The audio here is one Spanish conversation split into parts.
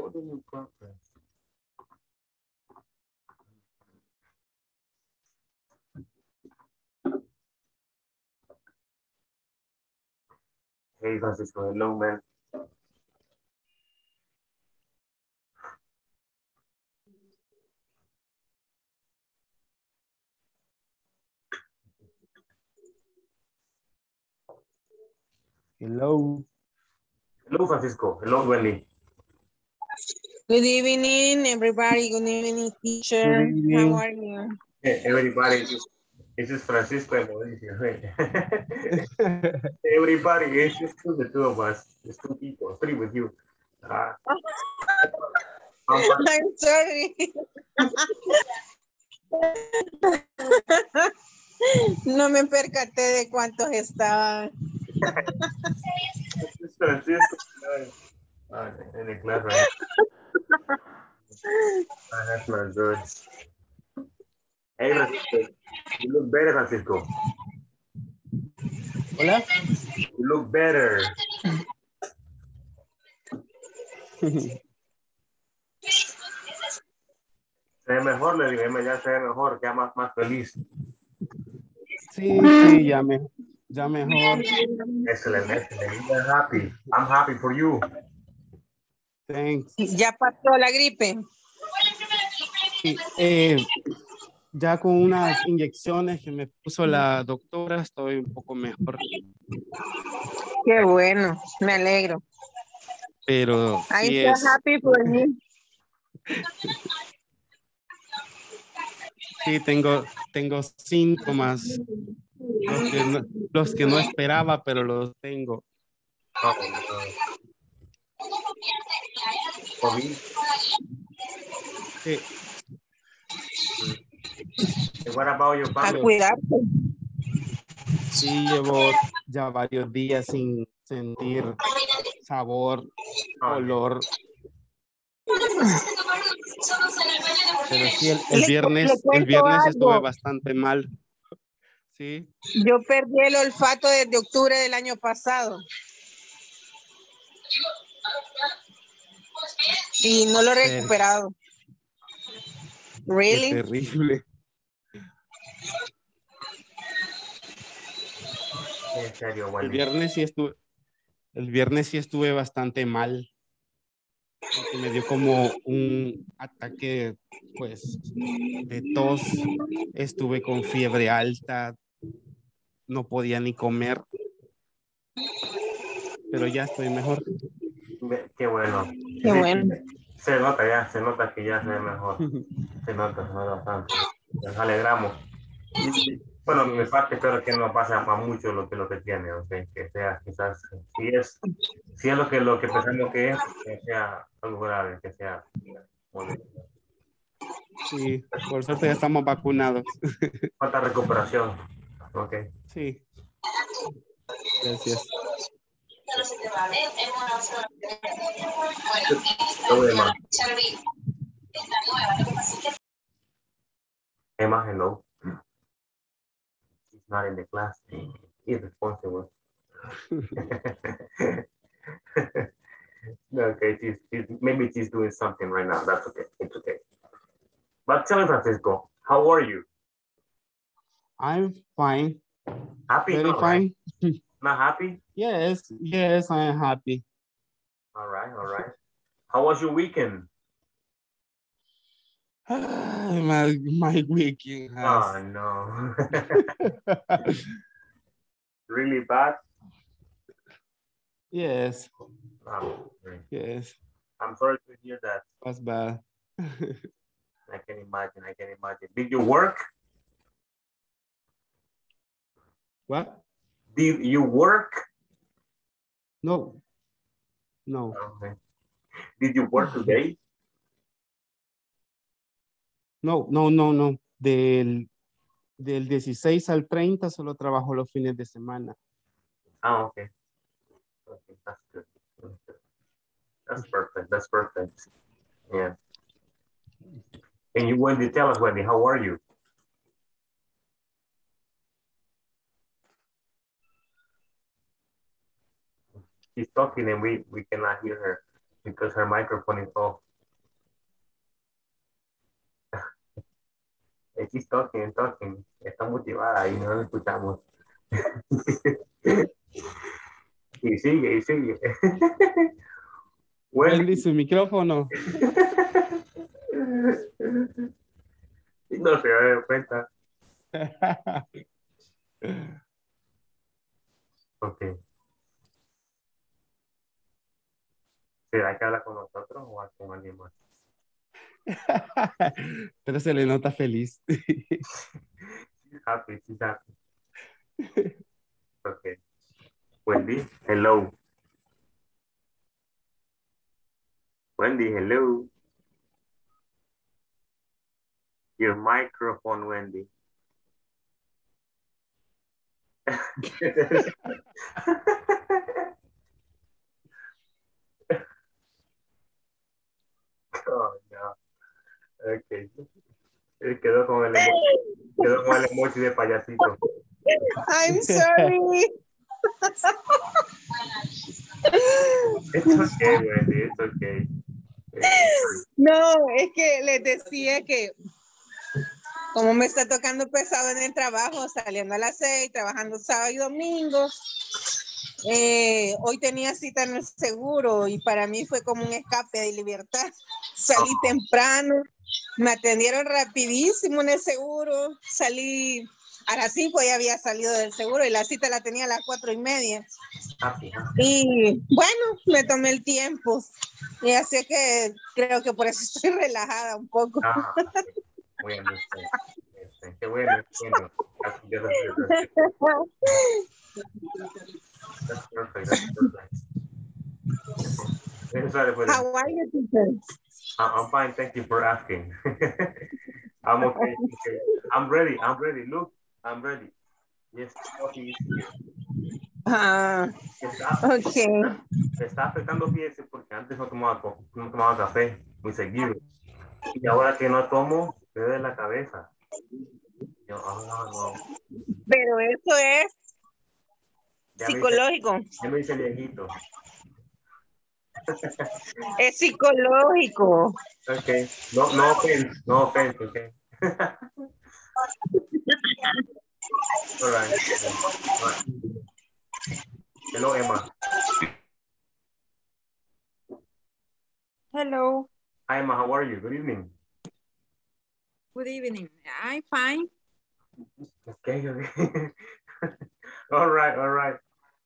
what totally perfect. Hey guys, what's going on, man? Hello. Hello, Francisco. Hello, Wendy. Good evening, everybody. Good evening, teacher. Good evening. How are you? Hey, everybody, this is Francisco and Mauricio. everybody, it's just two, the two of us. It's two people, three with you. Uh, I'm sorry. No me percaté de cuántos estaban. Francisco. Uh, in the class right Ah, that's not good. Hey, you look better, Francisco. Hola. You look better. Se ve mejor, le digo, ya se ve mejor, ya más, más feliz. Sí, sí, ya, me, ya mejor. Excellent, excellent. You're happy. I'm happy for you. Thanks. Ya pasó la gripe. Sí, eh, ya con unas inyecciones que me puso la doctora estoy un poco mejor, Qué bueno, me alegro. pero I'm sí so es, happy for you. sí tengo, tengo síntomas, los que, no, los que no esperaba, pero los tengo. Sí, And what about your A family? cuidarse. sí llevo ya varios días sin sentir sabor, Oh, olor. Pero sí, el, el viernes, el viernes estuve bastante mal. Sí, Yo perdí el olfato desde octubre del año pasado. Y no lo he recuperado. qué Really? terrible. En serio, El viernes sí estuve, el viernes sí estuve bastante mal. porque me dio como un ataque, pues, de tos. Estuve con fiebre alta. No podía ni comer. Pero ya estoy mejor. Qué bueno. Qué bueno. Se nota ya, se nota que ya se ve mejor. Se nota, se nota bastante. Nos alegramos. Bueno, mi parte espero que no pase para mucho lo que lo que tiene, ¿ok? Que sea quizás, si es, si es lo que lo que pensamos que es, que sea algo grave, que sea. bueno, Sí, por suerte ya estamos vacunados. falta recuperación, ¿ok? Sí. Gracias. Demás. Emma, hello. She's not in the class. Irresponsible. okay, she's, she's, maybe she's doing something right now. That's okay. It's okay. But tell me, Francisco, how are you? I'm fine. Happy? Very fine. right? Not happy? Yes, yes, I am happy. All right, all right. How was your weekend? my, my weekend Oh, no. really bad? yes, Oh, yes, I'm sorry to hear that. That's bad. I can imagine. I can imagine. Did you work? what? Did you work? No, no, Okay. Did you work today? no, no, no, no. Del, del 16 al 30 solo trabajo los fines de semana. Oh, okay. Okay, that's good. That's perfect. That's perfect. Yeah. And you, Wendy, tell us, Wendy, how are you? She's talking and we, we cannot hear her. because her microphone is off. She's talking, talking. Está motivada y no la escuchamos. y sigue, y sigue. Wendy, su micrófono. no se va a dar cuenta. ok. ¿Será que habla con nosotros o con alguien más? Pero se le nota feliz. happy, she's happy. Okay. Wendy, hello. Wendy, hello. Your microphone, Wendy. oh, no. Okay. Quedó con el emoji, quedó con el emoji de payasito. I'm sorry. It's okay, Wendy, it's okay. No, es que les decía que como me está tocando pesado en el trabajo, saliendo a las seis, trabajando sábado y domingo, eh, hoy tenía cita en el seguro y para mí fue como un escape de libertad. Salí temprano, me atendieron rapidísimo en el seguro, salí a las cinco ya había salido del seguro y la cita la tenía a las cuatro y media. Y bueno, me tomé el tiempo y así que creo que por eso estoy relajada un poco. Ah, bueno, este, qué bueno. How are you? I'm fine. Thank you for asking. I'm okay. I'm ready. I'm ready. Look, I'm ready. Yes. Ah, Está, ok. me está afectando, fíjese, porque antes no tomaba, no tomaba café muy seguido. Y ahora que no tomo, me duele la cabeza. Yo, ah, no. Pero eso es Ya me, dice, psicológico. ya me dice viejito. Es psicológico. Okay. No, no offense. No offense, okay. All right. All right. Hello, Emma. Hello, Hi, Emma. How are you? Good evening. good evening. I'm fine. Okay, okay. all right, all right.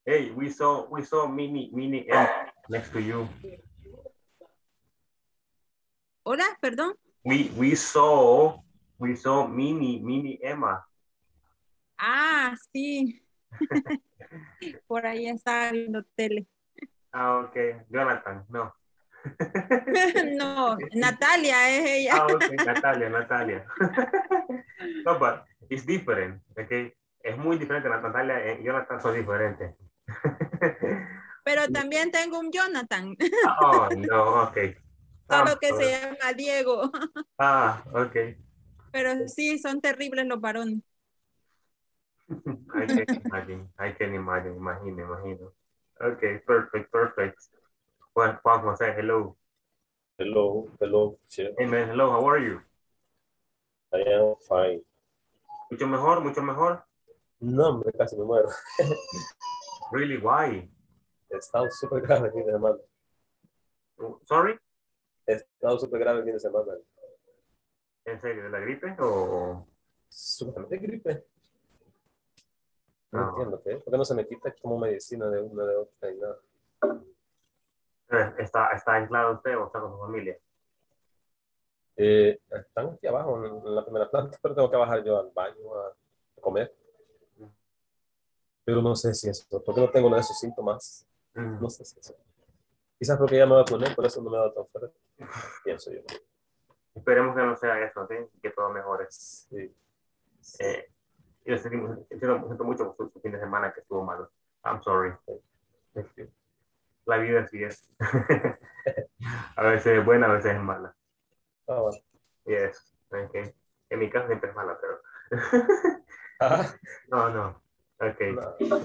Hey, we saw we saw mini mini next to you. Hola, perdón. We we saw we saw mini mini Emma. Ah, sí. Por ahí estaba viendo tele. Ah, okay. Jonathan, no. No, Natalia es ella. Ah, okay. Natalia, Natalia. no, but it's different, okay. Es muy diferente. Natalia y Jonathan son diferentes. Pero también tengo un Jonathan, oh, no, okay. solo Ah, que se llama Diego. Ah, okay. Pero sí, son terribles los varones. I can imagine. I can imagine. Imagine, imagine. Okay, perfect, perfect. Juan, Juan Jose, hello. Hello, hello, Chef. Hey man, hello, how are you? I am fine. Mucho mejor, mucho mejor. No, hombre, casi me muero. Really, why? Estado súper grave el fin de semana. Sorry? He estado súper grave el fin de semana. ¿En serio, de la gripe o...? Súper gripe. No No. entiendo qué. ¿Por qué no se me quita como medicina de una de otra y nada? Eh, ¿Está, ¿Está aislado usted o está con su familia? Eh, están aquí abajo en, la primera planta, pero tengo que bajar yo al baño a, comer. Pero no sé si es porque no tengo uno de esos síntomas. Mm. No sé si es eso. Quizás porque ya me vacuné, por eso no me da tan fuerte. Pienso yo. Esperemos que no sea eso, ¿sí? Que todo mejore. Sí. Eh, yo siento, siento- mucho su, fin de semana que estuvo malo. I'm sorry. La vida así es. a veces es buena, a veces es mala. Ah, bueno. Yes. Okay. En mi caso siempre es mala, pero... Ah, no, no. Ok. no.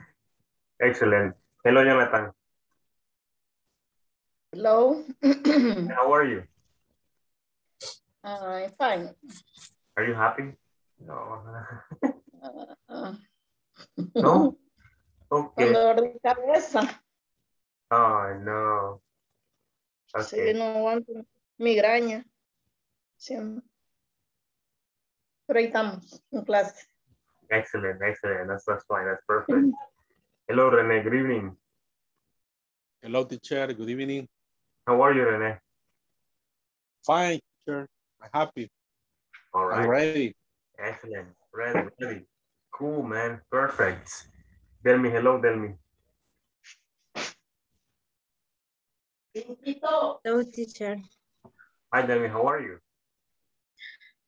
Excelente. Hello, Jonathan. Hello. How are you? I'm fine. Are you happy? No. Uh, uh, No? Okay. dolor de cabeza. Oh, no. Sí, Okay. no aguanto migraña. Sí. Pero ahí estamos, en clase. Excellent, excellent. That's, that's fine. That's perfect. Hello, Rene. Good evening. Hello, teacher. Good evening. How are you, Rene? Fine, teacher. I'm happy. All right. I'm right. ready. Excellent. Ready, ready. Cool, man. Perfect. Tell me hello, tell me. Hello, teacher. Hi, tell me, how are you?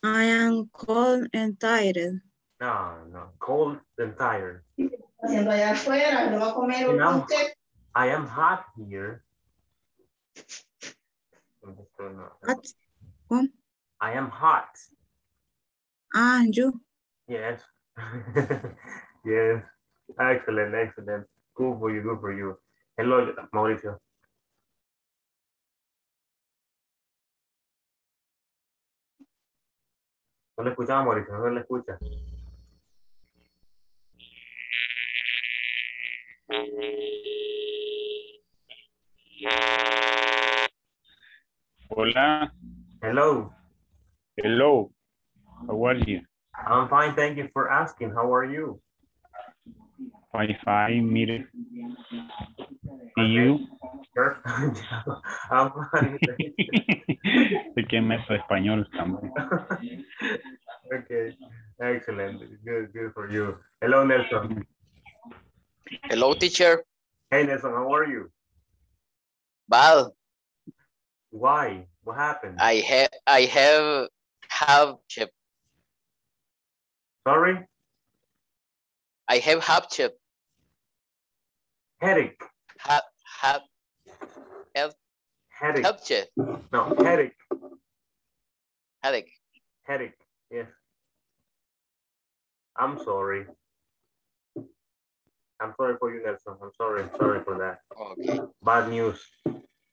I am cold and tired. No, no. Cold and tired. Haciendo allá afuera, no va a comer un No. ponche. I am hot here. What? What? I am hot. Ah, you. Yes. yes. Excellent, excellent. Good for you, good for you. Hello, Mauricio. No le escuchaba, Mauricio, no le escucha. Hola, Hello. hello. How are you? I'm fine, thank you for asking. How are you? Fine, fine, mire. ¿Y you? Perfect. I'm fine. thank qué meso español también? okay, excellent. Good, good for you. Hello, Nelson. Hello, teacher. Hey, Nelson, how are you? Bad. Why? What happened? I have I have have chip. Sorry? I have have chip. Headache. Have have Headache. have chip. No, headache. Headache. Headache. Yes. I'm sorry. I'm sorry for you, Nelson. I'm sorry. Sorry for that. Okay. Bad news.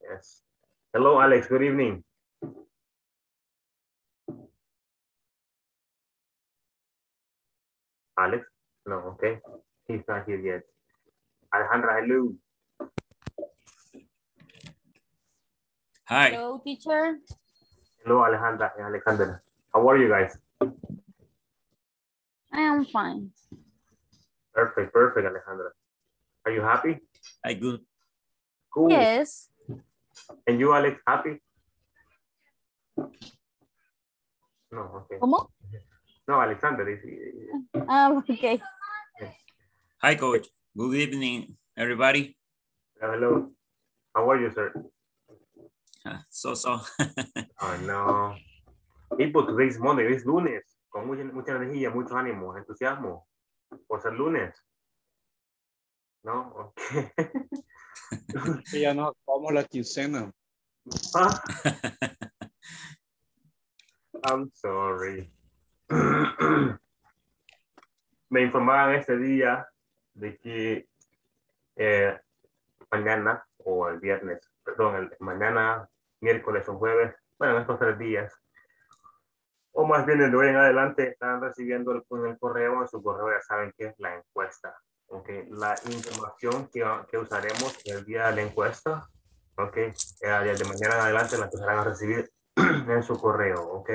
Yes. Hello, Alex. Good evening. Alex? No, okay. He's not here yet. Alejandra, hello. Hi, Hello, teacher. Hello, Alejandra and Alexander. How are you guys? I am fine. Perfect, perfect, Alejandra. Are you happy? hi, good. Cool. Yes. And you, Alex, happy? No, okay. ¿Cómo? No, Alexander is. Ah, okay. Hi, coach. Good evening, everybody. Hello. How are you, sir? Ah, So, so. Oh, no. People, today is Monday, es lunes. Con mucha, mucha energía, mucho ánimo, entusiasmo. Por ser lunes. No, ok. Que ya nos acabamos la quincena. Ah, I'm sorry. Me informaban este día de que eh, mañana o el viernes, perdón, el, mañana, miércoles o jueves, bueno, en estos tres días, o más bien de hoy en adelante, están recibiendo el, el correo, en su correo ya saben que es la encuesta. Ok, la información que, que usaremos el día de la encuesta, ok, eh, desde mañana en adelante la empezarán a recibir en su correo, ok.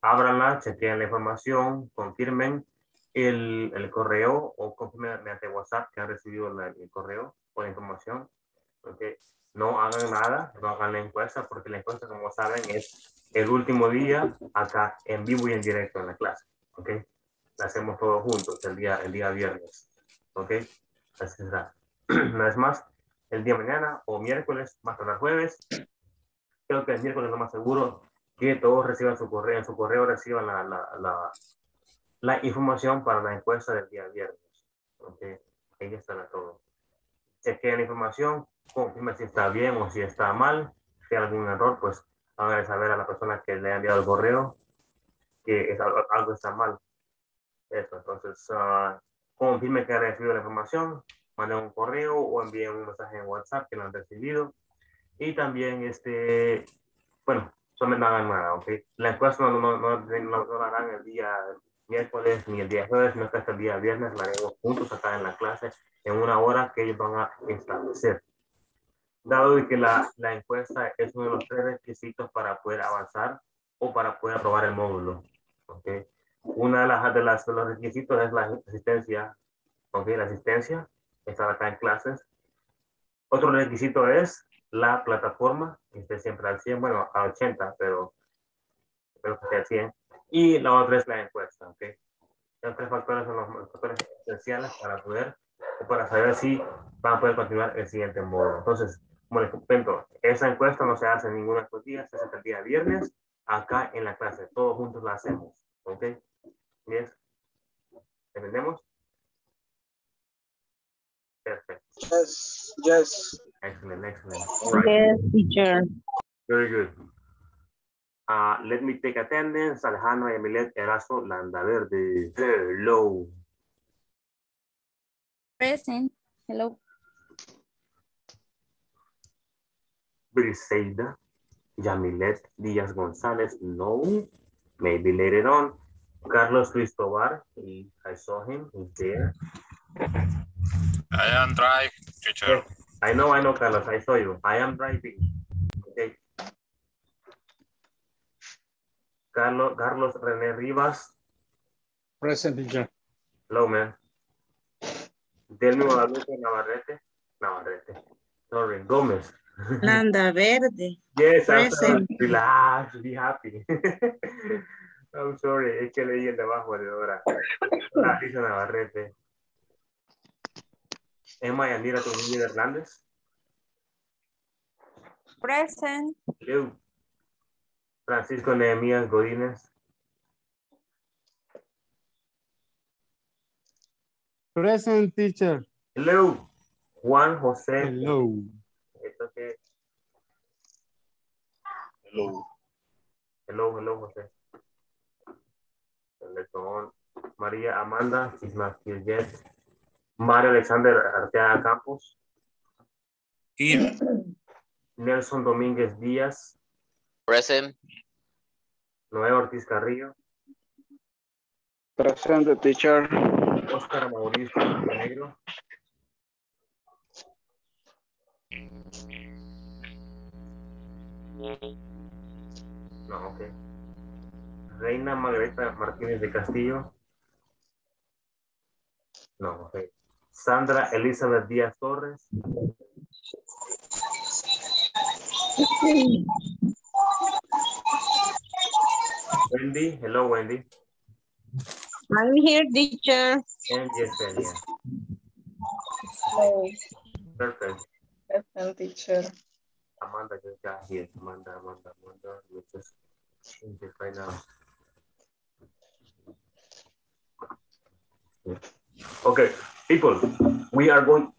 Ábranla, chequeen la información, confirmen el, el correo o confirmen mediante WhatsApp que han recibido la- el correo o la información, ok. No hagan nada, no hagan la encuesta porque la encuesta, como saben, es el último día acá en vivo y en directo en la clase, ok. La hacemos todos juntos el día, el día viernes, ok. Así será. Una vez más, el día mañana o miércoles, más tarde jueves. Creo que el miércoles lo más seguro que todos reciban su correo, en su correo reciban la, la, la, la información para la encuesta del día viernes. Ok, ahí estará todo. Chequeen la información, confirmen si está bien o si está mal. Si hay algún error, pues hagan saber a la persona que le ha enviado el correo que es algo, está mal. Eso, entonces, ah, confirme que han recibido la información, manden un correo o envíen un mensaje en WhatsApp que lo han recibido Y también, este, bueno, solamente hagan nada, ¿ok? La encuesta no, no, no, no la harán el día miércoles ni el día jueves, sino que hasta el día viernes la haremos juntos acá en la clase en una hora que ellos van a establecer. Dado de que la, la encuesta es uno de los tres requisitos para poder avanzar o para poder aprobar el módulo, ¿ok? Una de las de, las, de los requisitos es la asistencia, ¿ok? La asistencia, estar acá en clases. Otro requisito es la plataforma, que esté siempre al 100, bueno, a 80, pero espero que esté al 100. Y la otra es la encuesta, ¿ok? Los tres factores son los factores esenciales para poder, para saber si van a poder continuar el siguiente módulo. Entonces, como les comento, esa encuesta no se hace en ninguno de estos días, se hace el día viernes, acá en la clase, todos juntos la hacemos, ¿ok? Yes. ¿Entendemos? Perfecto. Yes, yes. Excellent, excellent. All right. Yes, teacher. Very good. Uh, let me take attendance. Alejandro Emilet Erazo Landaverde. Hello. Present. Hello. Briseida. Yamilet Díaz González. No. Maybe later on. Carlos Cristobar. He, I saw him. He's there. I am drive, teacher. I know, I know, Carlos. I saw you. I am driving. Okay. Carlos, Carlos René Rivas. Present teacher. Hello, man. Delmi Guadalupe Navarrete. Navarrete. Sorry, Gómez. Landa Verde. Yes, I'm Present. sorry. Relax, be happy. I'm sorry, es que leí el de abajo de ahora. Larisa Navarrete. Emma Yanira Tomillo Hernández. Present. Hello. Francisco Nehemías Godínez. Present teacher. Hello. Juan José. Hello. ¿Esto qué? Hello. Hello, hello, José. Teletón. María Amanda Chisma Kirjet. Mario Alexander Arteaga Campos. Here. Nelson Domínguez Díaz. Present. Noé Ortiz Carrillo. Present teacher. Oscar Mauricio Negro. No, ok. Reina Margarita Martínez de Castillo. No, ok. Sandra Elizabeth Díaz Torres. Wendy, hello Wendy. I'm here, teacher. And Yesenia. Oh, Perfect. present teacher. Amanda just got here. Amanda, Amanda, Amanda. Me just change it right now. Okay, people, we are going.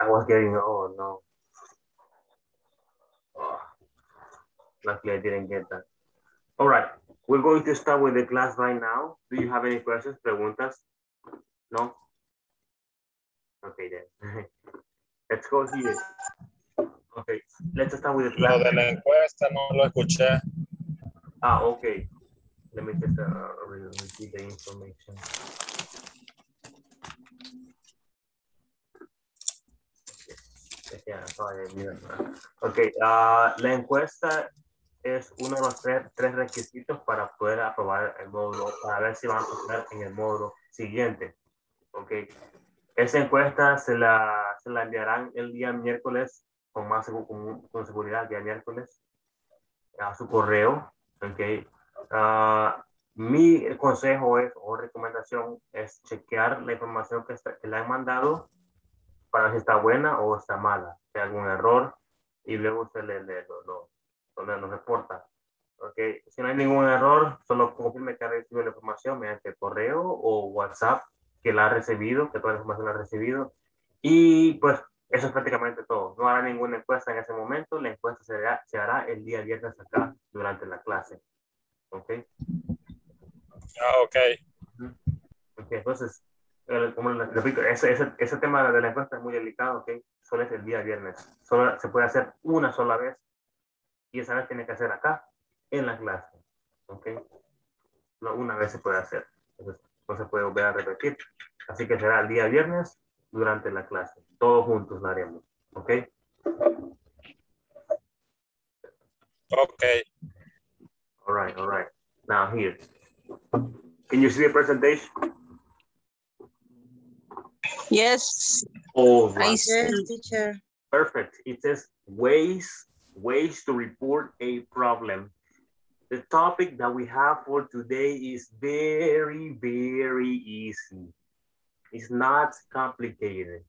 I was getting, oh no. Oh, luckily, I didn't get that. All right, we're going to start with the class right now. Do you have any questions, preguntas? No? Okay, then. Let's go here. Okay, let's start with the Lo de la encuesta no lo escuché. Ah, okay. Let me just uh, re- repeat the information. Yeah. Ok, ah, la encuesta es uno de los tres, tres requisitos para poder aprobar el módulo, para ver si van a pasar en el módulo siguiente. Ok, esa encuesta se la, se la enviarán el día miércoles con más con, con seguridad, el día miércoles, a su correo. Ok, Ah, mi consejo es, o recomendación es chequear la información que, está- que le han mandado para ver si está buena o está mala, si hay algún error y luego usted le, le- lo, lo, lo- lo reporta. Okay. Si no hay ningún error, solo confirme que ha recibido la información mediante correo o WhatsApp que la ha recibido, que toda la información la ha recibido. Y pues eso es prácticamente todo. No hará ninguna encuesta en ese momento. La encuesta se hará, se hará el día viernes acá durante la clase. ¿Ok? Ah, ok. Ok, entonces, eh, como les repito, ese, ese, ese tema de la encuesta es muy delicado, ¿ok? Solo es el día viernes. Solo se puede hacer una sola vez y esa vez tiene que hacer acá, en la clase, ¿ok? Una vez se puede hacer. Entonces, no se puede volver a repetir. Así que será el día viernes durante la clase. Todos juntos lo haremos, ¿ok? Okay. All right, all right. Now here. Can you see the presentation? Yes, All I right. see, teacher. Perfect. It says ways, ways to report a problem. The topic that we have for today is very, very easy. It's not complicated.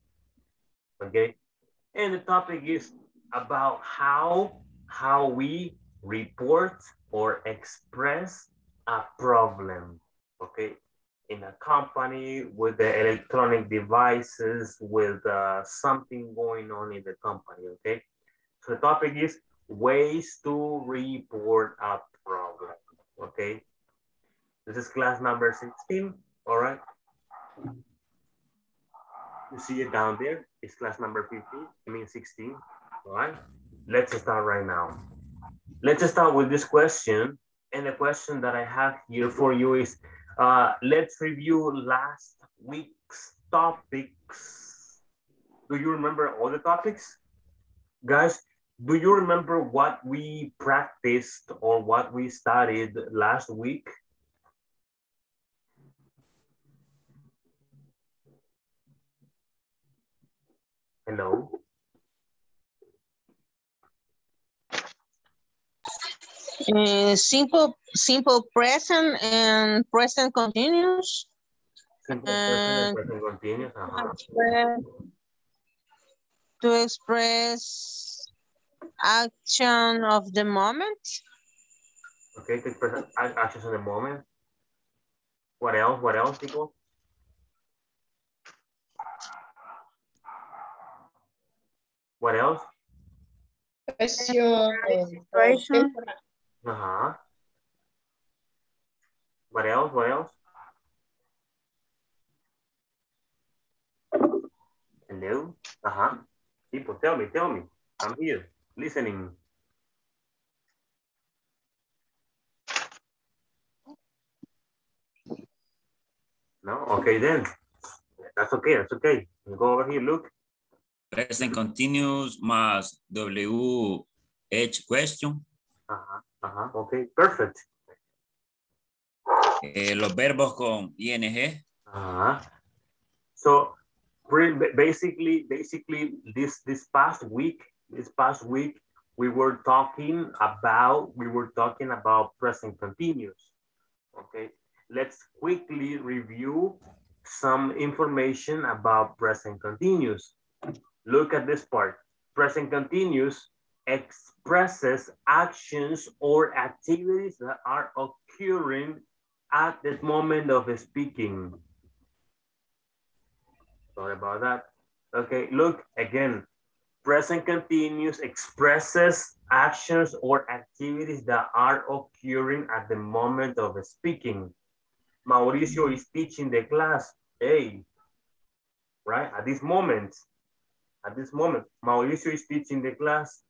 Okay. And the topic is about how, how we report or express a problem. Okay. In a company with the electronic devices, with uh, something going on in the company. Okay. So the topic is ways to report a problem. Okay. This is class number 16. All right. You see it down there. It's class number 15. I mean 16. All right. Let's start right now. Let's start with this question. And the question that I have here for you is, uh, let's review last week's topics. Do you remember all the topics? Guys, do you remember what we practiced or what we studied last week? Hello? Uh, simple, simple present and present continuous. Simple Uh, present and present continuous. uh-huh. express- to express action of the moment. Okay, present ac- actions in the moment. What else? What else, people? What else? Question. Question. Uh-huh. What else? What else? Hello? Uh-huh. People, tell me, tell me. I'm here, listening. No? Okay then. That's okay, that's okay. Go over here, look. Present continuous más WH question. Ajá, ajá, okay, perfect. Eh, los verbos con ing. Uh-huh. So basically, basically this this past week, this past week, we were talking about we were talking about present continuous. Okay, let's quickly review some information about present continuous. Look at this part. Present continuous expresses actions or activities that are occurring at the moment of speaking. Sorry about that. Okay, look again. Present continuous expresses actions or activities that are occurring at the moment of speaking. Mauricio is teaching the class. Hey, right? At this moment, at this moment, Mauricio is teaching the class.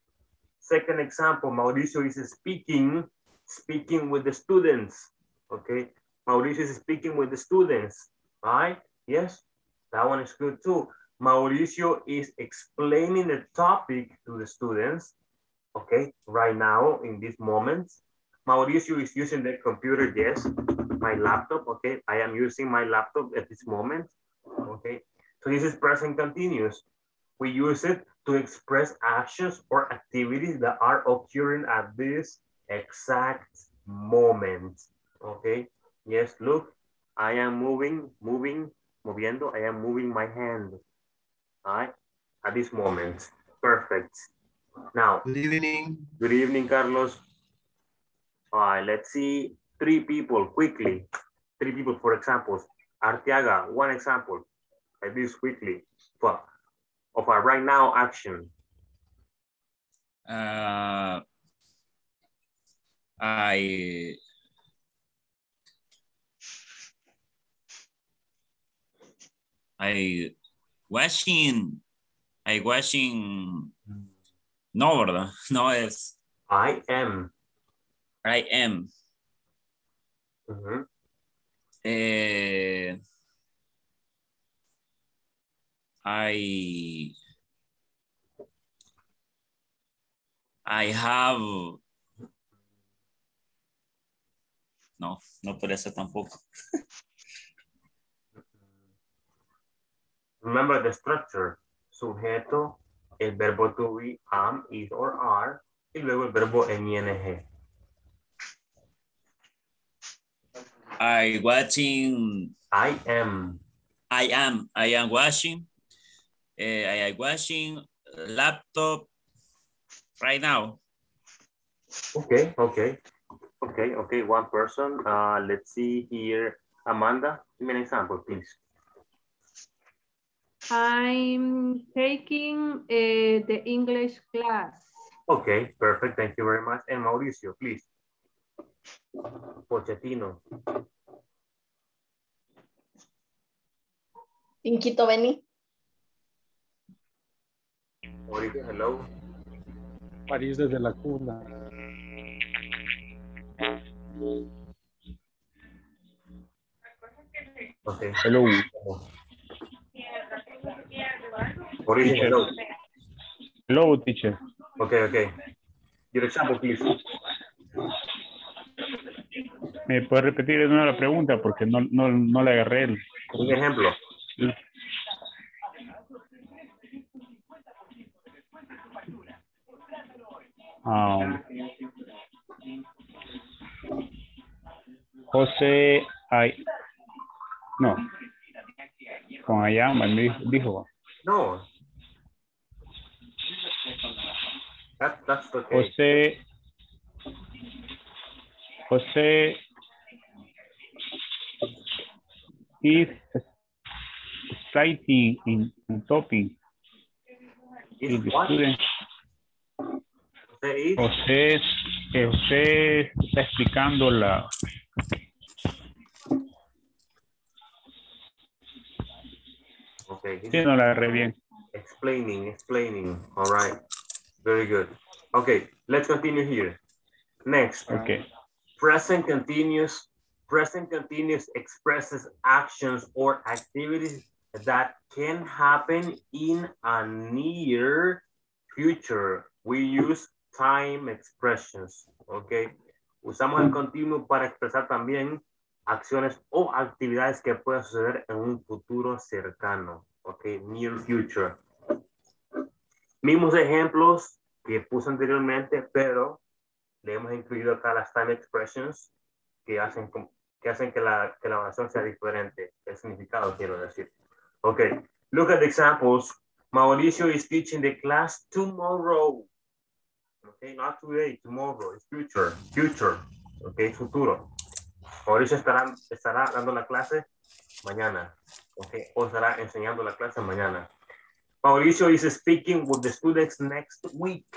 Second example, Mauricio is speaking, speaking with the students. Okay, Mauricio is speaking with the students, right? Yes, that one is good too. Mauricio is explaining the topic to the students, okay, right now in this moment. Mauricio is using the computer, yes, my laptop, okay. I am using my laptop at this moment, okay. So this is present continuous. We use it to express actions or activities that are occurring at this exact moment, okay. Yes, look, I am moving, moving, moviendo, I am moving my hand, all right, at this moment. Perfect. Now, Good evening. good evening, Carlos. All right, let's see three people quickly. Three people, for example, Arteaga, one example, like this quickly, of right now action. Ah, I I washing, I washing, no, ¿verdad? No es, I am. I am. Ujú. Eh, I I have no, no puede ser tampoco. Remember the structure. Sujeto, el verbo to be, am, is, or are, y luego el verbo en ing. I watching I am. I am I am watching I am watching laptop right now. Okay, okay. Okay, okay, one person. Uh, let's see here. Amanda, give me an example, please. I'm taking uh, the English class. Okay, perfect. Thank you very much. And Mauricio, please. Pochettino. Pinquito Benny. Mauricio, hello. París desde la cuna. Okay. Hello. Mauricio, hello. Hello, teacher. Okay, okay. Your example, please. ¿Me puede repetir de nuevo la pregunta? Porque no, no, no le agarré el... Un ejemplo. Um, José, ay, no, con Ayama, me dijo, No. That, that's okay. José, José is citing in, in topic Is the what? student. Is- José, José está explicando la, Okay. sí, no la agarré bien. Explaining, explaining. All right. Very good. Okay, let's continue here. Next. Okay. Present continuous. Present continuous expresses actions or activities that can happen in a near future. We use time expressions. Okay. Usamos el continuo para expresar también acciones o actividades que puedan suceder en un futuro cercano. Ok, near future. Mismos ejemplos que puse anteriormente, pero le hemos incluido acá las time expressions que hacen, com- que, hacen que, la, que la oración sea diferente. El significado, quiero decir. Ok, look at the examples. Mauricio is teaching the class tomorrow. Okay, not today, tomorrow. It's future, future. Ok, futuro. Mauricio estará, estará dando la clase mañana. Ok, o estará enseñando la clase mañana. Mauricio is speaking with the students next week.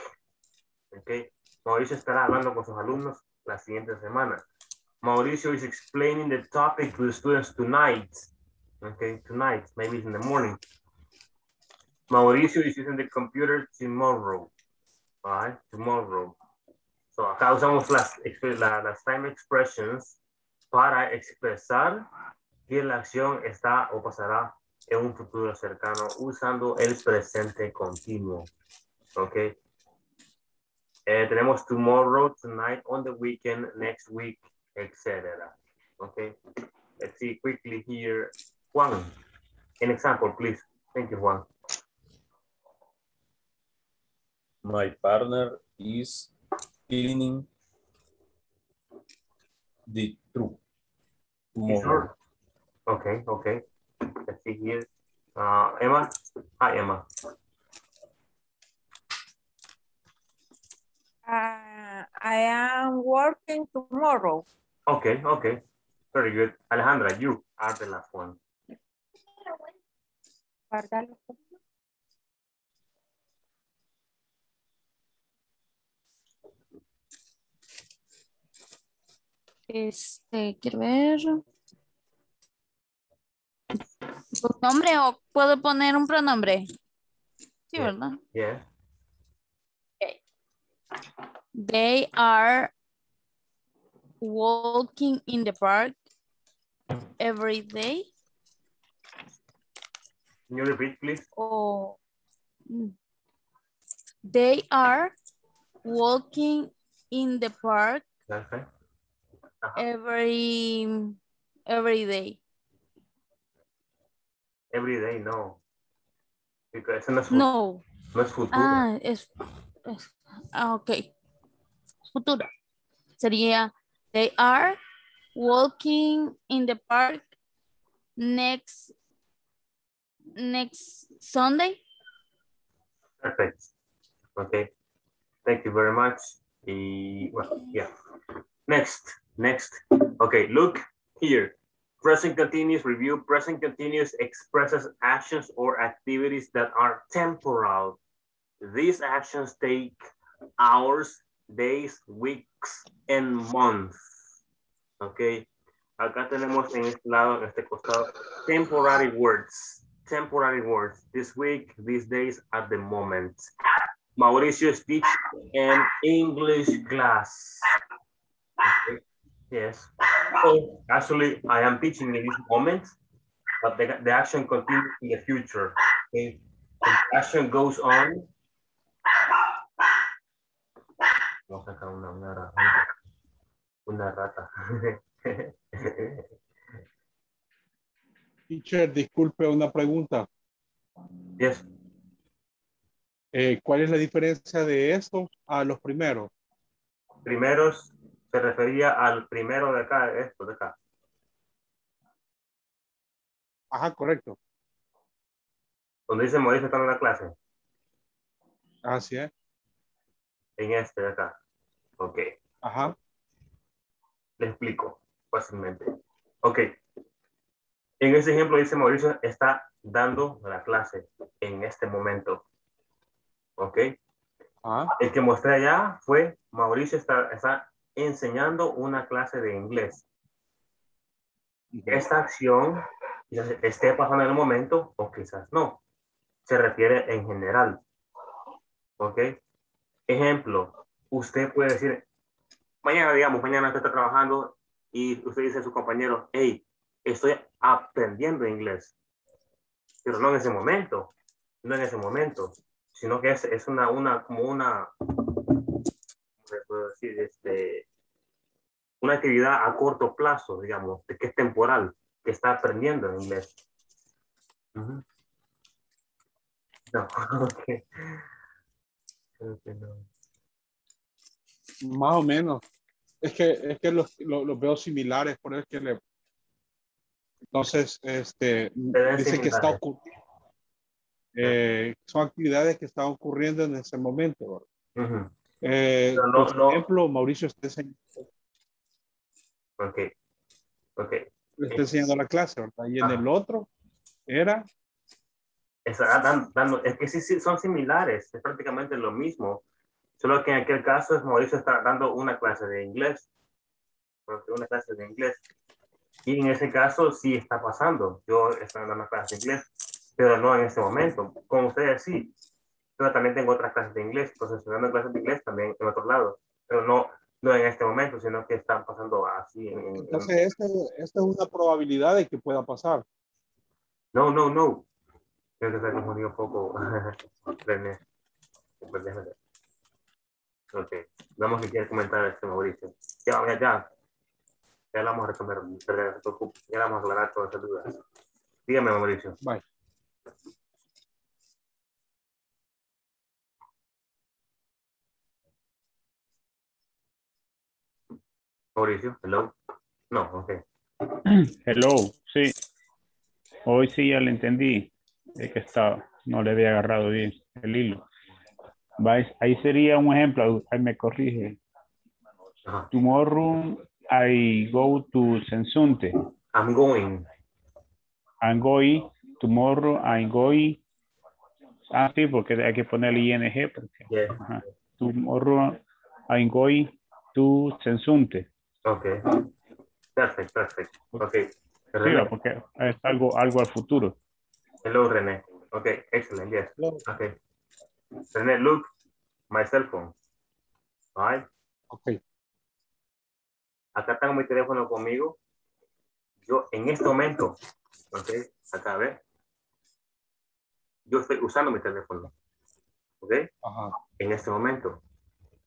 Ok, Mauricio estará hablando con sus alumnos la siguiente semana. Mauricio is explaining the topic to the students tonight. Okay, tonight, maybe in the morning. Mauricio is using the computer tomorrow. Right, tomorrow. So acá usamos las, las time expressions para expresar que la acción está o pasará en un futuro cercano usando el presente continuo. Ok. Eh, tenemos tomorrow, tonight, on the weekend, next week, etc. Okay. Let's see quickly here. Juan, an example, please. Thank you, Juan. My partner is cleaning the true. Tomorrow. Okay, okay. Let's see here. Uh, Emma. Hi, Emma. Uh, I am working tomorrow. Okay, okay. Very good. Alejandra, you are the last one. Este, quiero ver. ¿Pronombre o puedo poner un pronombre? Sí, ¿verdad? Yeah. They are walking in the park every day. Can you repeat, please? Mm, they are walking in the park Okay. Every every day. Every day, no. Because no es, No. no es futuro. Ah, es, es- ah, ok. Futuro. Sería, they are walking in the park next, next Sunday. Perfect. Okay. Thank you very much. Well, yeah. Next, next. Okay, look here. Present continuous review. Present continuous expresses actions or activities that are temporal. These actions take hours, days, weeks, and months. Okay. Acá tenemos en este lado, en este costado, temporary words. Temporary words. This week, these days, at the moment. Mauricio is teaching an English class. Okay. Yes. So actually, I am teaching in this moment, but the, the action continues in the future. Okay. The action goes on. Vamos a sacar una, una, una rata. Teacher, disculpe una pregunta. yes. Eh, ¿Cuál es la diferencia de esto a los primeros? Primeros se refería al primero de acá, esto de acá. Ajá, correcto. Donde dice Mauricio está en la clase. Así es. En este de acá. Ok. Ajá. Le explico fácilmente. Ok. En ese ejemplo dice Mauricio está dando la clase en este momento. Ok. El que mostré allá fue Mauricio está, está enseñando una clase de inglés. Esta acción quizás esté pasando en el momento o quizás no. Se refiere en general. ¿Ok? Ejemplo, usted puede decir, mañana, digamos, mañana usted está trabajando y usted dice a su compañero, hey, estoy aprendiendo inglés. Pero no en ese momento, no en ese momento, sino que es, es una, una, como una, ¿cómo se puede decir? Este, una actividad a corto plazo, digamos, que es temporal, que está aprendiendo inglés. Ujú. No, ok. Creo que no. Más o menos. Es que, es que los, los- los veo similares, por eso es que le... Entonces, este, dice que está ocurriendo. son actividades que están ocurriendo en ese momento. ¿verdad? Ujú. Eh, no- por no- ejemplo, Mauricio está enseñando, Ok. Ok. está enseñando la clase, ¿verdad? Y en el otro era, Está dan- dando, es que sí, sí, son similares, es prácticamente lo mismo. Solo que en aquel caso es Mauricio está dando una clase de inglés. Una clase de inglés. Y en ese caso sí está pasando. Yo estoy dando una clase de inglés, pero no en ese momento. Con ustedes sí. Yo también tengo otras clases de inglés, dando clases de inglés también en otro lado. Pero no, no en este momento, sino que están pasando así. En, en- entonces esta, esta es una probabilidad de que pueda pasar. No, no, no. Creo que se confundió un poco. Ok. Vamos que quiere comentar este Mauricio. Ya, ya, ya. Ya la vamos a preocupe. Ya la vamos a aclarar todas esas dudas. Dígame, Mauricio. Bye. Mauricio, hello. No, ok. Hello, sí. Hoy sí ya le entendí. Es que estaba, no le había agarrado bien el hilo. Va, Ahí sería un ejemplo, ahí me corrige. Tomorrow I go to Sensunte. I'm going. I'm going. Tomorrow I'm going. Ah, sí, porque hay que ponerle ING. Porque, Yeah. ajá. Tomorrow I'm going to Sensunte. Ok. Perfecto, perfecto. Ok. Sí, porque es algo, algo al futuro. Hello, René. Okay, excellent. Yes. Okay. René, look, my cell phone. All right. Okay. Acá tengo mi teléfono conmigo. Yo en este momento, ok, acá ve. Yo estoy usando mi teléfono. ¿Ok? En este momento.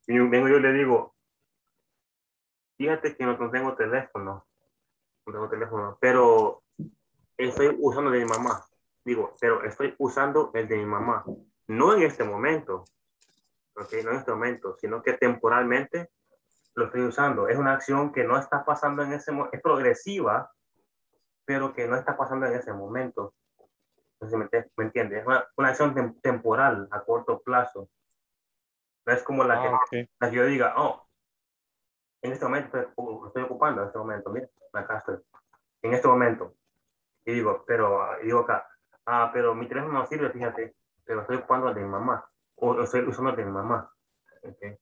Y vengo yo le digo, fíjate que no tengo teléfono. No tengo teléfono, pero estoy usando el de mi mamá. Digo, pero estoy usando el de mi mamá. No en este momento. Ok, no en este momento, sino que temporalmente lo estoy usando. Es una acción que no está pasando en ese momento, es progresiva, pero que no está pasando en ese momento. No sé si me, me entiendes. Es una, una acción tem- temporal, a corto plazo. No es como la, que, la que yo diga, oh, en este momento estoy, ocupando, en este momento, mira, acá estoy. En este momento. Y digo, pero, y digo acá, ah, pero mi teléfono no sirve, fíjate, pero estoy ocupando el de mi mamá, o o estoy usando el de mi mamá. Ok.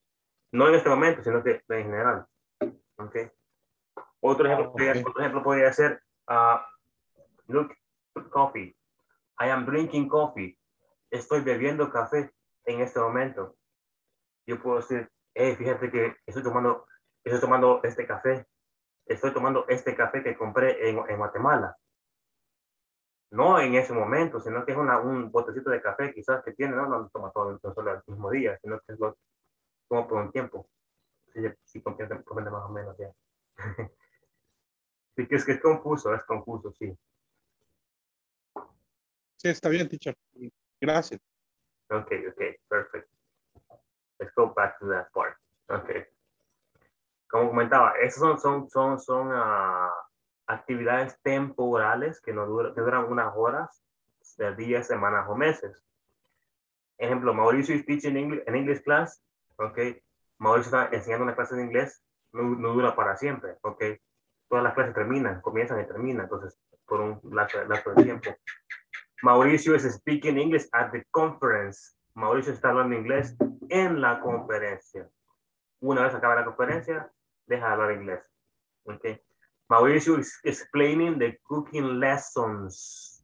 No en este momento, sino que en general. Ok. Otro ejemplo, podría- otro ejemplo podría ser, ah, look, coffee. I am drinking coffee. Estoy bebiendo café en este momento. Yo puedo decir, hey, fíjate que estoy tomando, estoy tomando este café. Estoy tomando este café que compré en, en Guatemala. No en ese momento, sino que es una, un botecito de café quizás que tiene, no, no lo toma todo no solo el mismo día, sino que lo toma por un tiempo. Si, si comprende, comprende más o menos ya. sí, que es que es confuso, es confuso, sí. Sí, está bien, teacher. Gracias. Okay, okay, perfect. Let's go back to that part. Okay. Como comentaba, esas son, son, son, son ah, actividades temporales que, no duran, que duran unas horas, días, semanas o meses. Ejemplo, Mauricio is teaching English, en English class. Okay. Mauricio está enseñando una clase de inglés, no, no dura para siempre. Okay. Todas las clases terminan, comienzan y terminan, entonces, por un lapso, lapso de tiempo. Mauricio is speaking English at the conference. Mauricio está hablando inglés en la conferencia. Una vez acaba la conferencia, deja de hablar inglés. Okay. Mauricio is explaining the cooking lessons.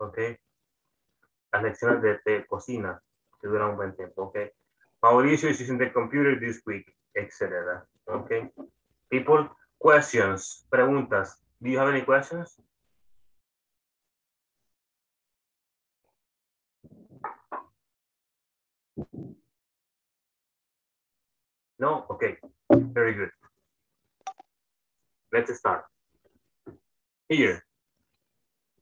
Okay. Las lecciones de cocina que duran un buen tiempo. Okay. Mauricio is using the computer this week, etc. Okay. People, questions, preguntas. Do you have any questions? No? Okay. Very good. Let's start. Here.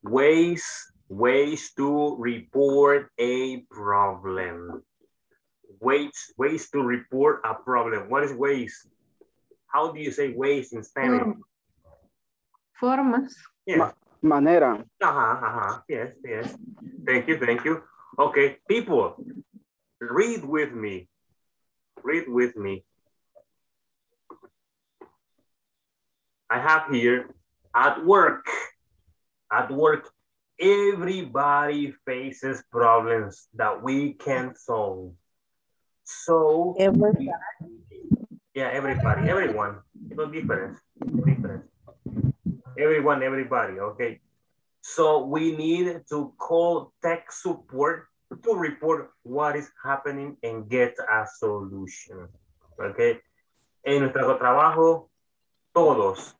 Ways, ways to report a problem. Ways, ways to report a problem. What is ways? How do you say ways in Spanish? Formas. Yeah. Manera. Uh-huh, uh-huh. Yes, yes. Thank you, thank you. Okay, people, read with me. Read with me. I have here at work. At work, everybody faces problems that we can solve. So, yeah, everybody, everyone. No difference, difference. Everyone, everybody, okay? So we need to call tech support to report what is happening and get a solution, okay? En nuestro trabajo, todos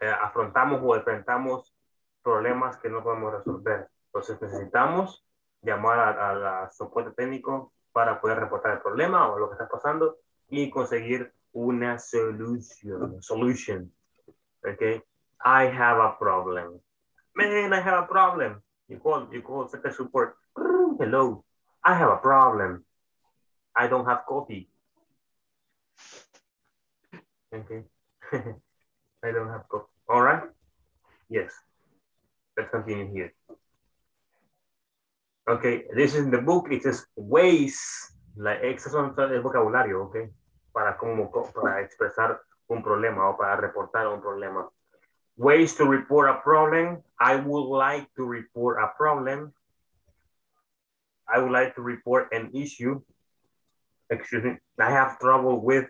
eh, afrontamos o enfrentamos problemas que no podemos resolver. Entonces necesitamos llamar a, la soporte técnico para poder reportar el problema o lo que está pasando y conseguir una solución. Solution. Okay. I have a problem. Man, I have a problem. You call, you call tech support. Hello. I have a problem. I don't have coffee. Okay. I don't have coffee. All right. Yes. Let's continue here. Okay, this is in the book. It says ways. Like, estos son vocabulario, okay, para como para expresar un problema o para reportar un problema. Ways to report a problem. I would like to report a problem. I would like to report an issue. Excuse me. I have trouble with.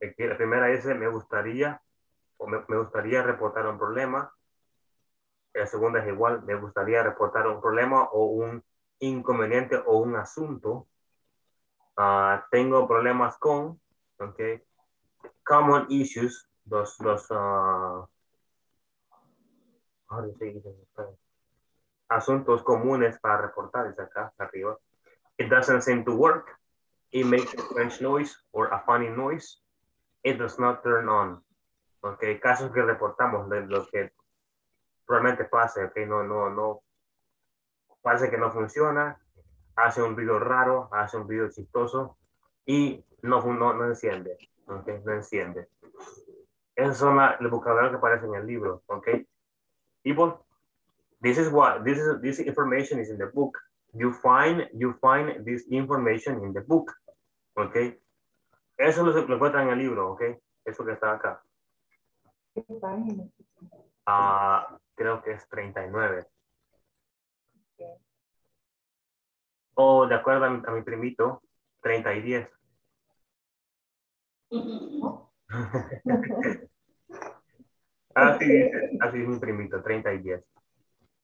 La primera es me gustaría o me, gustaría reportar un problema. La segunda es igual, me gustaría reportar un problema o un inconveniente o un asunto. Ah, tengo problemas con, ok. Common issues, los, los, Spanish? asuntos comunes para reportar, es acá, arriba. It doesn't seem to work. It makes a strange noise or a funny noise. It does not turn on. Ok, casos que reportamos de lo que probablemente pase, ok, no, no, no, parece que no funciona, hace un ruido raro, hace un ruido chistoso y no, no, no enciende, ok, no enciende. Esos son la, el vocabulario que aparece en el libro, ok. People, this is what, this is, this information is in the book. You find, you find this information in the book, ok. Eso lo, lo encuentran en el libro, ok. Eso que está acá. Ah, creo que es 39. O de acuerdo a mi, a mi primito, 30 y 10. así, dice, así es mi primito, 30 y 10.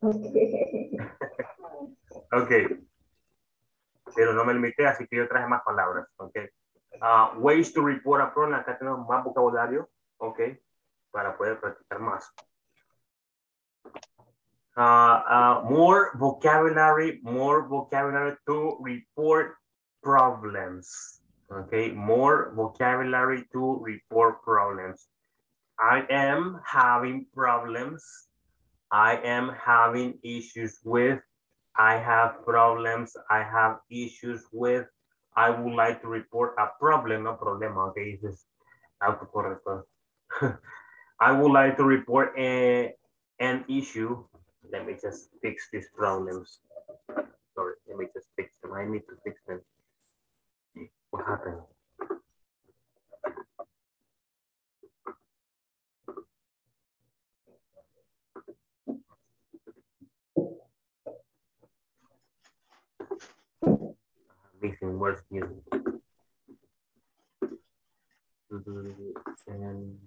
ok. Pero no me limité, así que yo traje más palabras. Ok. Ah, ways to report a problem. Acá tenemos más vocabulario. Ok. Para poder practicar más. Uh, uh, more vocabulary, more vocabulary to report problems. Okay, more vocabulary to report problems. I am having problems. I am having issues with. I have problems. I have issues with. I would like to report a problem, no problema. Okay, this is autocorrector. I would like to report a, an issue let me just fix these problems. Sorry, let me just fix them. I need to fix them. What happened? Music. And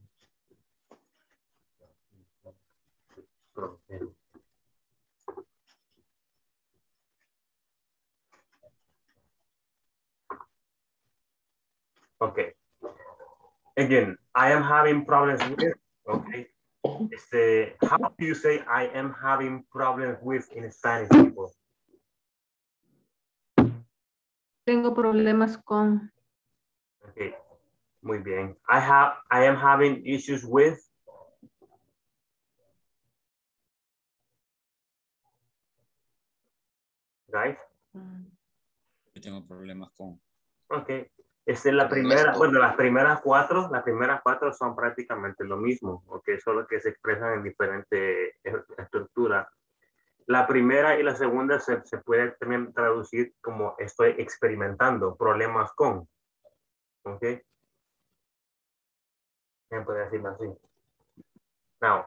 problem. Okay. Again, I am having problems with, okay. Este, how do you say I am having problems with in Spanish people? Tengo problemas con. Okay. Muy bien. I have, I am having issues with. Guys. Yo tengo problemas con. Okay. Esta es la primera, bueno, las primeras cuatro, las primeras cuatro son prácticamente lo mismo, ok, solo que se expresan en diferente estructura. La primera y la segunda se, se puede también traducir como estoy experimentando problemas con, ok. Se puede decirlo así. Now,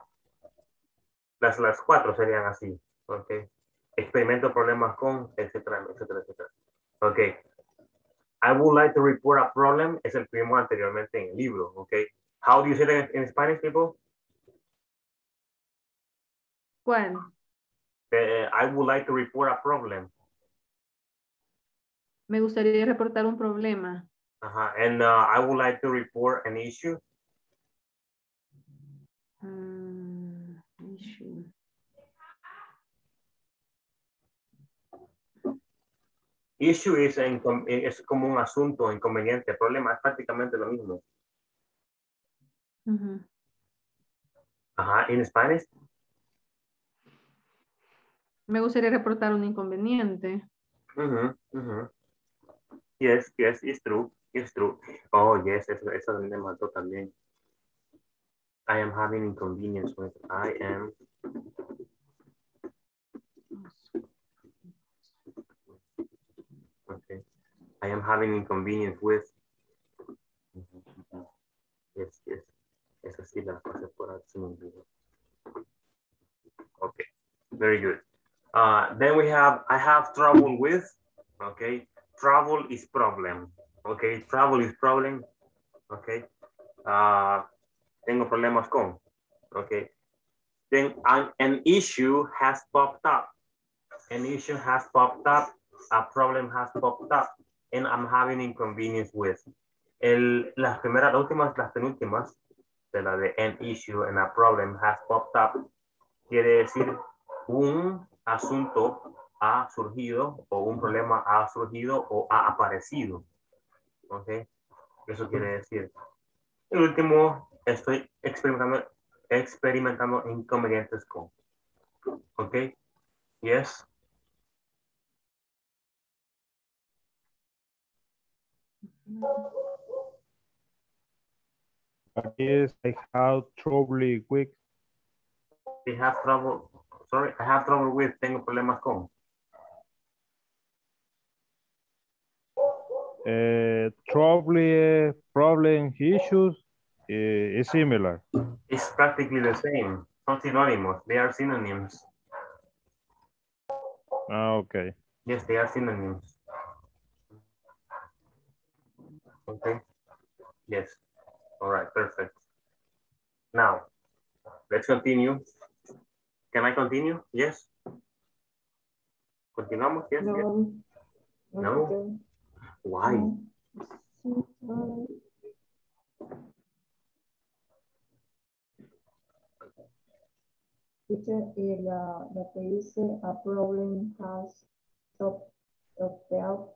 las, las cuatro serían así, ok. Experimento problemas con, etcétera, etcétera, etcétera. Ok. I would like to report a problem es el primo anteriormente en el libro, ¿ok? How do you say that in Spanish, people? ¿Cuál? Uh, I would like to report a problem. Me gustaría reportar un problema. Uh -huh. And uh, I would like to report an issue. Mm, issue. Issue es, es como un asunto inconveniente. Problema es prácticamente lo mismo. Uh -huh. Ajá, en Spanish. Me gustaría reportar un inconveniente. Uh -huh, uh -huh. Yes, yes, it's true, it's true. Oh, yes, eso, eso me mató también. I am having inconvenience with, I am Okay. I am having inconvenience with. Yes, yes. Esa sí la pasé por aquí. Okay, very good. Uh, then we have, I have trouble with, okay. Trouble is problem, okay. Trouble is problem, okay. Uh, tengo problemas con, okay. Then an, an issue has popped up. An issue has popped up. A problem has popped up. And I'm having inconvenience with. El, las primeras, las últimas, las penúltimas, de la de an issue and a problem has popped up, quiere decir un asunto ha surgido o un problema ha surgido o ha aparecido. ¿Ok? Eso quiere decir. El último, estoy experimentando, experimentando inconvenientes con. ¿Ok? Yes. Yes, I have trouble with. I have trouble. Sorry, I have trouble with. Tengo problemas con. Uh, trouble, problem, issues uh, is similar. It's practically the same. Not synonymous. They are synonyms. Ah, okay. Yes, they are synonyms. Okay. Yes. All right. Perfect. Now, let's continue. Can I continue? Yes. Continuamos? Yes. yes. No. No. Why? Teacher, la, la que dice a problem has top of belt.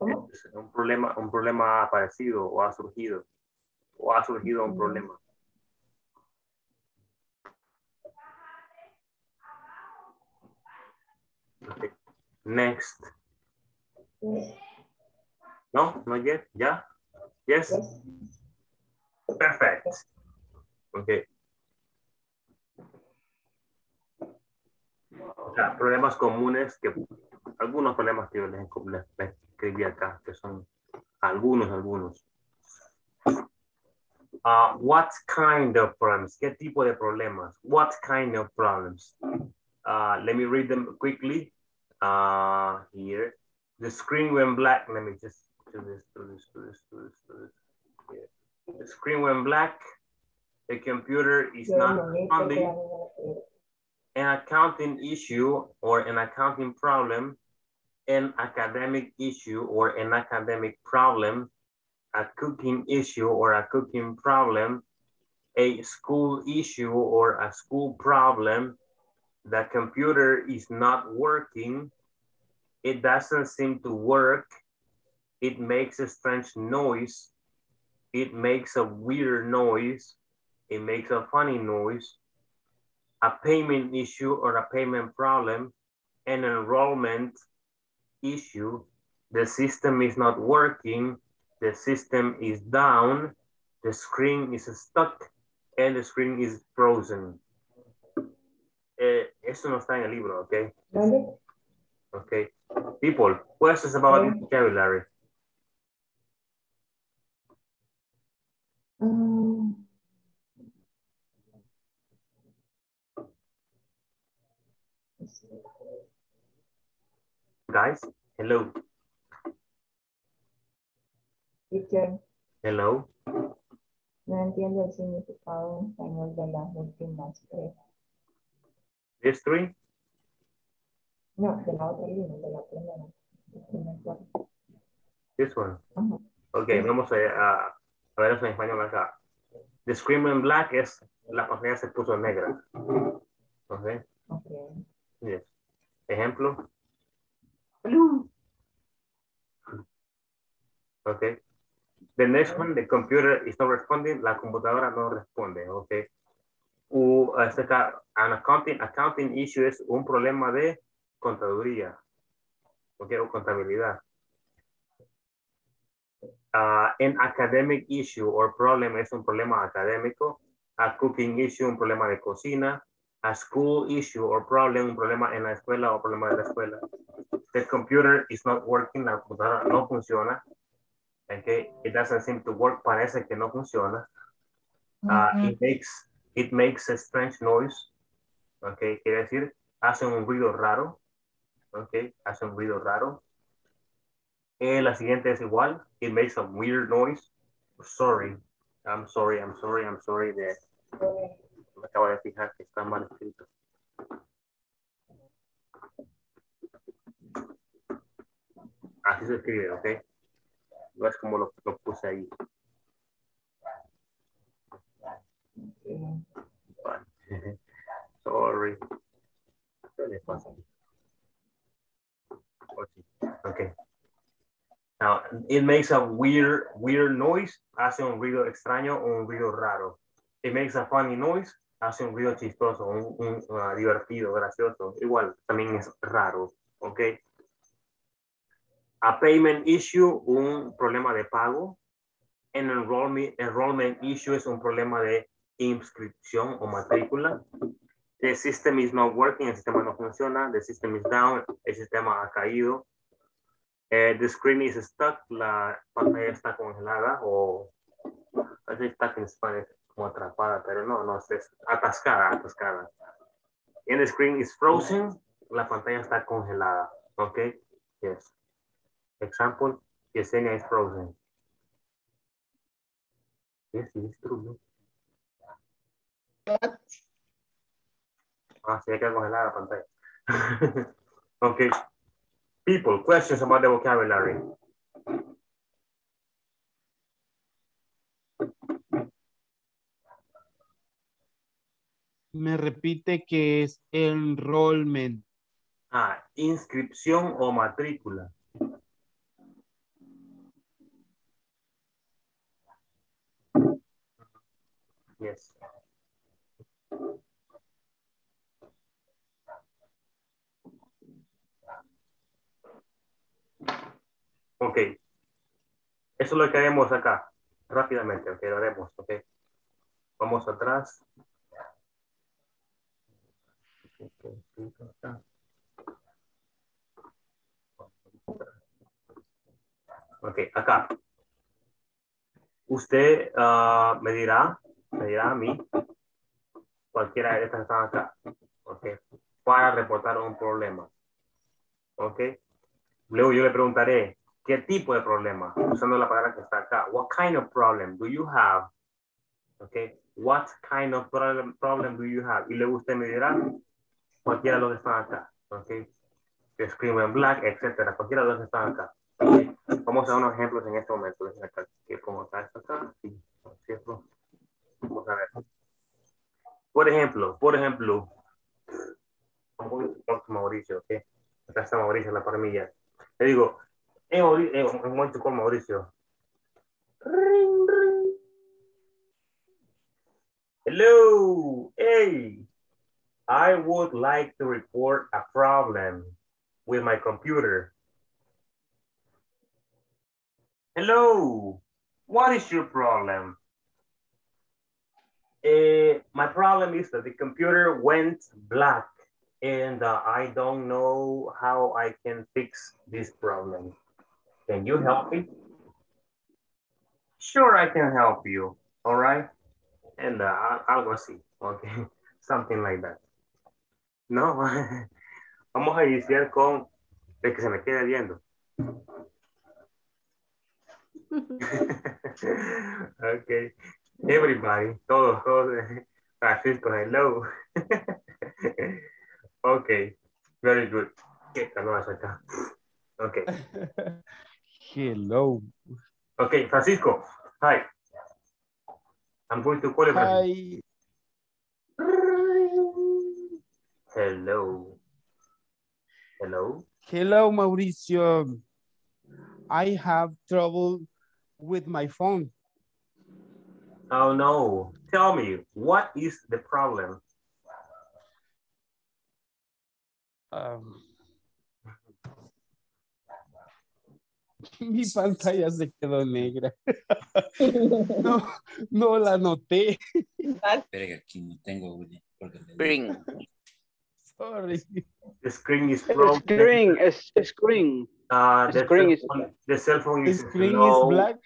Un problema, un problema ha aparecido o ha surgido. O ha surgido un problema. Okay. Next. No, not yet. Yeah. Yes. Perfect. Okay. O sea, problemas comunes que algunos problemas que yo les, les- les escribí acá, que son algunos, algunos. Uh, what kind of problems? ¿Qué tipo de problemas? What kind of problems? Uh, let me read them quickly. Uh, here. The screen went black. Let me just do this, do this, do this, do this, do this. Here. The screen went black. The computer is not responding. An accounting issue or an accounting problem, an academic issue or an academic problem, a cooking issue or a cooking problem, a school issue or a school problem, the computer is not working, it doesn't seem to work, it makes a strange noise, it makes a weird noise, it makes a funny noise, a payment issue or a payment problem, an enrollment issue, the system is not working, the system is down, the screen is stuck, and the screen is frozen. Eh, eso no está en el libro, okay? Okay. People, questions about the vocabulary? Um, Guys, hello. teacher, Hello. no entiendo el significado en español de las últimas tres. These three? No, de la otra línea, de la primera. This one. Ajá. Ok, vamos a, a, a ver eso en español acá. The screen went black es la pantalla se puso negra. Ok. Okay. Yes. Ejemplo. Ok. The next one, the computer is not responding. La computadora no responde. Ok. An accounting, accounting issue es un problema de contaduría. Ok, o contabilidad. Uh, an academic issue or problem es un problema académico. A cooking issue, un problema de cocina. A school issue or problem, un problema en la escuela o problema de la escuela. The computer is not working, la computadora no funciona. Okay, it doesn't seem to work, parece que no funciona. Uh, it makes it makes a strange noise. Okay, quiere decir, hace un ruido raro. Okay, hace un ruido raro. Eh, la siguiente es igual. It makes a weird noise. Sorry. I'm sorry, I'm sorry, I'm sorry me acabo de fijar que está mal escrito. Así se escribe, ¿ok? No es como lo, lo puse ahí. Vale. Sorry. ¿Qué le pasa? Okay. Now, it makes a weird, weird noise. Hace un ruido extraño o un ruido raro. It makes a funny noise. Hace un ruido chistoso, un, uh, divertido, gracioso. Igual, también es raro. Ok. A payment issue, un problema de pago. An enrollment, enrollment issue es un problema de inscripción o matrícula. The system is not working, el sistema no funciona. The system is down, el sistema ha caído. Eh, the screen is stuck, la pantalla está congelada o está como atrapada, pero no, no, es atascada, atascada. And the screen is frozen, la pantalla está congelada. Okay, yes. Example, Yesenia is frozen. Yes, it's true. Ah, sí, hay que congelar la pantalla. okay. People, questions about the vocabulary. Me repite que es enrollment. Ah, inscripción o matrícula. Yes. Ok. Eso es lo que haremos acá. Rápidamente, ok, lo haremos, ok. Vamos atrás. Ok, acá. Usted ah, me dirá, me dirá a mí, cualquiera de estas están acá, ok, para reportar un problema. Ok. Luego yo le preguntaré, ¿qué tipo de problema? Usando la palabra que está acá. What kind of problem do you have? Okay. What kind of problem, problem do you have? Y luego usted me dirá cualquiera de los que están acá. Okay. Escribo en black, etcétera. Cualquiera de los que están acá. Okay. Vamos a unos ejemplos en este momento. Acá, que pongo acá, esto acá. ¿cierto? Vamos a ver. Por ejemplo, por ejemplo, Mauricio, ¿ok? Acá está Mauricio la parmilla. Le digo, hey, Mauricio, hey, un momento con Mauricio. Ring, ring. Hello, hey. I would like to report a problem with my computer. Hello, what is your problem? Uh, my problem is that the computer went black and uh, I don't know how I can fix this problem. Can you help me? Sure, I can help you. All right. And uh, I'll, I'll go see. Okay. Something like that. No. Vamos a iniciar con el que se me quede viendo. okay. Everybody, todos, todos. Francisco, hello. okay. Very good. Qué calor acá. Okay. Hello. Okay, Francisco. Hi. I'm going to call you. Hi. Hello. Hello. Hello, Mauricio. I have trouble with my phone. Oh no. Tell me, what is the problem? Um, mi pantalla se quedó negra. no, no la noté. Espera que aquí no tengo. Spring. Sorry. The screen is broken. Screen, es screen. Uh, the, Screen is- phone, the cell phone The is screen low. is black.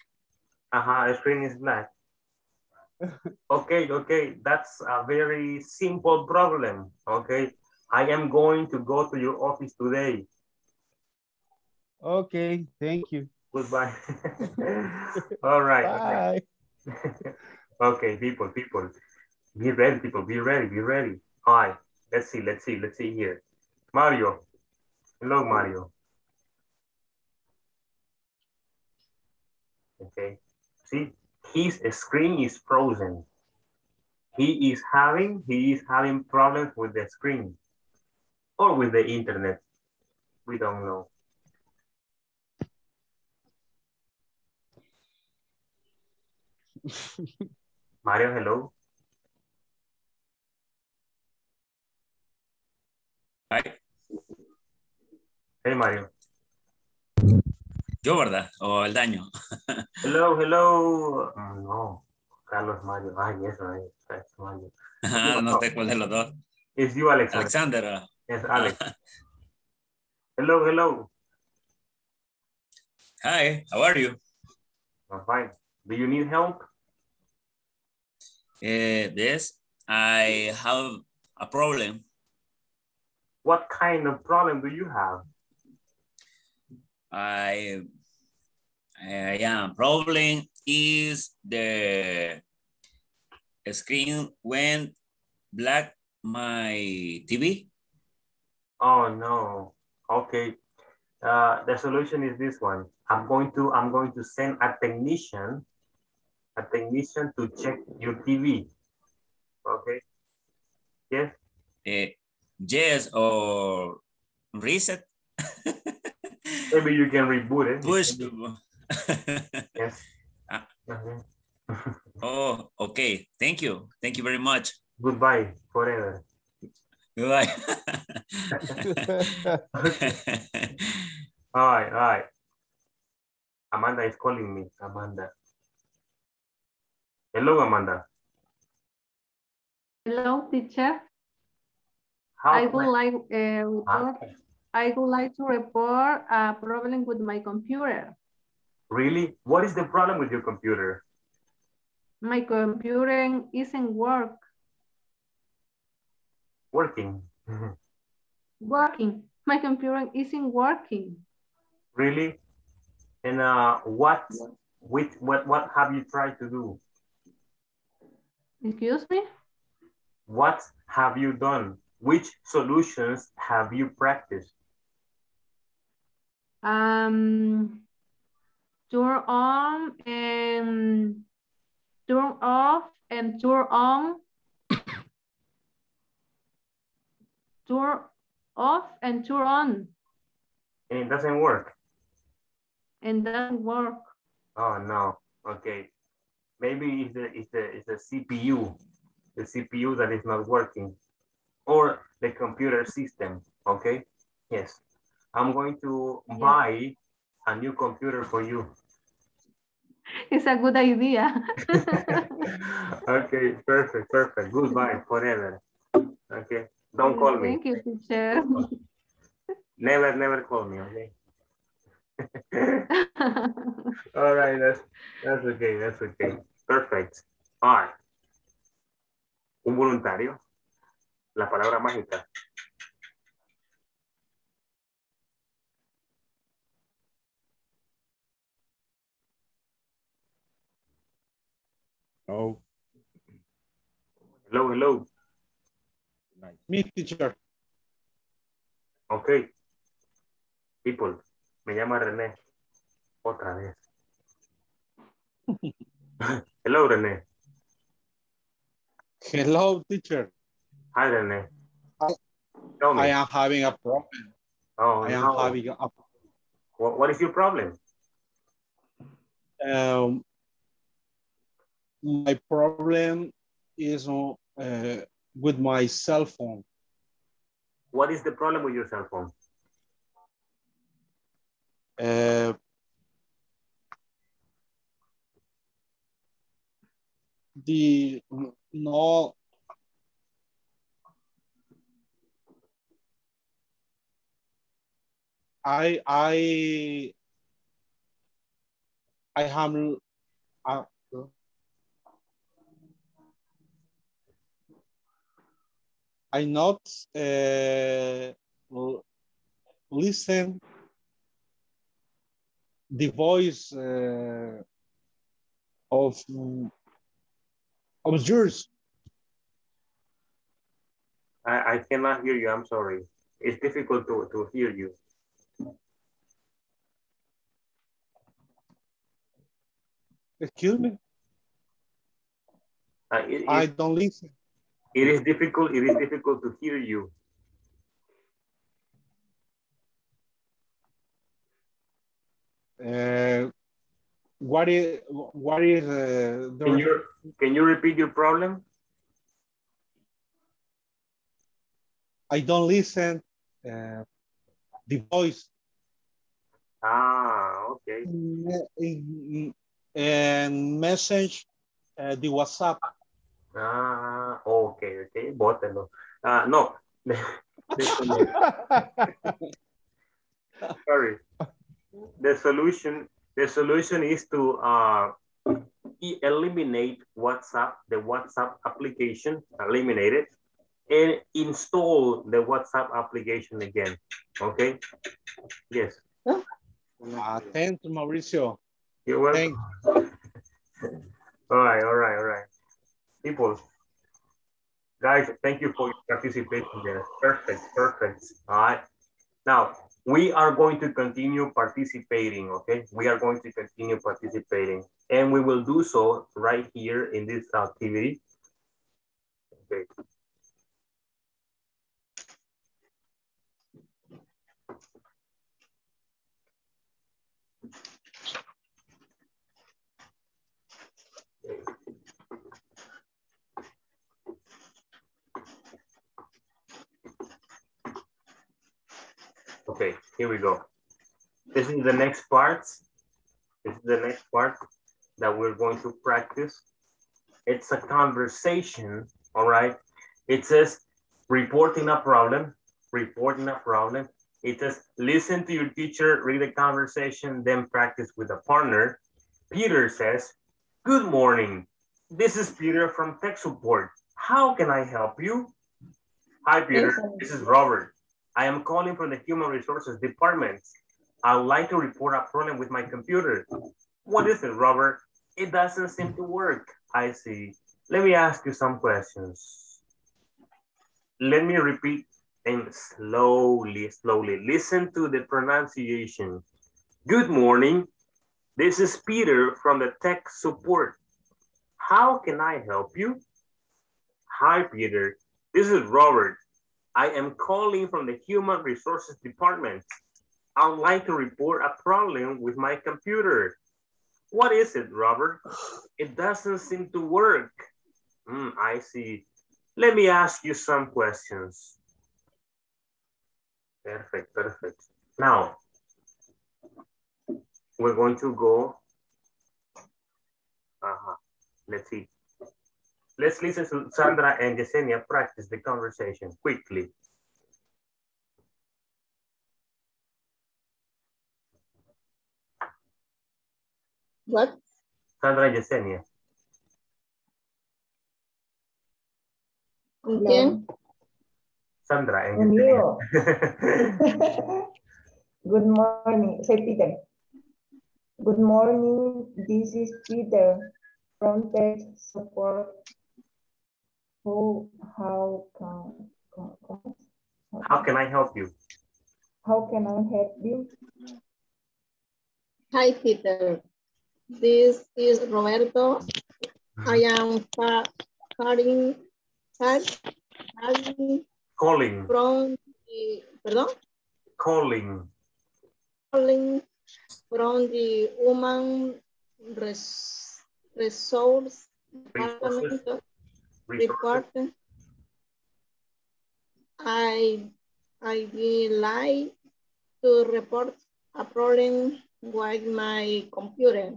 Uh-huh, the screen is black. okay, okay, that's a very simple problem. Okay, I am going to go to your office today. Okay, thank you. Goodbye. All right. okay. Bye. okay, people, people. Be ready, people. Be ready, be ready. All right. Let's see, let's see, let's see here. Mario. Hello, Mario. Okay. See, his screen is frozen. He is having, he is having problems with the screen or with the internet. We don't know. Mario, hello. Hi. Hey, Mario. Yo, ¿verdad? O el daño. Hello, hello. Mm, No, Carlos Mario. Ay, eso es, es Mario. Ah, no sé cuál de los dos. It's you, Alexander. Alexander. ah. Yes, Alex. hello, hello. Hi, how are you? I'm fine. Do you need help? Eh, yes, I have a problem. What kind of problem do you have? I, I am problem is the screen went black my TV. Oh no. Okay. Uh, the solution is this one. I'm going to I'm going to send a technician, a technician to check your TV. Okay. Yes. Eh, yes or reset. Maybe you can reboot it. Push. Yes. Ah. Mhm. Oh, okay. Thank you. Thank you very much. Goodbye forever. Goodbye. All right, all right. Amanda is calling me. Amanda. Hello, Amanda. Hello, teacher. How I would like uh, report, Okay. I would like to report a problem with my computer. Really? What is the problem with your computer? My computer isn't work Working. working. My computer isn't working. Really? And uh, what, with, what, what have you tried to do? Excuse me? What have you done? Which solutions have you practiced? Um, turn on and turn off and turn on. turn off and turn on And it doesn't work. and doesn't work. Oh no. Okay. Maybe it's the it's the it's the CPU, the CPU that is not working, or the computer system. Okay. Yes. I'm going to buy a new computer for you. It's a good idea. Okay. Perfect. Perfect. Goodbye forever. Okay. Don't call me. Thank you, teacher. Never, never call me. Okay. All right. That's that's okay. That's okay. Perfect. All right. Un voluntario. La palabra mágica. No. Hello, hello. Me, teacher. Ok. People, me llama René. Otra vez. Hello, René. Hello, teacher. Hi, René. I, I am having a problem. oh, I am having a What, what is your problem? um, my problem is uh, with my cell phone. What is the problem with your cell phone? Uh, the no. I I I have uh, I not uh, listen the voice uh, of of yours. I, I cannot hear you. I'm sorry. It's difficult to, to hear you. Excuse me. Uh, it, I don't listen. it is difficult. It is difficult to hear you. Uh, what is what is uh, the Can you can you repeat your problem? I don't listen uh, the voice Ah, okay. and message uh, the WhatsApp. Ah, okay, okay. Bótelo. Ah, no. The Sorry. The solution, the solution is to uh, eliminate WhatsApp, the WhatsApp application, eliminate it, and install the WhatsApp application again. Okay? Yes. Atento, Mauricio. You're welcome. All right, all right, all right. People, guys, thank you for your participation there. Perfect, perfect. All right. Now, we are going to continue participating, okay? We are going to continue participating, and we will do so right here in this activity. Okay. Okay, here we go. This is the next part. This is the next part that we're going to practice. It's a conversation, all right? It says reporting a problem, reporting a problem. It says listen to your teacher, read the conversation, then practice with a partner. Peter says, good morning. This is Peter from tech support. How can I help you? Hi, Peter. This is Robert. I am calling from the Human Resources Department. I would like to report a problem with my computer. What is it, Robert? It doesn't seem to work. I see. Let me ask you some questions. Let me repeat and slowly, slowly. Listen to the pronunciation. Good morning. This is Peter from the tech support. How can I help you? Hi, Peter. This is Robert. I am calling from the Human Resources Department. I would like to report a problem with my computer. What is it, Robert? It doesn't seem to work. Hmm, I see. Let me ask you some questions. Perfect, perfect. Now, we're going to go. Uh-huh. Let's see. Let's listen to Sandra and Yesenia practice the conversation quickly. What? Sandra and Yesenia. ¿Con quién? Sandra and Conmigo. Yesenia. Good morning. Say Peter. Good morning. This is Peter from tech support. Who, how can, can- How can I help you? how can I help you? Hi, Peter. This is Roberto. Mm-hmm. I am calling, calling Calling, from the, perdón, calling. calling from the Human Res- Resource Department Resources. report. I, I would like to report a problem with my computer.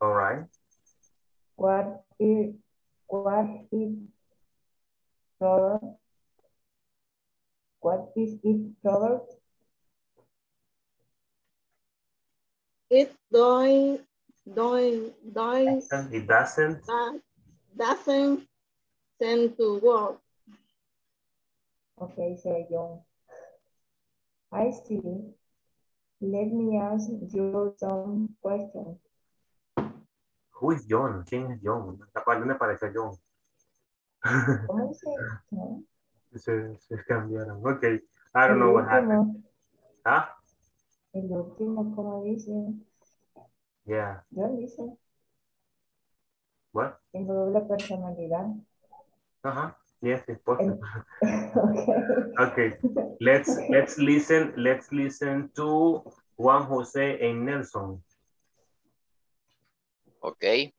All right. What is, what is, Robert? What is it, Robert? It doing, doing, doing, It doesn't. that doesn't seem to work. Okay, say John. I see. Let me ask you some questions. Who is John? ¿Quién es John? ¿Dónde aparece John? ¿Cómo dice? No. se, se cambiaron. Ok. I don't know what happened. Ah, el último, como dice, yeah. yo dice, What? tengo doble personalidad. Uh-huh. Yes, it's possible. Okay. Okay. Let's let's listen. Let's listen to Juan Jose and Nelson. Okay.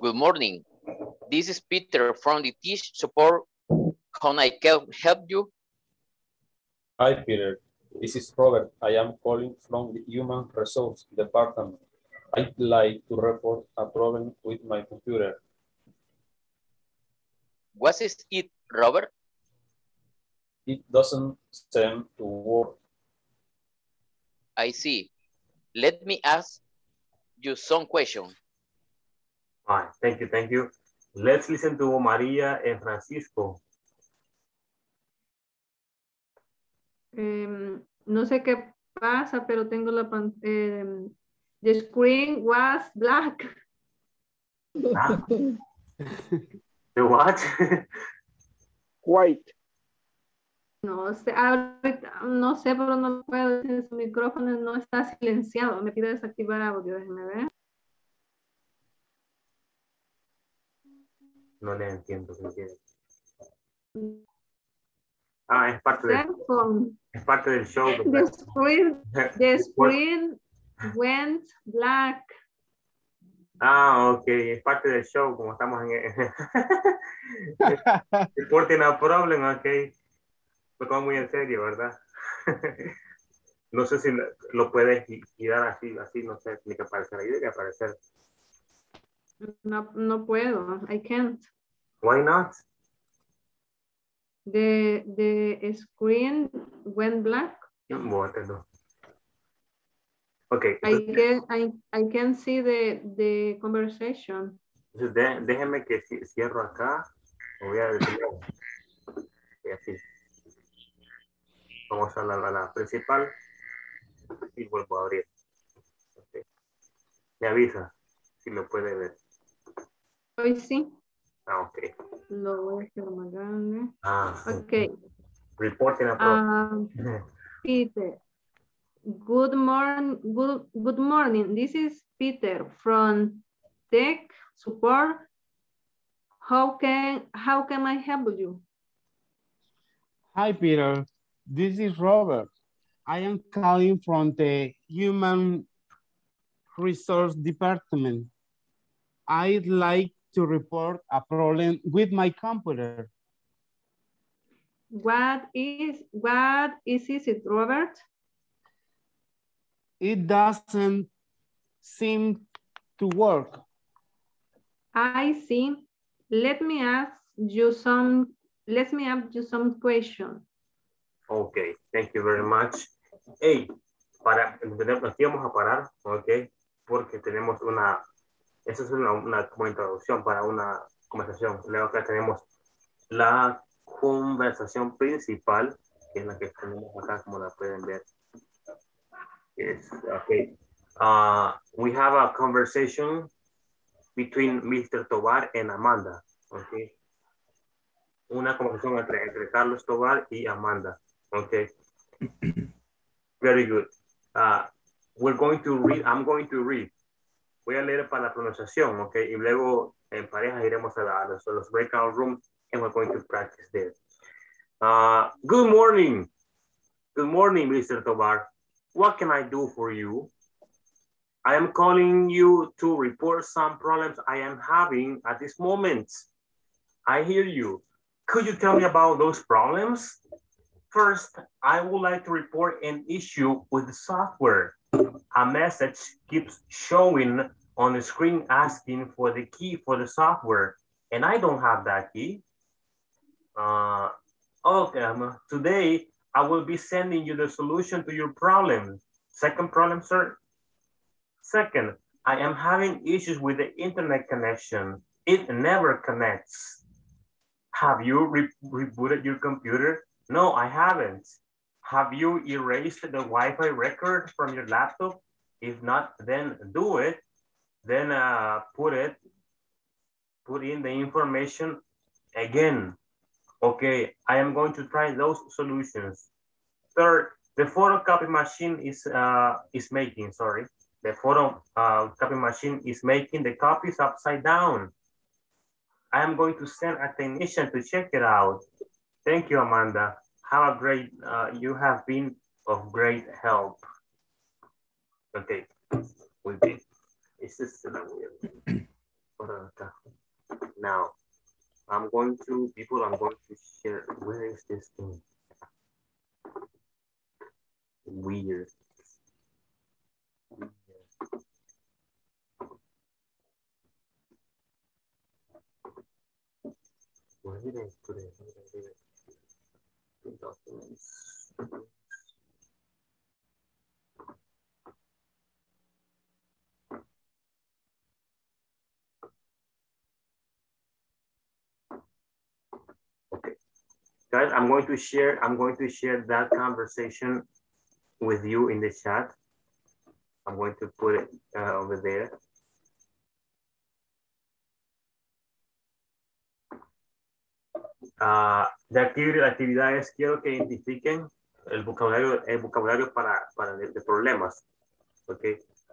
Good morning. This is Peter from the Teach Support. Can I can help you? Hi, Peter. This is Robert. I am calling from the Human Resource Department. I'd like to report a problem with my computer. What is it, Robert? It doesn't seem to work. I see. Let me ask you some question. Right. Thank you. Thank you. Let's listen to Maria and Francisco. Em, no sé qué pasa, pero tengo la pan- em, the screen was black. Ah. The what? White. No sé, ahorita, no sé, pero no puedo decir, su micrófono no está silenciado. Me pide desactivar audio, déjeme ver. No le entiendo. ¿qué quiere? Ah, es parte del, es parte del show. The screen, the screen went black. Ah, ok, es parte del show, como estamos en... Reporting a problem, ok. Lo tomo muy en serio, ¿verdad? no sé si lo, lo puedes gi- girar así, así, no sé, ni que aparecer ahí, debe aparecer. No, no puedo. I can't. Why not? The, the screen went black. Bótelo. Ok, I can, I, I can see the, the conversation. entonces dé- déjeme que ci- cierro acá. Voy a decir. Y así. Vamos a la, la principal y vuelvo a abrir. Ok. Me avisa si lo puede ver. Hoy sí. Ah, ok. Lo voy a hacer más grande. Ah, Okay. reporting a problem. Um, Peter. Good morning. Good, good morning. This is Peter from Tech Support. How can how can I help you? Hi, Peter. This is Robert. I am calling from the Human Resource Department. I'd like to report a problem with my computer. What is what is it, Robert? It doesn't seem to work. I see. Let me ask you some. Let me ask you some question. Ok, thank you very much. Hey, para entender, aquí vamos a parar, ok, porque tenemos una, esa es una, una como introducción para una conversación. Luego acá tenemos la conversación principal, que es la que tenemos acá, como la pueden ver. Yes, okay. Uh, we have a conversation between Mr. Tobar and Amanda, okay. Una conversación entre, entre Carlos Tobar y Amanda. Okay. Very good. Uh, we're going to read, I'm going to read. Voy a leer para la pronunciación, ok? Y luego en pareja iremos a, la- a los, a los breakout rooms and we're going to practice there. Uh, good morning. Good morning, Mr. Tobar. What can I do for you? I am calling you to report some problems I am having at this moment. I hear you. Could you tell me about those problems? First, I would like to report an issue with the software. A message keeps showing on the screen asking for the key for the software, and I don't have that key. Uh, okay, um, today I will be sending you the solution to your problem. Second problem, sir. Second, I am having issues with the internet connection. It never connects. Have you re rebooted your computer? No, I haven't. Have you erased the Wi-Fi record from your laptop? If not, then do it. Then uh, put it put in the information again. Okay, I am going to try those solutions. Third, the photocopy machine is uh, is making, sorry, the photo uh, copy machine is making the copies upside down. I am going to send a technician to check it out. Thank you, Amanda. Have a great, uh, you have been of great help. Okay, la voy a por acá. Now, I'm going to, people, I'm going to share, where is this thing? Weird. Where did I put it? Where did I leave it? Documents. Guys, I'm going to share, I'm going to share that conversation with you in the chat. I'm going to put it uh, over there. Ah, de actividad, actividades, quiero que identifiquen el vocabulario, el vocabulario para, para de, de problemas. Ok,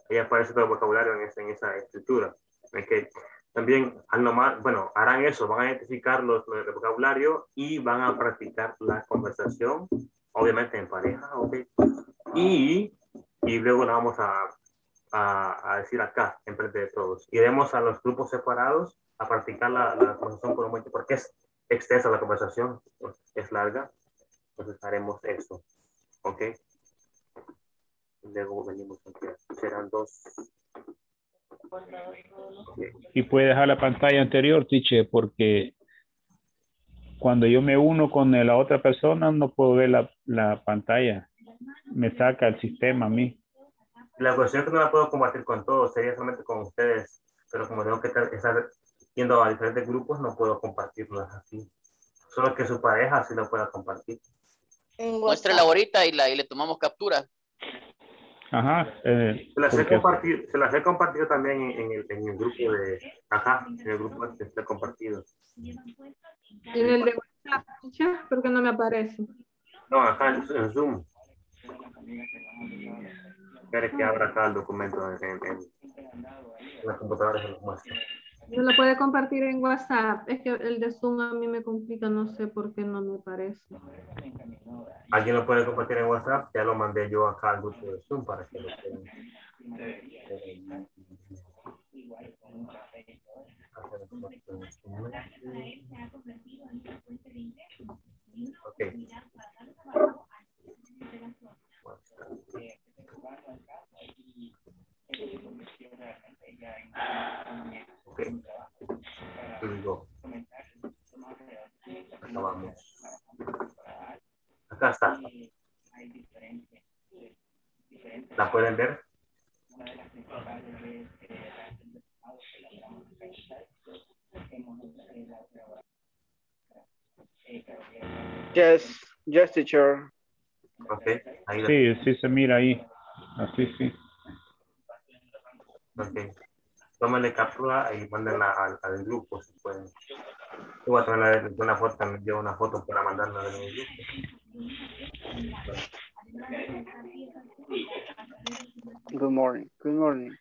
ahí aparece todo el vocabulario en, esa- en esa escritura. Ok, también, al nomás, bueno, harán eso, van a identificar los, el vocabulario y van a practicar la conversación, obviamente en pareja, ok. Y, y luego la vamos a, a, a decir acá, enfrente de todos. Iremos a los grupos separados a practicar la, la conversación por un momento, porque es extensa la conversación, es larga. Entonces haremos eso, ok. Luego venimos aquí, serán dos. Y puede dejar la pantalla anterior, teacher, porque cuando yo me uno con la otra persona no puedo ver la, la pantalla. Me saca el sistema a mí. La cuestión es que no la puedo compartir con todos, sería solamente con ustedes, pero como tengo que estar- yendo a diferentes grupos, no puedo compartirlas así. Solo que su pareja sí lo pueda compartir. Muéstrala ahorita y, la, y le tomamos captura. Ajá. eh, Se las he compartido, se las he compartido también en, en el, en el grupo de, ajá, en el grupo que está compartido. En el de WhatsApp, ya, porque no me aparece. No, acá en, Zoom. Espere que abra acá el documento en, en, en la computadora No lo puede compartir en WhatsApp. Es que el de Zoom a mí me complica, no sé por qué no me aparece. ¿Alguien lo puede compartir en WhatsApp? Ya lo mandé yo acá al grupo de Zoom para que lo puedan. eh, Ok. Ok. Here we go. Acá vamos. Acá está. ¿La pueden ver? Yes, yes, teacher. Ok. Ahí Sí, sí se mira ahí. Así sí. Ok. Tómenle captura y mándenla al, al grupo si pueden. Yo voy a tomar una foto, también llevo una foto para mandarla el grupo. Good morning. Good morning.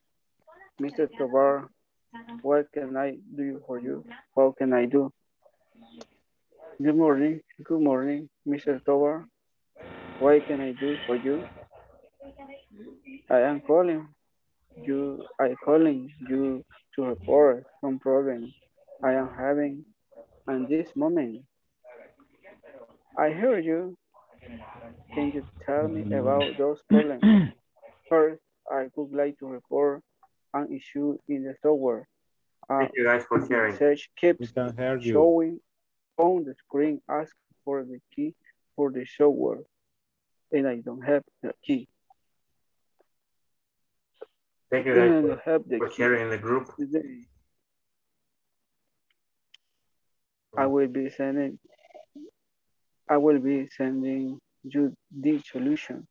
Mr. Tobar, what can I do for you? What can I do? Good morning. Good morning, Mr. Tobar. What can I do for you? I am calling you. I calling you to report some problem I am having at this moment. I heard you. Can you tell me about those problems? First, I would like to report an issue in the software. Uh, Thank you guys for sharing. message keeps can hear you. showing on the screen asking for the key for the software, and I don't have the key. Thank you guys for, for sharing the group. Today, I will be sending. I will be sending you the solution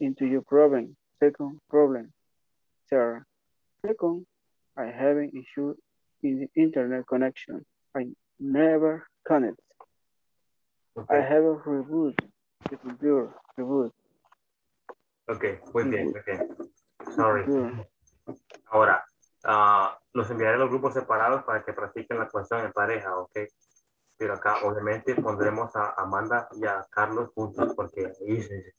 into your problem. Second problem, Sarah. Second, I have an issue in the internet connection. I never connect. I have a reboot the computer. Reboot. Ok, muy bien, ok. Sorry. Ahora, ah, los enviaré a los grupos separados para que practiquen la cuestión en pareja, ok. Pero acá obviamente pondremos a Amanda y a Carlos juntos porque ahí se-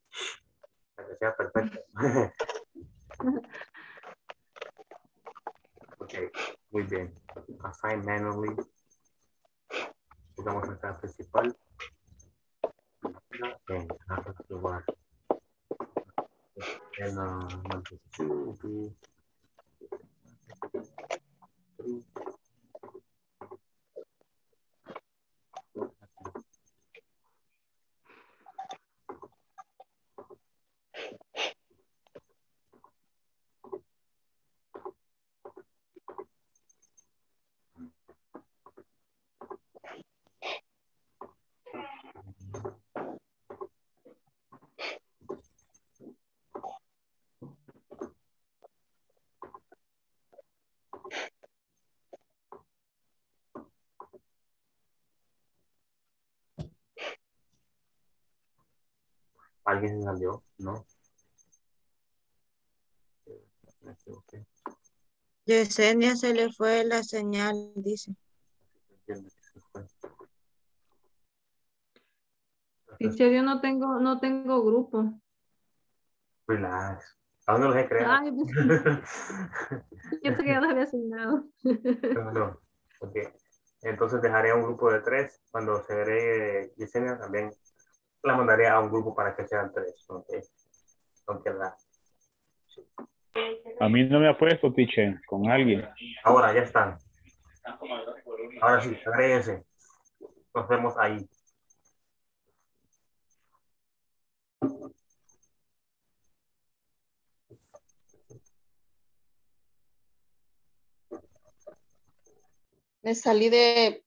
que sea perfecto. ok, muy bien. Assign manually. Vamos acá al principal. En lugar. En uh, outro. ¿Alguien se salió? ¿No? Me equivoqué. Yesenia se le fue la señal, dice. Teacher, yo no tengo, no tengo grupo. Relax. Aún no los he creado. Ay, pues, yo pensé que ya los había asignado. No, no. Ok. Entonces dejaré un grupo de tres. Cuando se agregue Yesenia también la mandaré a un grupo para que sean tres. La- A mí no me ha puesto, teacher, con alguien. Ahora ya están. Ahora sí, agréguense. Nos vemos ahí. Me salí de,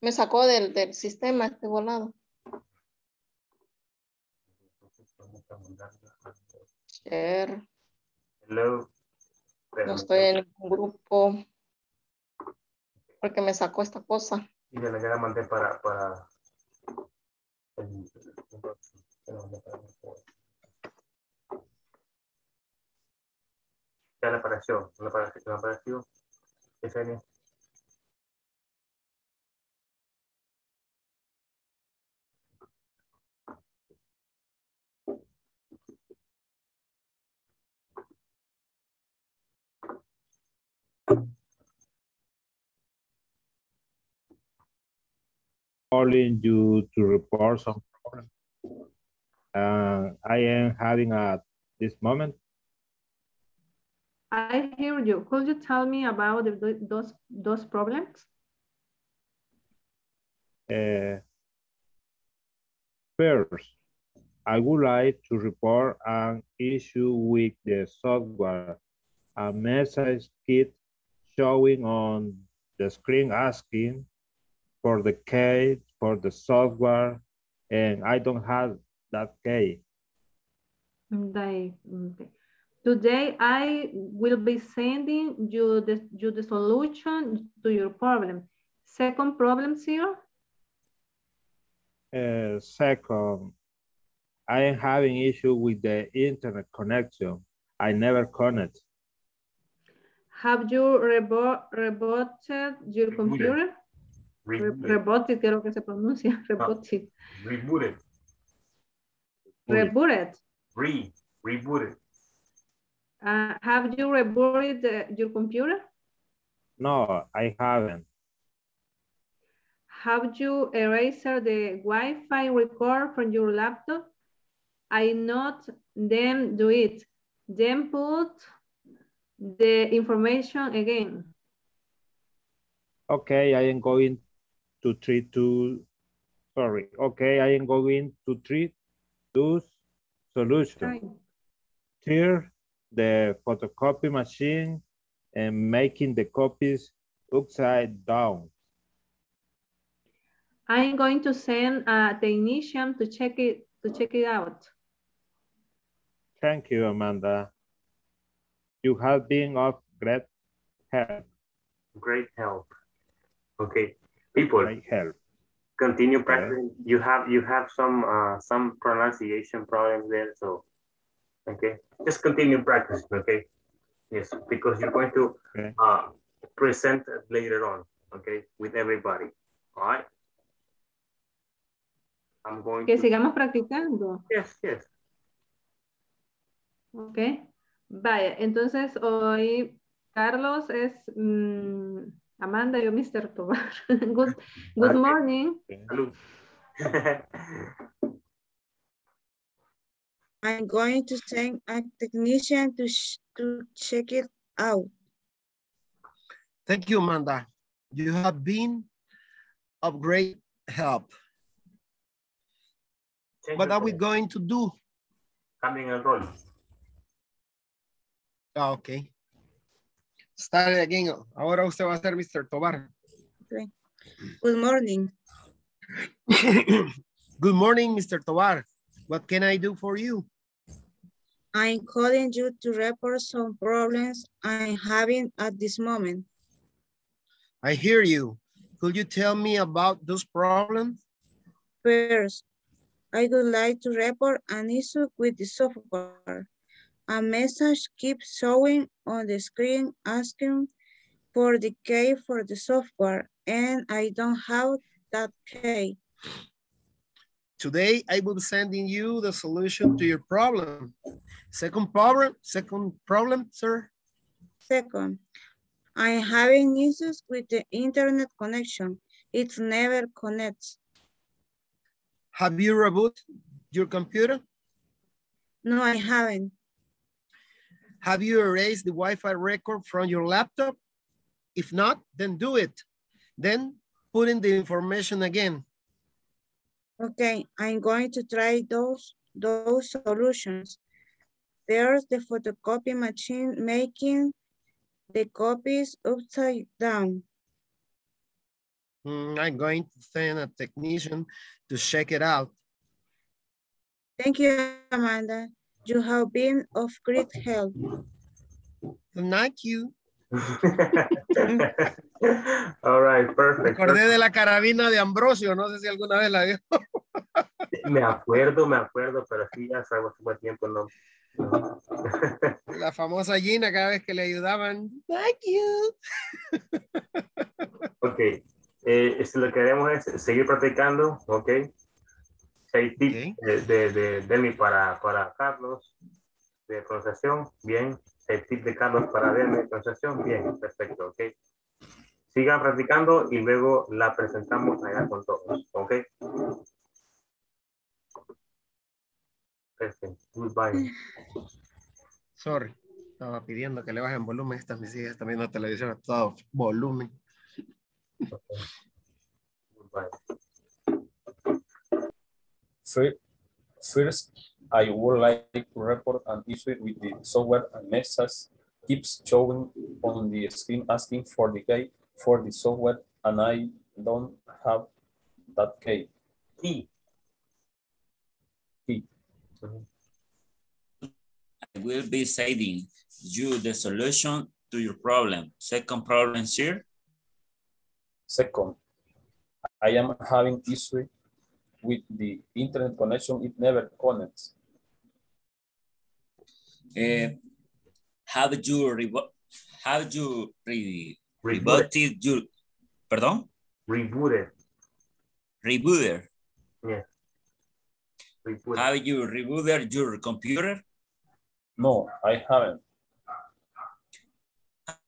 me sacó del, del sistema este volado. Share. Hello. No estoy en ningún grupo. Porque me sacó esta cosa. Y ya la mandé para, para el- Ya le apareció, le apareció, le apareció. Calling you to report some problem. Uh, I am having at this moment. I hear you. Could you tell me about the, those, those problems? Uh, first, I would like to report an issue with the software. A message kit showing on the screen asking for the key for the software, and I don't have that key. They, okay. Today, I will be sending you the, you the solution to your problem. Second problem, Zero? Uh, second, I am having issue with the internet connection. I never connect. Have you rebo rebooted your computer? Re Rebooted. rebooted, creo que se pronuncia. Rebooted. Rebooted. Rebooted. Re. Rebooted. Uh, have you rebooted uh, your computer? No, I haven't. Have you erased the Wi-Fi record from your laptop? I not them do it. Then put the information again. Okay, I am going to treat to, sorry. Okay, I am going to treat those solution. Right. Clear the photocopy machine and making the copies upside down. I'm going to send uh, a technician to check it to check it out. Thank you, Amanda. You have been of great help. great help. Okay, people. Great help. Continue practicing. You have you have some uh, some pronunciation problems there, so okay, just continue practicing. Okay, yes, because you're going to uh, present later on. Okay, with everybody. All right. I'm going Que to. sigamos practicando. Yes, yes. Ok. Vaya, entonces hoy Carlos es mm, Amanda, yo Mr. Tobar. good good Okay. morning. Salud. I'm going to send a technician to, sh- to check it out. Thank you, Amanda. You have been of great help. What are we going to do? Coming el rol. Ah, ok. Start again. Ahora usted va a ser Mr. Tobar. Okay. Good morning. Good morning, Mr. Tobar. What can I do for you? I'm calling you to report some problems I'm having at this moment. I hear you. Could you tell me about those problems? First, I would like to report an issue with the software. A message keeps showing on the screen asking for the key for the software, and I don't have that key. Today, I will be sending you the solution to your problem. Second problem, second problem, sir. Second, I'm having issues with the internet connection. It never connects. Have you rebooted your computer? No, I haven't. Have you erased the Wi-Fi record from your laptop? If not, then do it. Then put in the information again. Okay, I'm going to try those, those solutions. There's the photocopy machine making the copies upside down. Mm, I'm going to send a technician to check it out. Thank you, Amanda. You have been of great help. Thank you. All right, Me perfect. acordé de la carabina de Ambrosio, no sé si alguna vez la vio. Me acuerdo, me acuerdo, pero sí, ya hace buen tiempo no. La famosa Gina cada vez que le ayudaban. Thank you. Ok, eh, lo que haremos es seguir practicando, ok. Seis tips de, de, de, de mí para, para Carlos de pronunciación, bien. Seis tips de Carlos para Demi de pronunciación, bien, perfecto, ok. Sigan practicando y luego la presentamos allá con todos, ok. Perfecto, goodbye. Sorry, estaba pidiendo que le bajen volumen. Estas mis hijas también viendo televisión todo volumen. goodbye. Fir- First, I would like to report an issue with the software and message keeps showing on the screen asking for the key for the software and I don't have that key. Key. Key. I will be sending you the solution to your problem. Second problem here. Second, I am having issue with the internet connection. It never connects. Uh, have you revo- have you re Rebooted. rebooted your perdón Rebooted. rebooted? Yeah. Rebooted. Have you rebooted your computer? No, I haven't.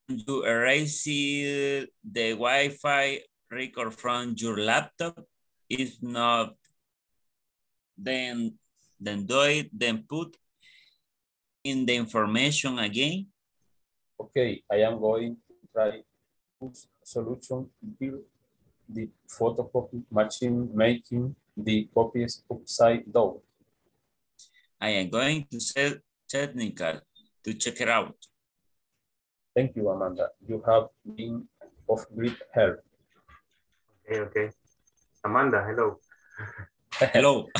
You erase the Wi-Fi record from your laptop. It's not, then then do it. Then put in the information again. Okay, I am going to try this solution build the photocopy machine making the copies upside down. I am going to set technical to check it out. Thank you, Amanda. You have been of great help. Okay, okay. Amanda, hello. Hello.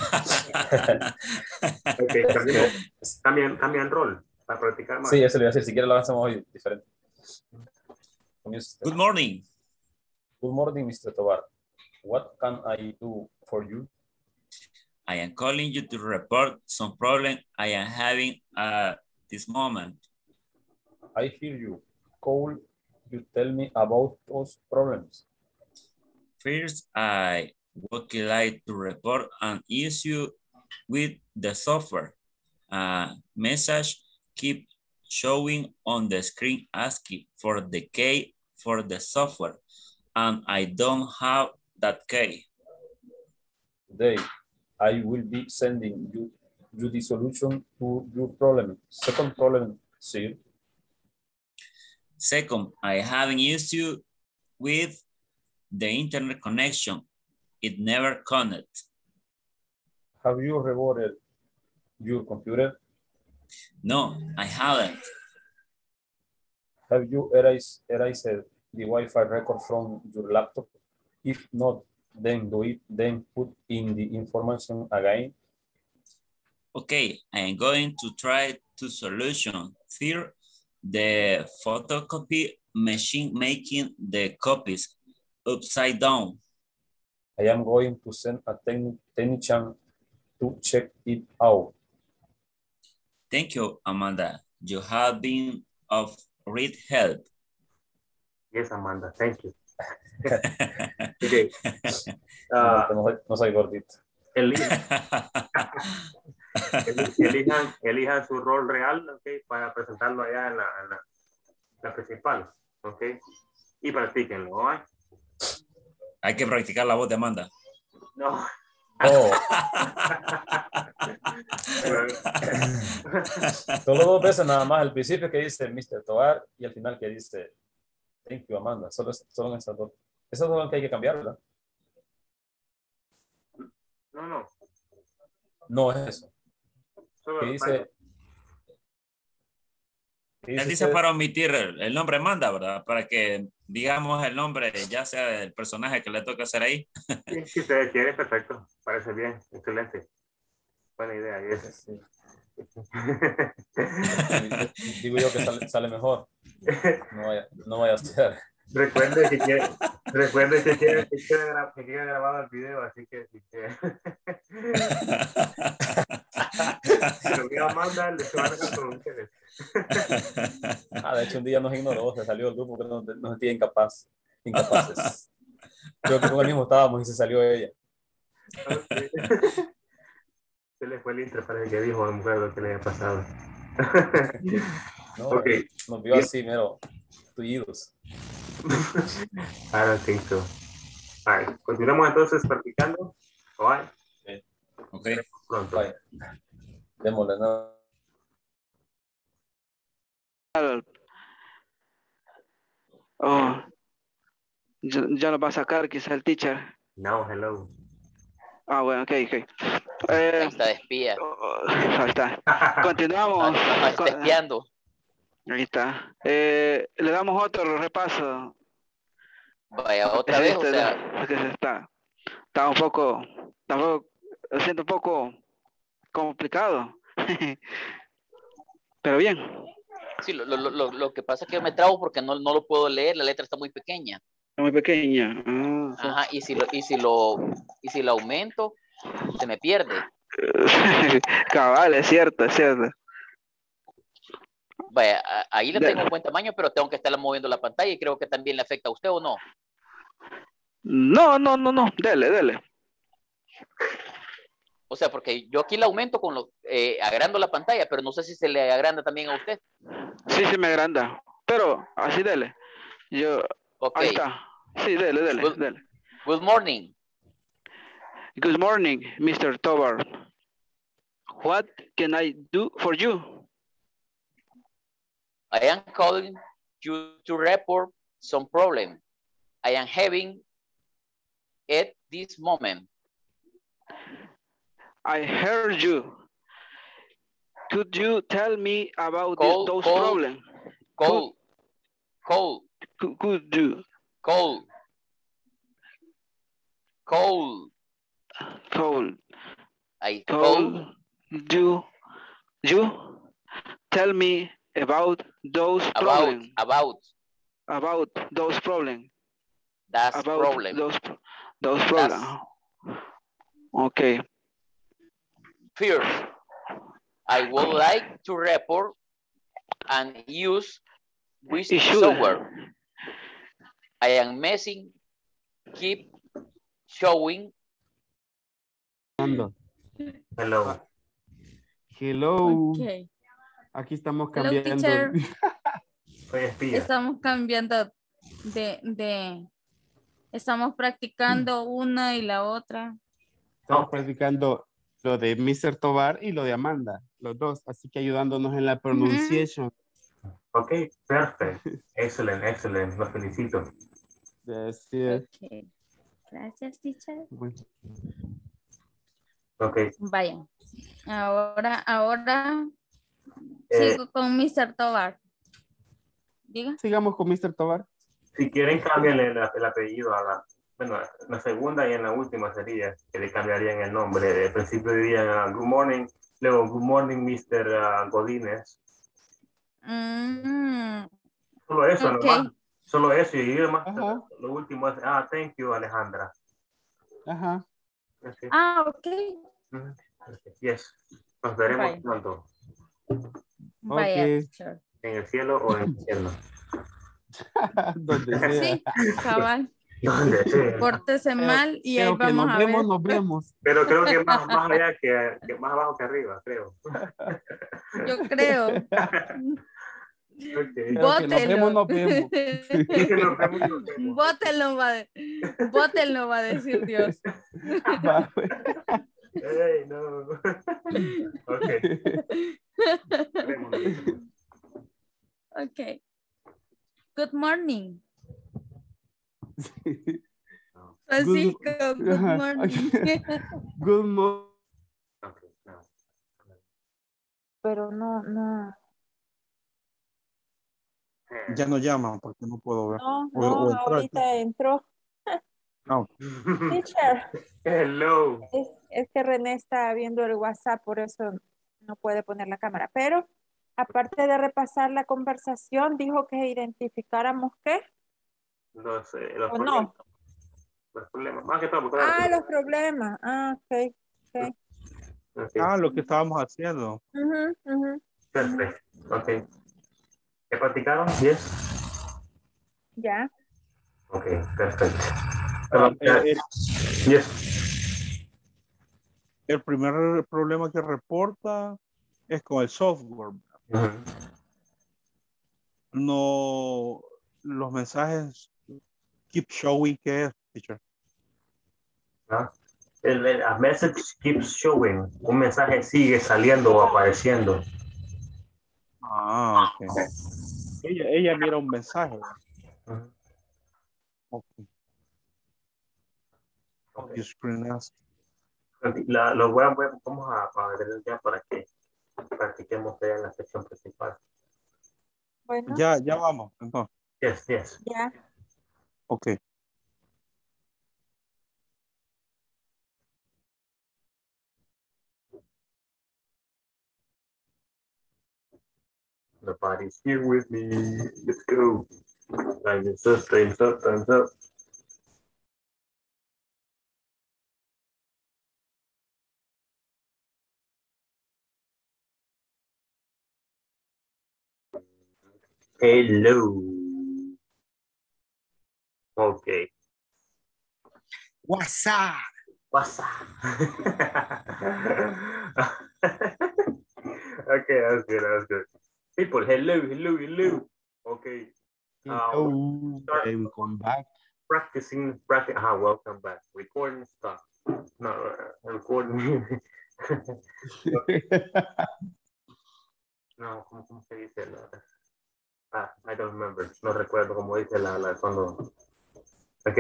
Okay, cambian, cambian, cambian rol para practicar más. Sí, eso le voy a decir. Si quieres lo hacemos hoy diferente. Good morning. Good morning, Mr. Tovar. What can I do for you? I am calling you to report some problem I am having at this moment. I hear you. Could you tell me about those problems? First, I would like to report an issue with the software. A message keep showing on the screen asking for the key for the software, and I don't have that key. Today, I will be sending you, you the solution to your problem. Second problem, sir. Second, I have an issue with the internet connection. It never connects. Have you rebooted your computer? No, I haven't. Have you erased, erased the Wi-Fi record from your laptop? If not, then do it, then put in the information again. Okay, I am going to try to solution. Fear the photocopy machine making the copies upside down. I am going to send a techni- technician to check it out. Thank you, Amanda. You have been of great help. Yes, Amanda, thank you. okay. Ah, no, soy- no soy gordito. eli- eli- elijan, elijan su rol real, ok, para presentarlo allá en la, en la, la principal, ok, y practíquenlo, ¿ok? Hay que practicar la voz de Amanda. No. Oh. Solo dos veces nada más. Al principio que dice Mr. Tovar y al final que dice Thank you, Amanda. Solo, solo en esas dos. Esas dos que hay que cambiar, ¿verdad? No, no. No es eso. Solo Que dice. Él dice dice usted- para omitir el, el nombre Amanda, ¿verdad? Para que digamos el nombre, ya sea del personaje que le toca hacer ahí. Sí, si ustedes quieren, perfecto. Parece bien, excelente. Buena idea. Yes. Digo yo que sale, sale mejor. No vaya, no vaya a ser. Recuerde que quiere, recuerde que quiere, que quiere, gra- que quiere grabado el video, así que si lo quiero mandar, le se van a con ustedes. Ah, de hecho, un día nos ignoró, se salió del grupo que nos, nos sentía incapaz, incapaces. Creo que con él mismo estábamos y se salió ella. Se le fue el intro, parece que dijo a la mujer lo que le había pasado. No, Ok. Nos vio así, mero, tullidos. I don't think so. All right. Continuamos entonces practicando. All right. Ok. Pronto. Bye. Démosle, ¿no? Oh, ya, ya lo va a sacar quizá el teacher. No, hello. Ah, bueno, ok, ok. Eh, Ahí está de espía. ahí está. Continuamos. No, no, está espiando. Ahí está. Eh, le damos otro repaso. Vaya, otra vez, o Este, sea, es que se está, está un poco, tampoco, lo siento un poco complicado. Pero bien. sí, lo, lo, lo, lo que pasa es que yo me trabo porque no, no lo puedo leer, la letra está muy pequeña. Muy pequeña. Ah, Ajá, y si lo, y si lo, y si lo aumento, se me pierde. Cabal, es cierto, es cierto. Vaya, ahí le tengo un buen tamaño, pero tengo que estarla moviendo la pantalla y creo que también le afecta a usted o no. No, no, no, no, dele, dele. O sea, porque yo aquí la aumento con lo, eh, agrando la pantalla, pero no sé si se le agranda también a usted. Sí, sí me agranda. Pero así dele. Yo, Ok. ahí está. Sí, dele, dele, Good- dele. Good morning. Good morning, Mr. Tovar. What can I do for you? I am calling you to report some problem. I am having at this moment. I heard you. Could you tell me about this, those call, problems? Call, call, Could, could you call, call. call, I call, you, you tell me about those about, problems? about. about those problems. That's about problem. those those problems. Okay. First, I would like to report and use which Issue. software. I am messing, keep showing. Hello. Hello. Hello. Ok. Aquí estamos Hello, cambiando. Soy espía. Estamos cambiando de, de, estamos practicando una y la otra. Estamos practicando lo de Mr. Tobar y lo de Amanda, los dos, así que ayudándonos en la pronunciación. Ok, perfecto. Excelente, excelente. Los felicito. Así es. Ok. Gracias, teacher. Bueno, Ok. Vaya. Ahora, ahora Eh, sigo con Mr. Tobar. Diga. Sigamos con Mr. Tobar. Si quieren, cámbienle el, el apellido a la, bueno, en la segunda y en la última sería que le cambiarían el nombre. De principio dirían ah, Good morning, luego Good morning, Mr. ah, Godínez. Mm, Solo eso, Ok. nomás. Solo eso. Y además, lo último es, ah, thank you, Alejandra. Ajá. Así. Ah, ok. Yes. Nos veremos pronto. Vaya, Ok. teacher. En el cielo o en el infierno. Donde sea. Sí, cabal. Donde sea. Pórtese mal y ahí Pero que vamos nos a vemos, ver. nos vemos. Pero creo que más, más allá que, que más abajo que arriba, creo. Yo creo. Ok. Pero que nos vemos, nos va, a- bótenlo va a decir Dios. Va, pues. Ey, no. Ok. Ok. Good morning. Francisco, good Ajá. morning. Good morning. Pero no, no. Ya no llaman porque no puedo ver. No, no, o ahorita entró. No. Teacher, Hello. es, es que René está viendo el WhatsApp, por eso no puede poner la cámara. Pero aparte de repasar la conversación, dijo que identificáramos qué. Los, los ¿O problemas. no? Los problemas. Más que todo, porque- Ah, los problemas. Ah, ok. ok. Ok. Ah, lo que estábamos haciendo. Ujú, ujú. Perfecto. Ok. ¿Ya practicaron? Yes. Ya. Ok, perfecto. Ah, eh, eh, Yes. el primer problema que reporta es con el software. No, los mensajes keep showing que es, teacher. ¿Ah? El, el- a message keeps showing. Un mensaje sigue saliendo o apareciendo. Ah, ok. Ella, ella mira un mensaje. Your screen ask. La, lo voy a, vamos a, a ver ya para que practiquemos ya en la sección principal. Bueno, Ya, ya vamos. Entonces, Yes, yes. ya. ok. Nobody's here with me. Let's go. Time is up, time's up, time's up. Hello. Okay. What's up? What's up? okay, that's good. That's good. People, hello, hello, hello. Okay. Hello, Uh, start and come back. practicing, practice. Ah, welcome back. Recording stuff. No, uh, recording. no, ¿cómo, cómo se dice? La- Ah, I don't remember. No recuerdo cómo dice la, la cuando. Ok.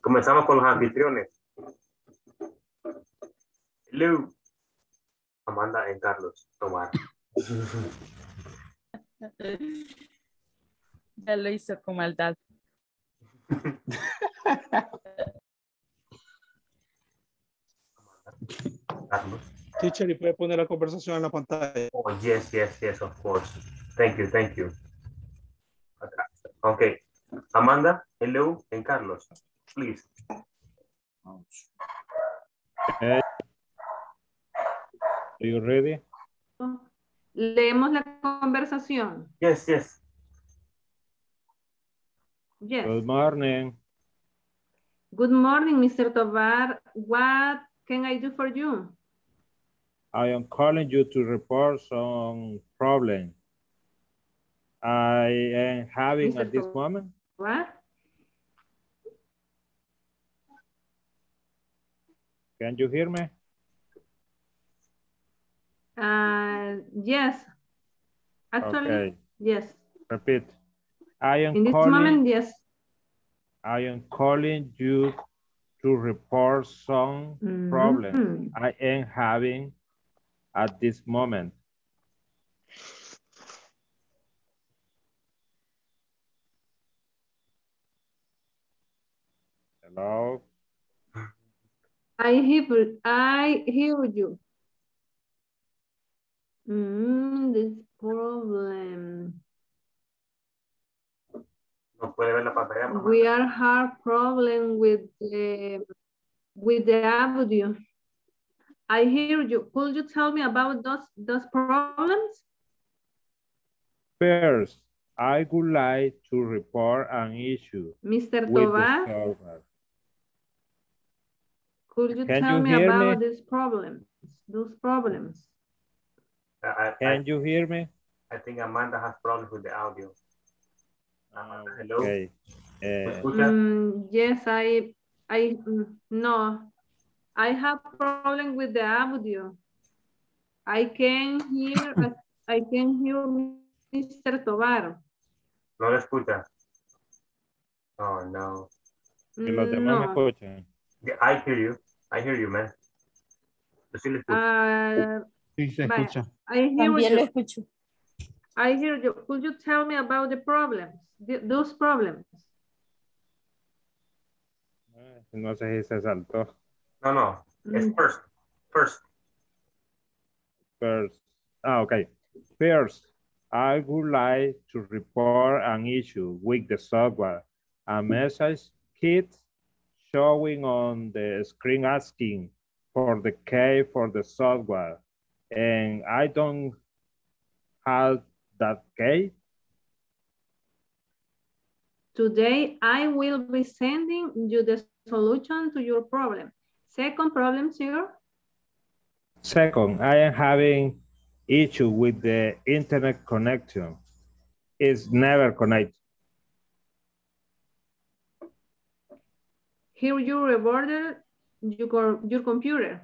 Comenzamos con los anfitriones. Hello. Amanda y Carlos. Tomar. Ya lo hizo con maldad. Carlos. Teacher, ¿y puede poner la conversación en la pantalla? Oh, yes, yes, yes, of course. Thank you, thank you. Okay. Amanda, hello, and Carlos, please. Okay. Are you ready? Leemos la conversación. Yes, yes. Yes. Good morning. Good morning, Mr. Tovar. What can I do for you? I am calling you to report some problem I am having Mr. at this moment. What? Can you hear me? Uh, yes. Actually, Okay. yes. Repeat. I am In this calling. moment, yes. I am calling you to report some Mhm. problem I am having at this moment. Hello. I hear, I hear you. Mm, this problem. No puede ver la pantalla. mamá. We are hard problem with the with the audio. I hear you. Could you tell me about those those problems? First, I would like to report an issue Mr. with the Tovar, server. Could you Can tell you me hear about me? these problems? Those problems. I, I, Can you hear me? I think Amanda has problems with the audio. Amanda, hello. Okay. ¿Me. Mm, yes, I, I, mm, no, I have problem with the audio. I can hear, I can hear Mr. Tovar. No le escucha. Oh, no. que los demás me No, I hear you. I hear you, man. Yo sí le escucho. ah, Sí, se escucha. I hear También lo you. escucho. I hear you. Could you tell me about the problems, th- those problems? No sé si se saltó. No, no. It's Mm. first. First. First, ah, okay. First, I would like to report an issue with the software. A message keeps showing on the screen asking for the key for the software. And I don't have that key. Today, I will be sending you the solution to your problem. Second problem, sir. Second, I am having issue with the internet connection. It's never connected. Here you reboarded your, your computer.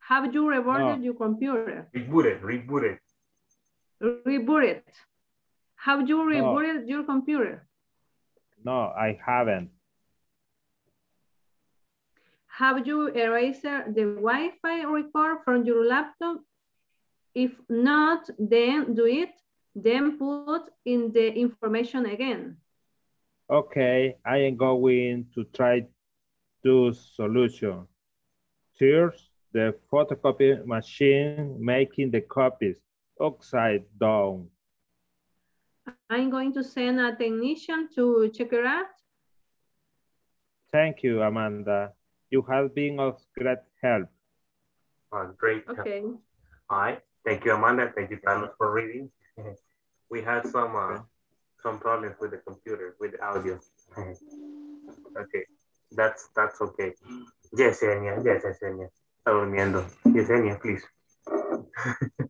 Have you reboarded No. your computer? Reboot it. Reboot it. Reboot it. Have you rebooted your computer? No, I haven't. Have you erased the Wi-Fi record from your laptop? If not, then do it. Then put in the information again. Okay, I am going to try to solution. Here's the photocopy machine making the copies upside down. I'm going to send a technician to check it out. Thank you, Amanda. You have been of great help. Uh, great. Okay. All right. Thank you, Amanda. Thank you, Carlos, for reading. We had some uh, some problems with the computer, with the audio. okay. That's that's okay. Yesenia, yes, Yesenia. Está durmiendo. Yesenia, please.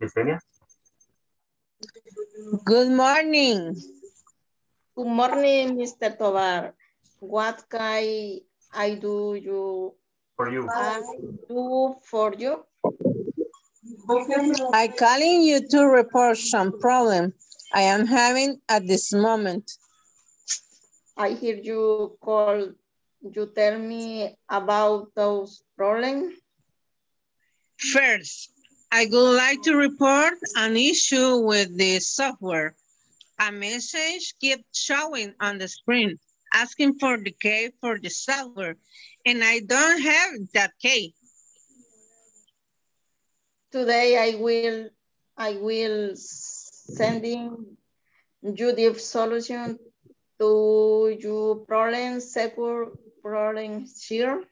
Yesenia? Good morning. Good morning, Mr. Tovar. What can I do you For you. I do for you? I calling you to report some problem I am having at this moment. I hear you call. You tell me about those problems. First, I would like to report an issue with the software. A message keeps showing on the screen asking for the key for the software, and I don't have that key. Today I will I will sending you the solution to your problem, secure problem here.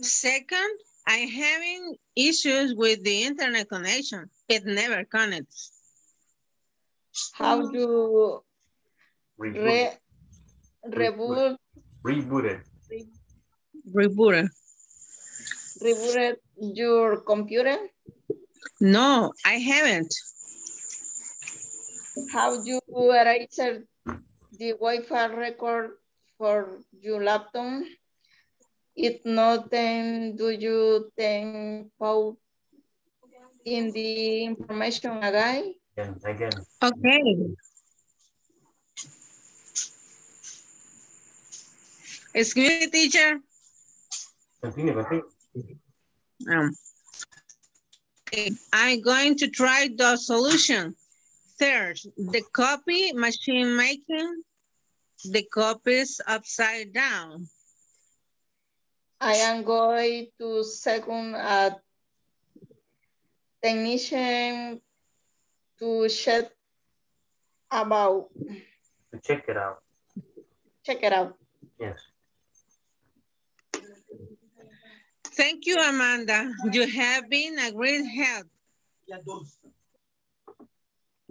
Second, I'm having issues with the internet connection. It never connects. How mm. do Reboot. re, reboot, Rebooted. Reboot. reboot your computer? No, I haven't. How you erase the Wi-Fi record for your laptop? If not, then do you then put in the information again? Again, again. Okay. Excuse me, teacher. Continue, continue. Um, I'm going to try the solution. Third, the copy machine making the copies upside down. I am going to second a technician to check about, To check it out. check it out. Yes. Thank you, Amanda. You have been a great help.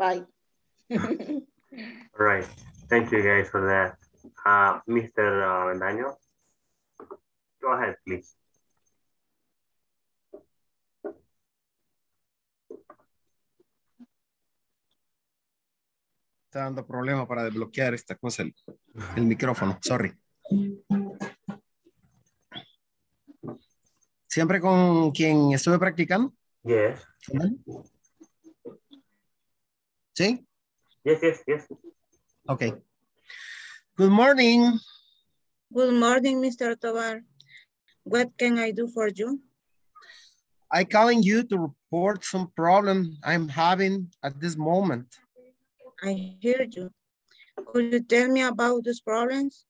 Bye. All right. Thank you guys for that. Uh, Mr. Uh, Daniel, go ahead, please. Está dando problema para desbloquear esta cosa, el, el micrófono, sorry. ¿Siempre con quien estuve practicando? Yes. ¿Sí? Yes, yes, yes. Okay. Good morning. Good morning, Mr. Tovar. What can I do for you? I calling you to report some problem I'm having at this moment. I hear you. Could you tell me about these problems?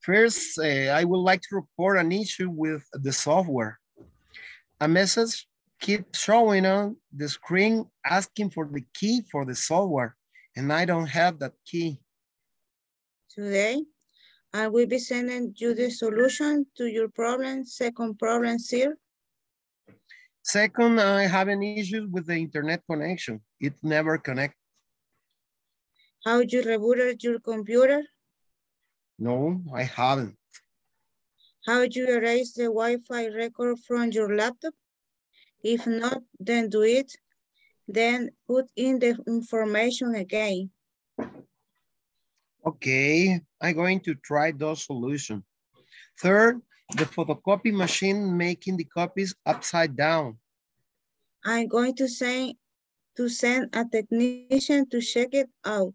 First, uh, I would like to report an issue with the software. A message keeps showing on the screen asking for the key for the software, and I don't have that key. Today, I will be sending you the solution to your problem. Second problem here. Second, I have an issue with the internet connection. It never connects. How you rebooted your computer? No, I haven't. How you erase the Wi-Fi record from your laptop? If not, then do it. Then put in the information again. Okay, I'm going to try those solutions. Third, the photocopy machine making the copies upside down. I'm going to send to send a technician to check it out.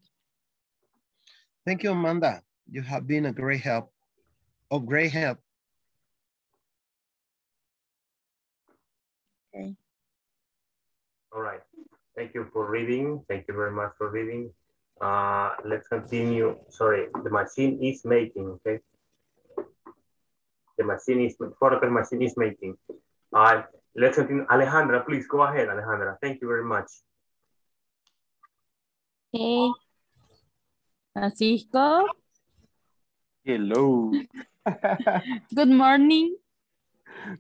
Thank you, Amanda. You have been a great help. Of great help. Okay. All right. Thank you for reading. Thank you very much for reading. Uh, let's continue. Sorry, the machine is making, okay? The machine is, photocopy machine is making. Uh, let's continue. Alejandra, please go ahead, Alejandra. Thank you very much. Hey. Francisco, Hello. good morning.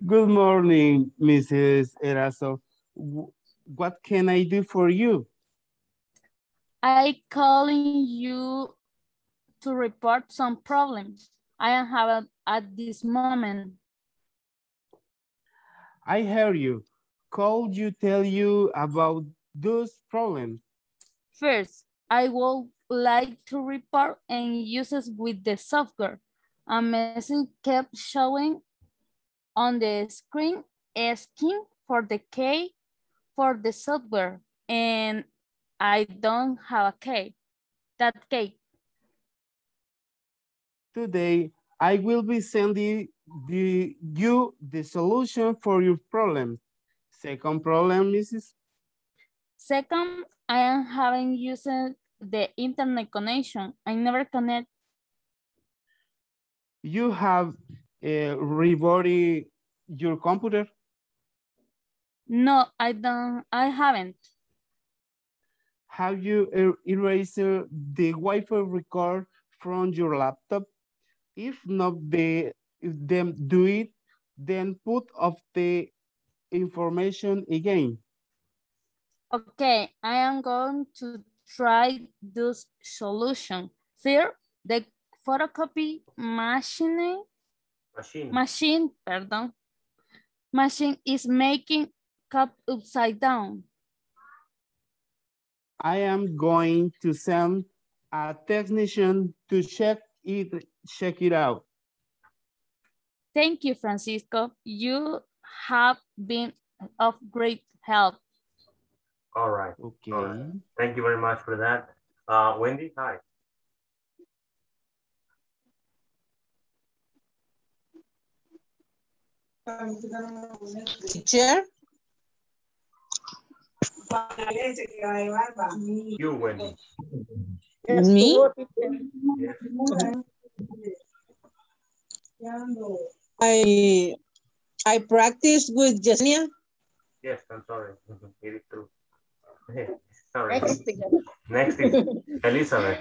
Good morning, Mrs. Erazo. W- What can I do for you? I calling you to report some problems I have at this moment. I heard you. Called you tell you about those problems. First, I would like to report and uses with the software. A message kept showing on the screen asking for the key for the software and I don't have a key. That key. Today, I will be sending the, you the solution for your problem. Second problem, Mrs. Second, I am having used the internet connection. I never connect. You have uh, rebooted your computer. No, I don't, I haven't. Have you er- erased the Wi-Fi record from your laptop? If not, the, if them do it, then put up the information again. Okay, I am going to try this solution. Here, the photocopy machine, Machine. machine, pardon, machine is making cup upside down. I am going to send a technician to check it, check it out. Thank you, Francisco. You have been of great help. All right. Okay. All right. Thank you very much for that. Uh, Wendy, hi. Teacher? You, Wendy. Me? I I practice with Jasmine. Yes, I'm sorry. It is true. sorry. Next together. Next is Elizabeth.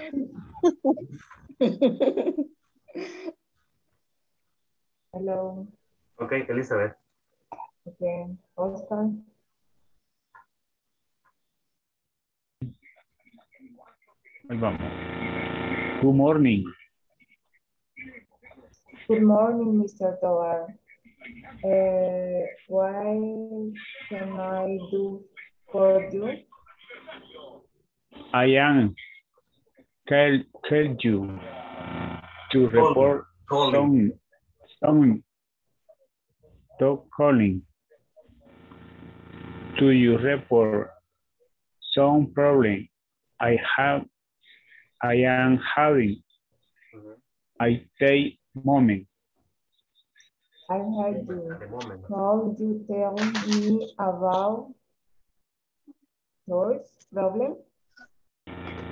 Hello. Okay, Elizabeth. Okay. Oscar. Ahí vamos. Good morning. Good morning, Mr. Tovar. Uh, why can I do for you? I am tell, tell you to report some some dog calling Do you report some problem I have I am having I take moment I heard you. Could you tell me about yours problem?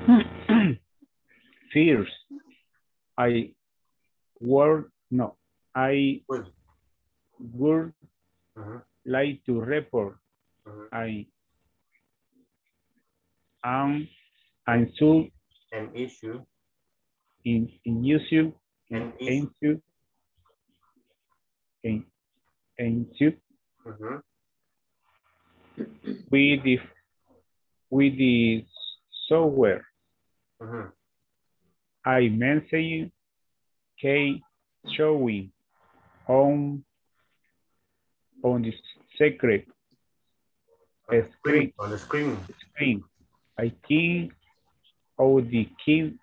First, I work, no, I would like to report I am and so An issue. in, in issue, An issue, in, issue Mhm. with the, with the software. Mhm. I mentioned K showing on on the secret screen On the screen. screen. I think of the key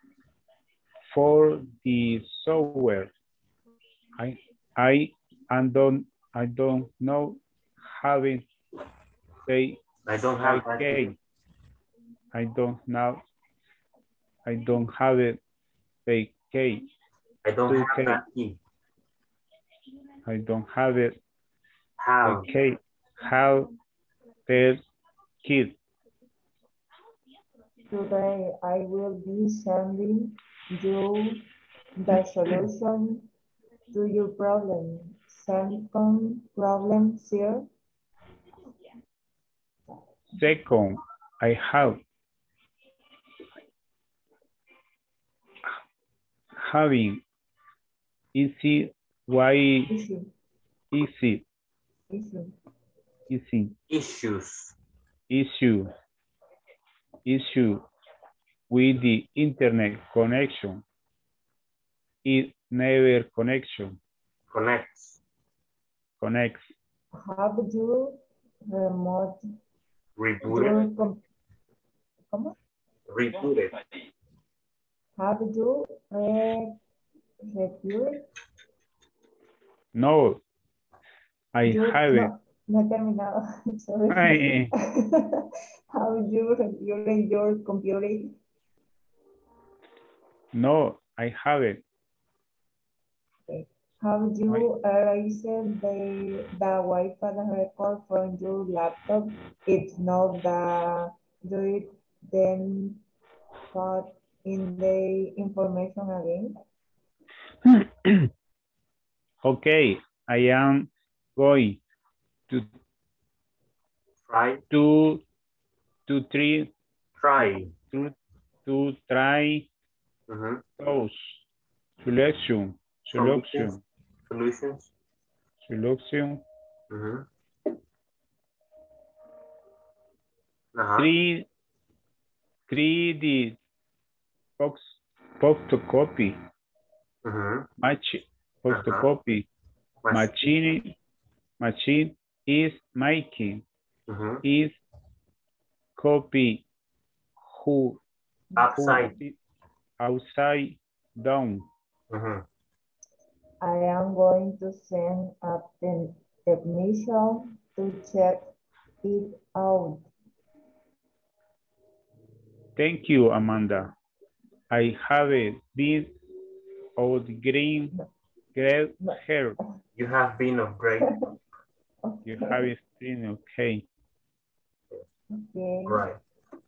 for the software. I I and don't I don't know how it say I don't have okay. I don't know. I don't have it. Say K. I don't have that key. I don't have it. How? Okay. How the kid. Today I will be sending you the solution to your problem. Second problem sir. Second, I have having easy why Issue. easy Issue. easy Issues. issue issue with the internet connection. It never connection Connects. connects. Have you remote Reboot your it. com- Reboot it. Have you eh, re reviewed? No, I You- haven't. No, no he terminado. Sorry. Ay. Eh, eh. Have you reviewed your computer? No, I. Have you uh, erased the, the Wi-Fi record from your laptop? If not, the, do it then put in the information again? okay, I am going to Try. To, to three, Try. to, to try Mhm. those. Selection, selection, Solutions. selection. Mhm. Ajá. Three, three D box, photocopy, Mhm. mach, photocopy, machine, machine is making, Mhm. is copy, who, Upside. who, outside down. Mhm. I am going to send a te- technician to check it out. Thank you, Amanda. I have been of green, great hair. You have been of great. You have it been okay. Okay. Right.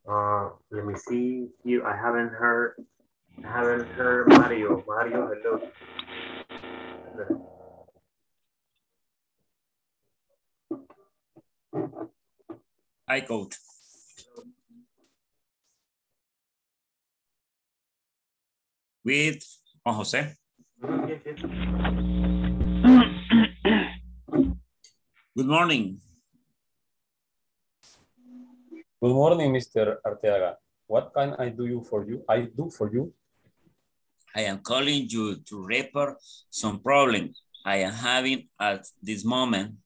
Uh, let me see here. I haven't heard. I haven't heard Mario. Mario, hello. I coach. With Juan Jose. Good morning. Good morning, Mr. Arteaga. What can I do you for you? I do for you? I am calling you to report some problems I am having at this moment.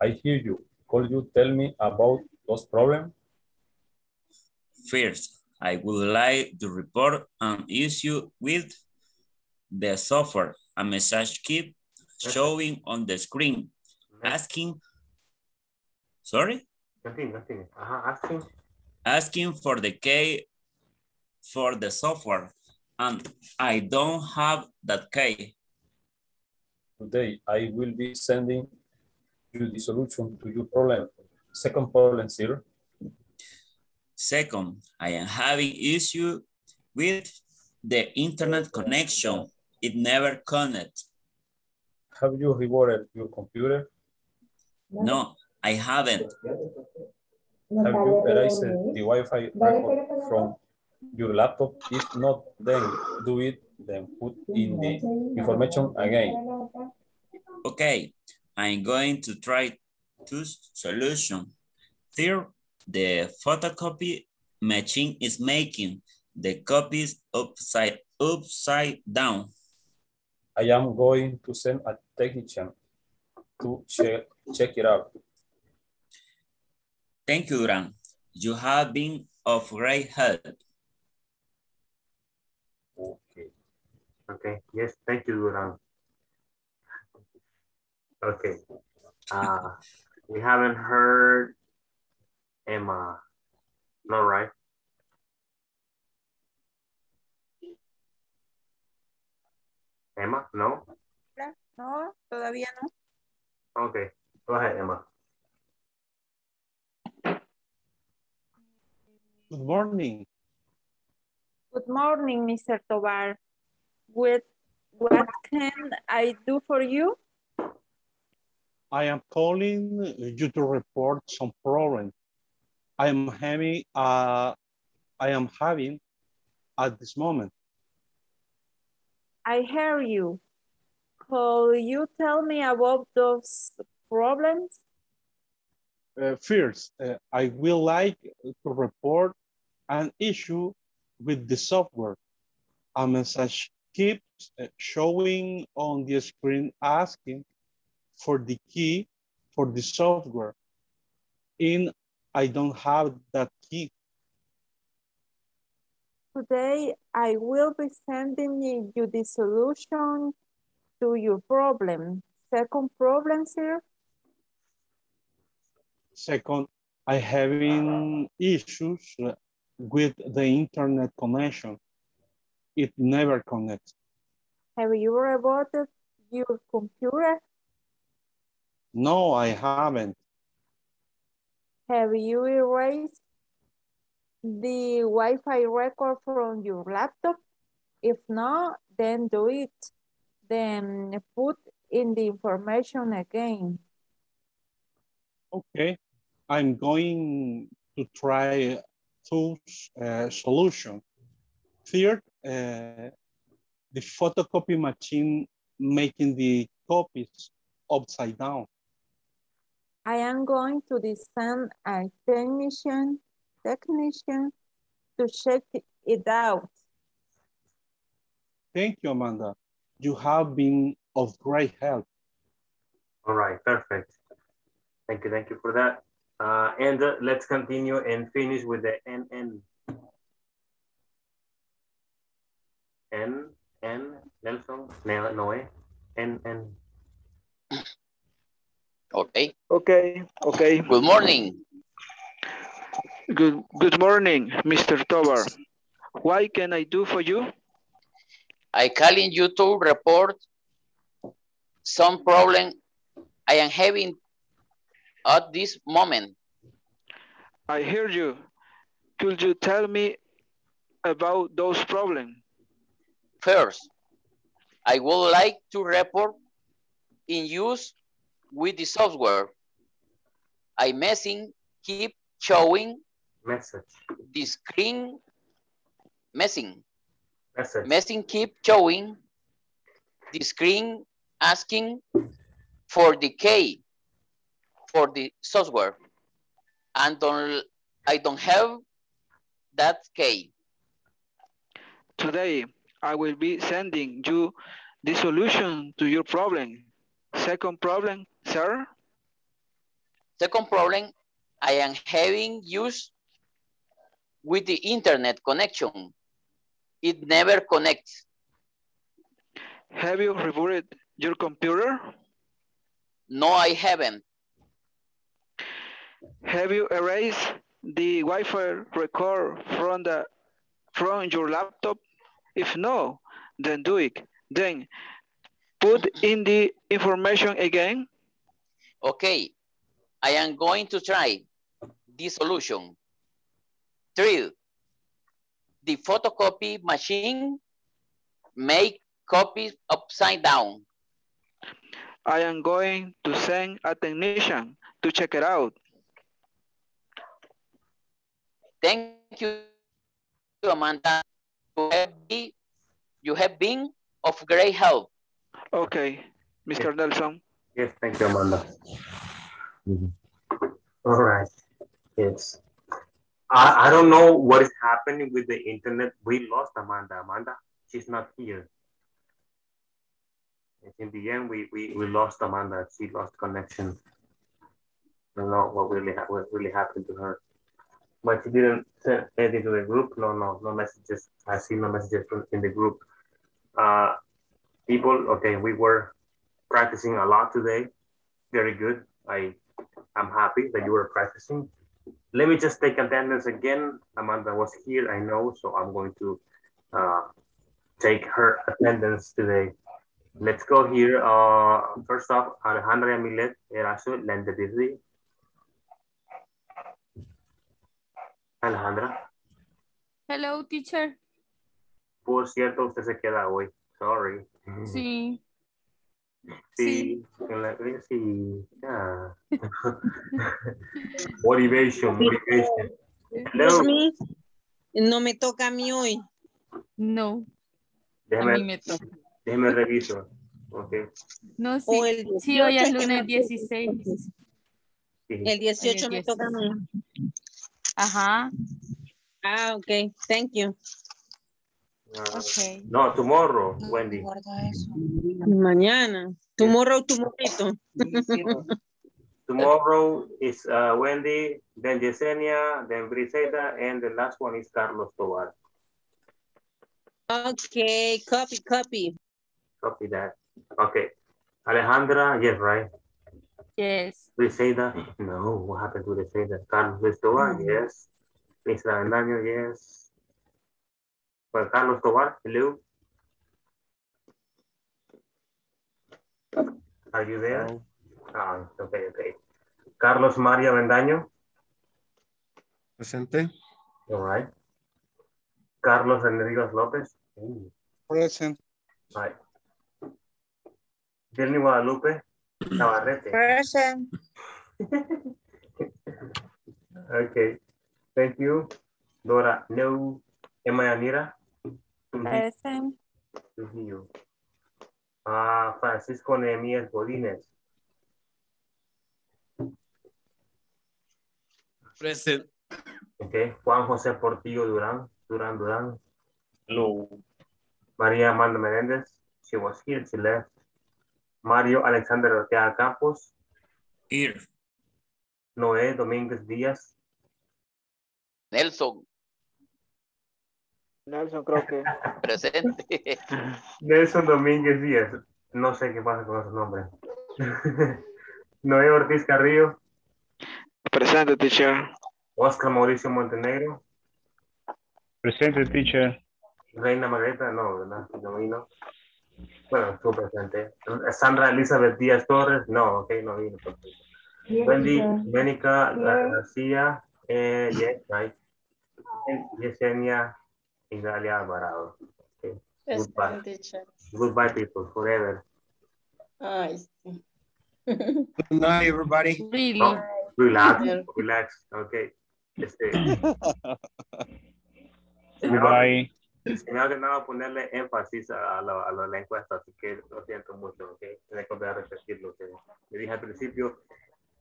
I hear you. Could you tell me about those problems? First, I would like to report an issue with the software. A message keep showing on the screen Mm-hmm. asking, sorry? Nothing, nothing. Ajá, asking. Asking for the key for the software and I don't have that key. Today, I will be sending you the solution to your problem. Second problem, sir. Second, I am having issue with the internet connection. It never connects. Have you reboarded your computer? No, I haven't. Have you erased the Wi-Fi record from your laptop? If not, then do it, then put in the information again. Okay, I'm going to try two solutions. Third, the photocopy machine is making the copies upside upside down. I am going to send a technician to check, check it out. Thank you, Duran. You have been of great help. Okay. Okay. Yes, thank you, Duran. Okay. Uh, we haven't heard Emma. No, right? Emma, no? No, todavía no. Okay. Go ahead, Emma. Good morning. Good morning, Mr. Tovar. With what can I do for you? I am calling you to report some problem. I am having uh, I am having at this moment. I hear you. Could you tell me about those problems? Uh, first, uh, I will like to report an issue with the software. A message keeps uh, showing on the screen asking for the key for the software. And I don't have that key. Today, I will be sending you the solution to your problem. Second problem, sir? Second, I having issues with the internet connection. It never connects. Have you rebooted your computer? No, I haven't. Have you erased the Wi-Fi record from your laptop? If not, then do it. Then put in the information again. Okay, I'm going to try two uh, solutions. Third, uh, the photocopy machine making the copies upside down. I am going to send a technician, technician to check it out. Thank you, Amanda. You have been of great help. All right, perfect. Thank you, thank you for that. Uh, and uh, let's continue and finish with the NN. N, N, Nelson, Ne- Noé, N, N. Okay. Okay, okay. Good morning. Good, good morning, Mr. Tovar. What can I do for you? I calling you to report some problem I am having at this moment. I hear you. Could you tell me about those problems? First, I would like to report in use with the software. I messing keep showing Message, the screen messing. message. Messing keep showing the screen asking for the key for the software and don't, I don't have that key. Today, I will be sending you the solution to your problem. Second problem, sir? Second problem, I am having use with the internet connection. It never connects. Have you rebooted your computer? No, I haven't. Have you erased the Wi-Fi record from the from your laptop? If no, then do it. Then put in the information again. Okay, I am going to try this solution. Three, the photocopy machine make copies upside down. I am going to send a technician to check it out. Thank you, Amanda. You have, be, you have been of great help. Okay, Mr. Nelson. Yes, thank you, Amanda. Mm-hmm. All right, yes. I, I don't know what is happening with the internet. We lost Amanda. Amanda, she's not here. In the end, we, we, we lost Amanda. She lost connection. I don't know what really, ha- what really happened to her. But she didn't send anything to the group. No, no, no messages. I see no messages in the group. Uh, people, okay, we were practicing a lot today. Very good. I, I'm happy that you were practicing. Let me just take attendance again. Amanda was here, I know, so I'm going to uh, take her attendance today. Let's go here. Uh, first off, Alejandra Milet, Eraso, Lendedizzi. Alejandra, Hello, teacher. por cierto, usted se queda hoy. Sorry. Sí. Sí, en la sí. yeah. motivation, motivation. Hello. No me toca a mí hoy. No. Déjeme, A mí me toca. déjeme reviso. Ok. No, sí. Sí, hoy 18 es lunes me- 16. El 18 me toca a mí. Ajá. Ah, ok. Thank you. Ah, Ok. No, tomorrow, Wendy. Mañana. Tomorrow, tomorrito. Tomorrow is uh, Wendy, then Yesenia, then Briseida, and the last one is Carlos Tovar. Okay, copy, copy. Copy that. Okay. Alejandra, yes, right? Yes. Briseida, no, what happened to Briseida? Carlos Tobar, yes. Lisa Andaño, yes. Well, Carlos Tobar, hello. Are you there? Ah, okay, okay. Carlos María Bendaño, Presente. all right. Carlos Enriquez López. Ooh, Present. right. Jenny Guadalupe Navarrete. Present. Okay. Thank you. Dora, no. Emma Yanira. Present. Trujillo. Ah, Francisco Nehemías Godínez. Present. Okay. Juan José Portillo Durán. Durán, Durán. Hello. María Amanda Menéndez. She was here. She left. Mario Alexander Ortega Campos. Here. Noé Domínguez Díaz. Nelson, Nelson creo que. presente. Nelson Domínguez Díaz. No sé qué pasa con esos nombres. Noé Ortiz Carrillo. Presente, teacher. Oscar Mauricio Montenegro. Presente, teacher. Reina Margarita, no, ¿verdad? No vino. Bueno, estuvo presente. Sandra Elizabeth Díaz Torres, no, ok, no vino. Wendy, Venica García, eh, yes, right. Yesenia Igalia Alvarado. Okay. Goodbye. Teacher. Goodbye, people, forever. Ay, sí. Good night, everybody. Really? No, relax, relax, ok. Este, Goodbye. Me ha ordenado ponerle énfasis a, la, a la- encuesta, así que lo siento mucho, ok. Tengo que volver a repetir lo que le dije al principio.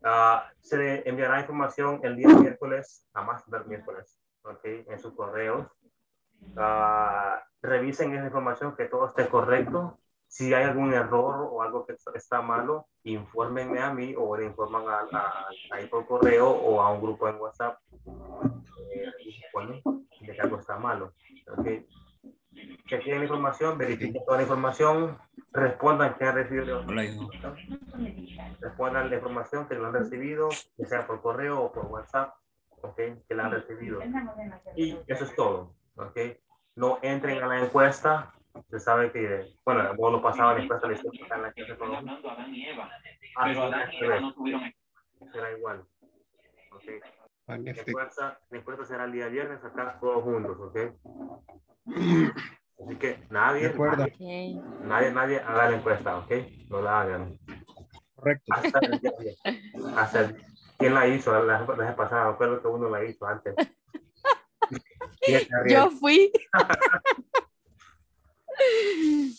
Ah, se enviará información el día miércoles, a más tardar miércoles, ok, en sus correos. Ah, revisen esa información, que todo esté correcto. Si hay algún error o algo que está malo, infórmenme a mí o le informan a, a- ahí por correo o a un grupo en WhatsApp. Eh, de que algo está malo. Ok. Chequen la información, verifiquen toda la información, respondan que han recibido la información, respondan la información que lo han recibido, ya sea por correo o por WhatsApp, ok, que la han recibido. Y eso es todo, ok. No entren a la encuesta, se sabe que, bueno, vos lo pasaba en la encuesta, le hicimos acá en la clase con nosotros. Ah, sí, al revés. Será igual, ok. La encuesta, la encuesta será el día viernes acá todos juntos, ¿ok? Así que nadie, De acuerdo. nadie, nadie, nadie haga la encuesta, ¿ok? No la hagan. Correcto. Hasta el día viernes. Hasta el- ¿Quién la hizo la, la vez pasada? Recuerdo que uno la hizo antes. Yo fui.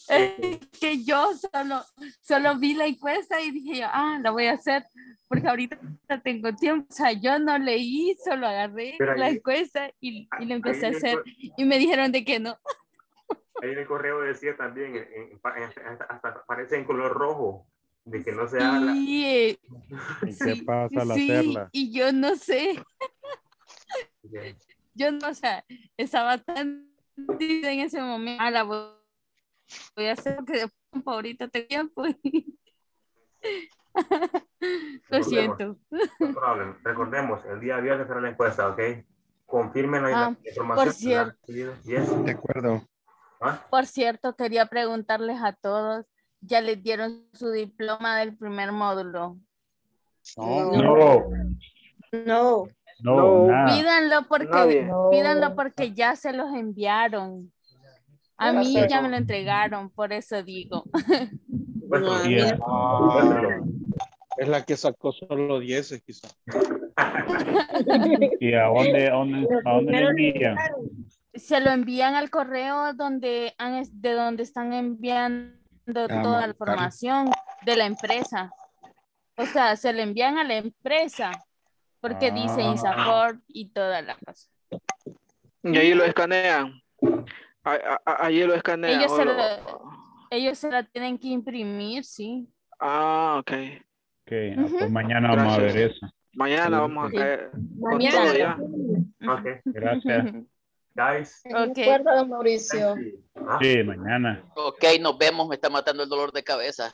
Es que yo solo, solo vi la encuesta y dije, yo, ah, la voy a hacer porque ahorita tengo tiempo. O sea, yo no leí, solo agarré Pero la ahí- encuesta y, y la empecé a ahí el hacer y me dijeron de que no. Ahí en el correo decía también, en- en- en- hasta aparece en color rojo, de que no se habla. Y, eh, ¿Y qué pasa al sí, hacerla? y yo no sé, yo no, o sea, estaba tan en ese momento. Ah, la voy, voy a hacer porque de tiempo ahorita tengo tiempo. Lo siento. No problem. Recordemos, el día viernes será la encuesta, ¿ok? Confirmen la, Ah, la información. por cierto. que. Yes. De acuerdo. ¿Ah? Por cierto, quería preguntarles a todos, ¿ya les dieron su diploma del primer módulo? No, No. no. Pídanlo porque, pídanlo porque ya se los enviaron. A mí ya me lo entregaron, por eso digo. Yeah. Ah, es la que sacó solo 10, quizá. ¿Y a dónde, a dónde, a dónde le envían? Se lo envían al correo donde han, de donde están enviando toda la información de la empresa. O sea, se lo envían a la empresa porque dice Ah. INSAFORT y toda la cosa. Y ahí lo escanean. A- a- lo escanean. Ellos se, lo- lo- ellos se la tienen que imprimir, sí. Ah, ok. Ok, ah, pues mañana vamos a ver eso. Mañana vamos a caer Mañana. todo ya. Ok. Gracias. Guys. Ok. De acuerdo, Mauricio. ¿Ah? Sí, mañana. Ok, nos vemos, me está matando el dolor de cabeza.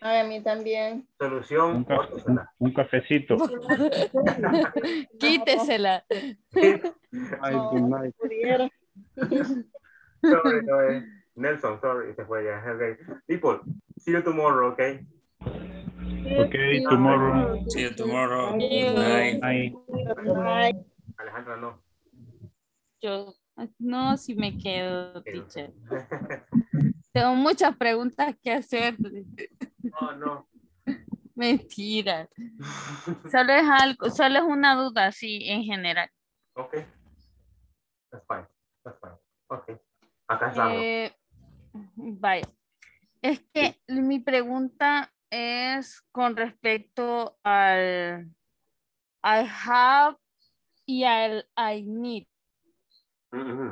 Ay, a mí también. Solución. Un, ca- un, un cafecito. Quítesela. Ay, good night. Pudiera. Sorry, no. Nelson, sorry, se fue ya. Okay. People, see you tomorrow, okay? Ok, tomorrow. See you tomorrow. Bye. Bye. Bye. Alejandra, no. Yo, no, si me quedo, teacher. Tengo muchas preguntas que hacer. No, no. Mentira. Solo es algo, solo es una duda, sí, en general. Ok. That's fine. That's fine. Ok. Acá estamos. Eh, vaya. Es que mi pregunta es con respecto al I have y al I need.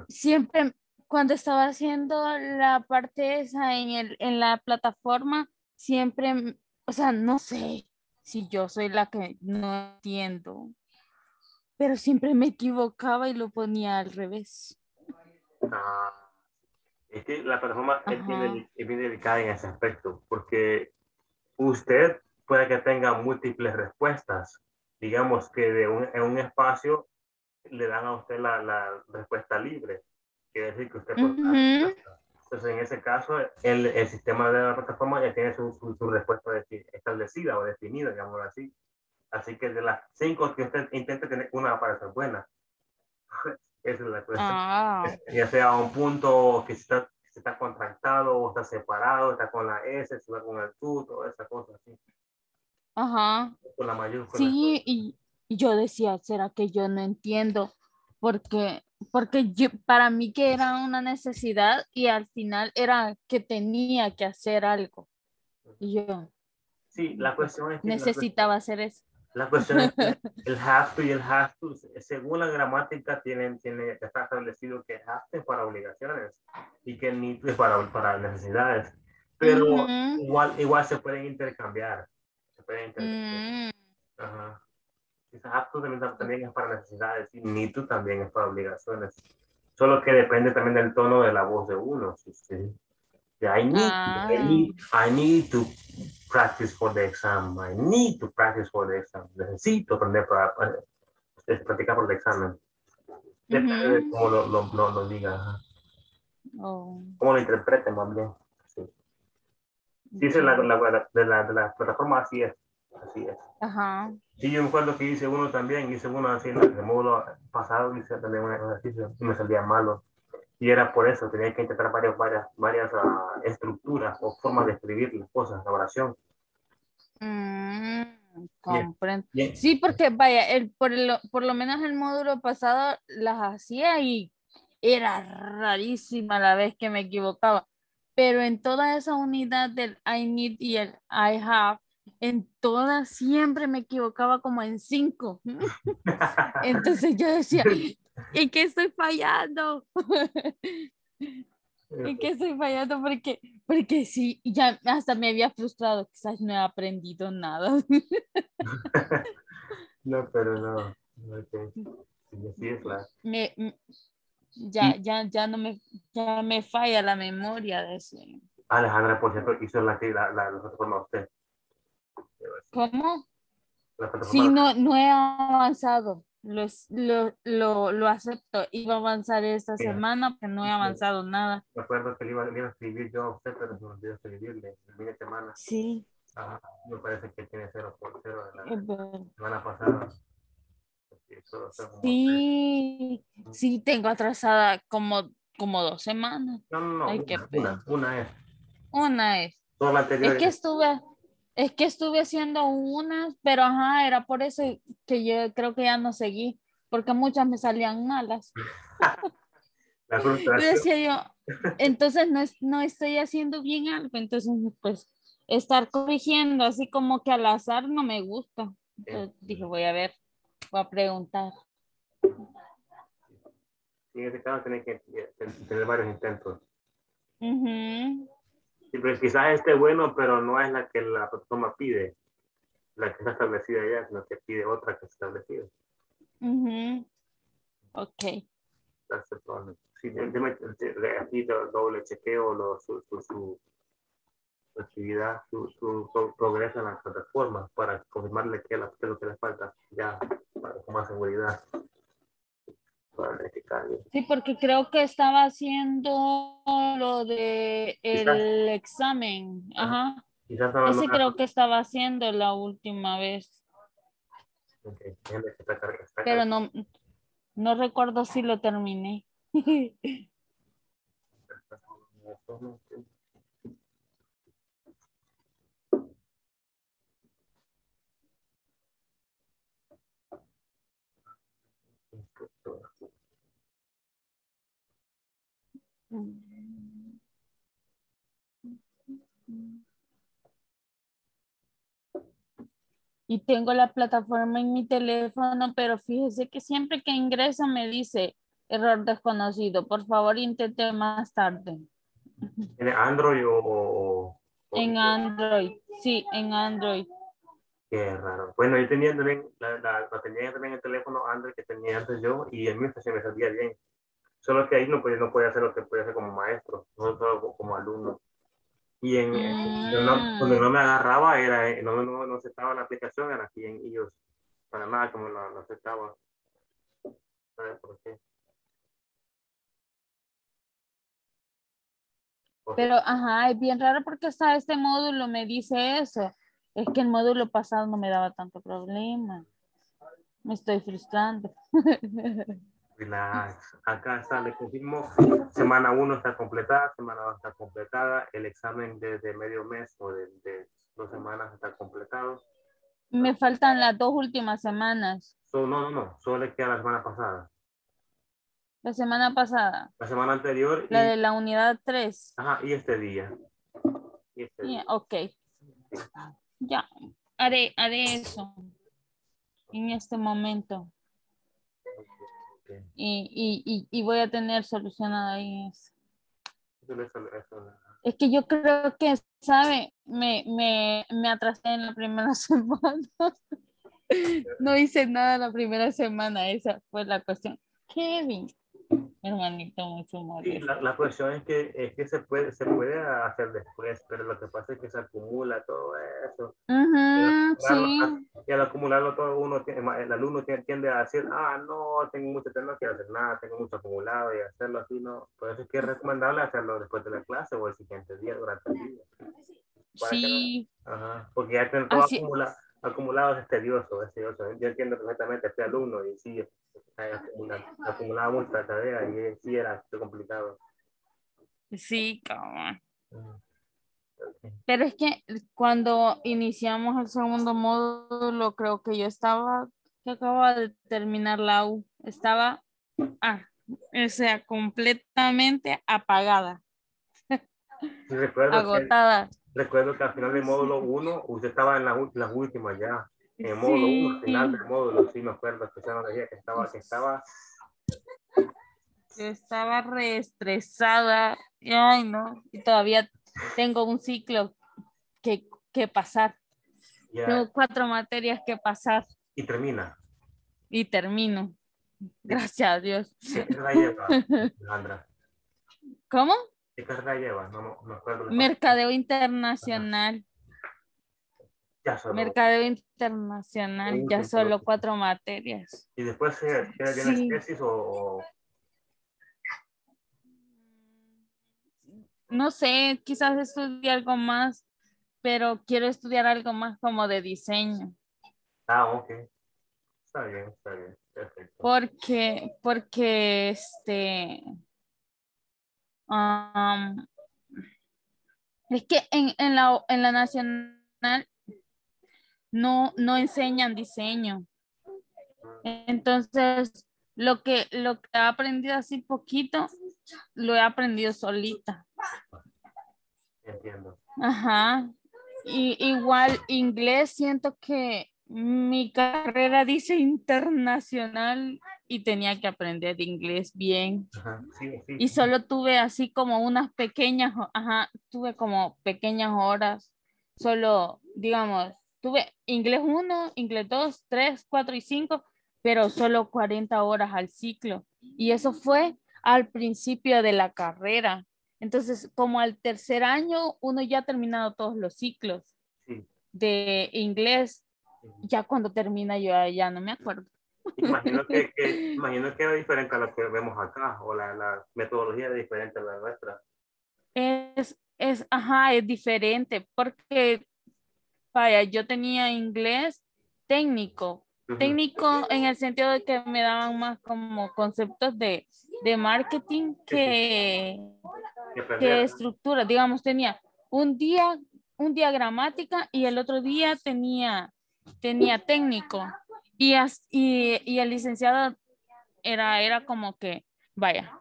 Siempre cuando estaba haciendo la parte esa en, el, en la plataforma, siempre, o sea, no sé si yo soy la que no entiendo, pero siempre me equivocaba y lo ponía al revés. Ah, es que la plataforma es bien, es bien delicada en ese aspecto, porque usted puede que tenga múltiples respuestas. Digamos que de un, en un espacio le dan a usted la, la respuesta libre. Quiere decir que usted Ujú. respuesta. Entonces, en ese caso, el, el sistema de la plataforma ya tiene su, su, su respuesta establecida o definida, digamos así. Así que de las cinco que usted intente tener, una para ser buena. Esa es la cuestión Ah, ya sea un punto que está, que está contractado o está separado, está con la S, va con el tú, toda esa cosa así, ajá. con la mayúscula. Sí, y y yo decía, ¿será que yo no entiendo? Porque, porque yo, para mí que era una necesidad y al final era que tenía que hacer algo. Y yo Sí, la cuestión es que necesitaba hacer eso. La cuestión es que el have to y el have to, según la gramática, tienen, tiene, está establecido que have to es para obligaciones y que need to es para, para necesidades. Pero Ujú. igual, igual se pueden intercambiar. Se pueden intercambiar. Mm, Ajá. Quizás have to también, es para necesidades y need to también es para obligaciones. Solo que depende también del tono de la voz de uno. Sí, sí. I, need, Ah. I, need, I need to practice for the exam. I need to practice for the exam. Necesito aprender para, para para practicar por el examen. Depende de cómo lo, lo, lo, lo diga. oh, Cómo lo interpreten más bien. Sí. Dice la, la, de, la, de la plataforma, así es. Así es. Ajá. Yo me acuerdo que hice uno también, hice uno así en el módulo pasado, hice también un ejercicio y me salía malo. Y era por eso, tenía que intentar varias, varias, varias ah, estructuras o formas de escribir las cosas, la oración. Mm, comprendo. Bien. Sí, porque vaya, el, por, lo, por lo menos el módulo pasado las hacía y era rarísima la vez que me equivocaba. Pero en toda esa unidad del I need y el I have, en todas siempre me equivocaba como en cinco. Entonces yo decía, ¿en qué estoy fallando? ¿En qué estoy fallando? Porque, porque sí, ya hasta me había frustrado, quizás no he aprendido nada. No, pero no. no sí, me, m- ya, ya, ya no me, ya me falla la memoria de ese. Alejandra, por cierto, hizo la, la, la, la plataforma usted. ¿Cómo? La plataforma Sí, no, no he avanzado. Lo, es- lo, lo, lo acepto. Iba a avanzar esta Sí. semana, pero no he avanzado nada. Me acuerdo que le iba, le iba a escribir yo a usted, pero se me olvidó escribirle el fin de semana. Sí. Ajá, me parece que tiene cero por cero de la semana pasada. Sí, como- Sí, sí, tengo atrasada como, como dos semanas. No, no, no, Ay, una, una, una es. Una es. La anterior Es que estuve, es que estuve haciendo unas, pero ajá, era por eso que yo creo que ya no seguí, porque muchas me salían malas. Y decía yo, entonces no, es- no estoy haciendo bien algo, entonces pues estar corrigiendo así como que al azar no me gusta. Entonces dije, voy a ver, voy a preguntar. Sí, en ese caso tiene que eh, tener varios intentos. Sí, pero quizás esté bueno, pero no es la que la plataforma pide, la que está establecida ya, sino que pide otra que está establecida. Ujú. Ok. That's the problem. Sí, de- aquí do- doble chequeo lo- su, su, su, actividad, su, su pro- progreso en la plataforma para confirmarle que, la, que lo que le falta ya para con más seguridad. Para bien. Sí, porque creo que estaba haciendo lo de el examen. Ajá. Quizás estaba Ese creo que estaba haciendo la última vez, está carga- está pero no, no recuerdo si lo terminé. Y tengo la plataforma en mi teléfono, pero fíjese que siempre que ingreso me dice error desconocido. Por favor, intente más tarde. ¿Tiene Android o, o- o- En Android, sí, en Android. Qué raro. Bueno, yo tenía también, la, la, la tenía también el teléfono Android que tenía antes yo y el mío se me salía bien. Solo que ahí no podía, no podía hacer lo que podía hacer como maestro, no solo como, alumno. Y en, en- no- donde no me agarraba era, en- no, no, no aceptaba la aplicación, era aquí en iOS. Para nada como no, no aceptaba. ¿Sabes por qué? Pero, ajá, es bien raro porque hasta este módulo me dice eso. Es que el módulo pasado no me daba tanto problema. Me estoy frustrando. Relax. Acá está, le confirmo. Semana 1 está completada, semana 2 está completada. El examen de, de medio mes o de, de dos semanas está completado. Me faltan las dos últimas semanas. So, no, no, no. Solo le queda la semana pasada. La semana pasada, La semana anterior y, la de la unidad 3. ajá, y este día. Y este día. ok. Ya, haré, haré eso en este momento. Y, y, y, y voy a tener solucionado ahí eso. Es que yo creo que, ¿sabe? Me, me, me atrasé en la primera semana. No hice nada la primera semana, esa fue la cuestión. Kevin, hermanito, mucho Sí, molesto. la, la cuestión es que, es que se, puede, se puede hacer después, pero lo que pasa es que se acumula todo eso. Ujú, Y al- sí. Y al acumularlo todo, uno el alumno tiende- a decir, ah, no, tengo mucho, tengo que hacer nada, tengo mucho acumulado y hacerlo así, no. Por eso es que es recomendable hacerlo después de la clase o el siguiente día, durante el día. Para que no- Sí, Ajá, porque ya tener todo Así- acumula- acumulado es tedioso, es tedioso. Yo entiendo perfectamente, este alumno y sí, acumulaba mucha tarea y sí era complicado. sí, cabrón. Pero es que cuando iniciamos el segundo módulo, creo que yo estaba, que acababa de terminar la U, estaba, ah, o sea, completamente apagada, Sí, recuerdo, que, agotada. recuerdo que al final del módulo 1, usted estaba en la las últimas ya. En el módulo 1, al final del módulo, sí me acuerdo nos decía que estaba, que estaba Yo estaba reestresada, ay no, y todavía tengo un ciclo que, que pasar. Tengo cuatro materias que pasar y termina. y termino. Gracias a Dios. ¿Qué carrera lleva, Alejandra? ¿Cómo? ¿Qué carrera lleva? No, no, no. Mercadeo internacional. Ya solo. Mercadeo internacional, ya solo cuatro materias. ¿Y después se tiene Sí. tesis o, No sé, quizás estudie algo más, pero quiero estudiar algo más como de diseño. Ah, ok. Está bien, está bien. Perfecto. Porque, porque este, am, es que en, en la, en la nacional no, no enseñan diseño. Entonces, lo que, lo que he aprendido así poquito, lo he aprendido solita. Entiendo. Ajá. Y igual inglés, siento que mi carrera dice internacional y tenía que aprender inglés bien. Ajá, sí, sí. Y solo tuve así como unas pequeñas, ajá, tuve como pequeñas horas. Solo, digamos, tuve inglés 1, inglés 2, 3, 4 y 5, pero solo 40 horas al ciclo. Y eso fue al principio de la carrera. Entonces, como al tercer año, uno ya ha terminado todos los ciclos de inglés. Ya cuando termina yo ya- ya no me acuerdo. Imagino que, que- imagino que era diferente a lo que vemos acá, o la, la metodología era diferente a la nuestra. Es, es, ajá, es diferente porque, vaya, yo tenía inglés técnico, Ujú. técnico en el sentido de que me daban más como conceptos de, de marketing que, que estructura. Digamos, tenía un día, un día gramática y el otro día tenía, tenía técnico. Y, as- y, y el licenciado era, era como que, vaya,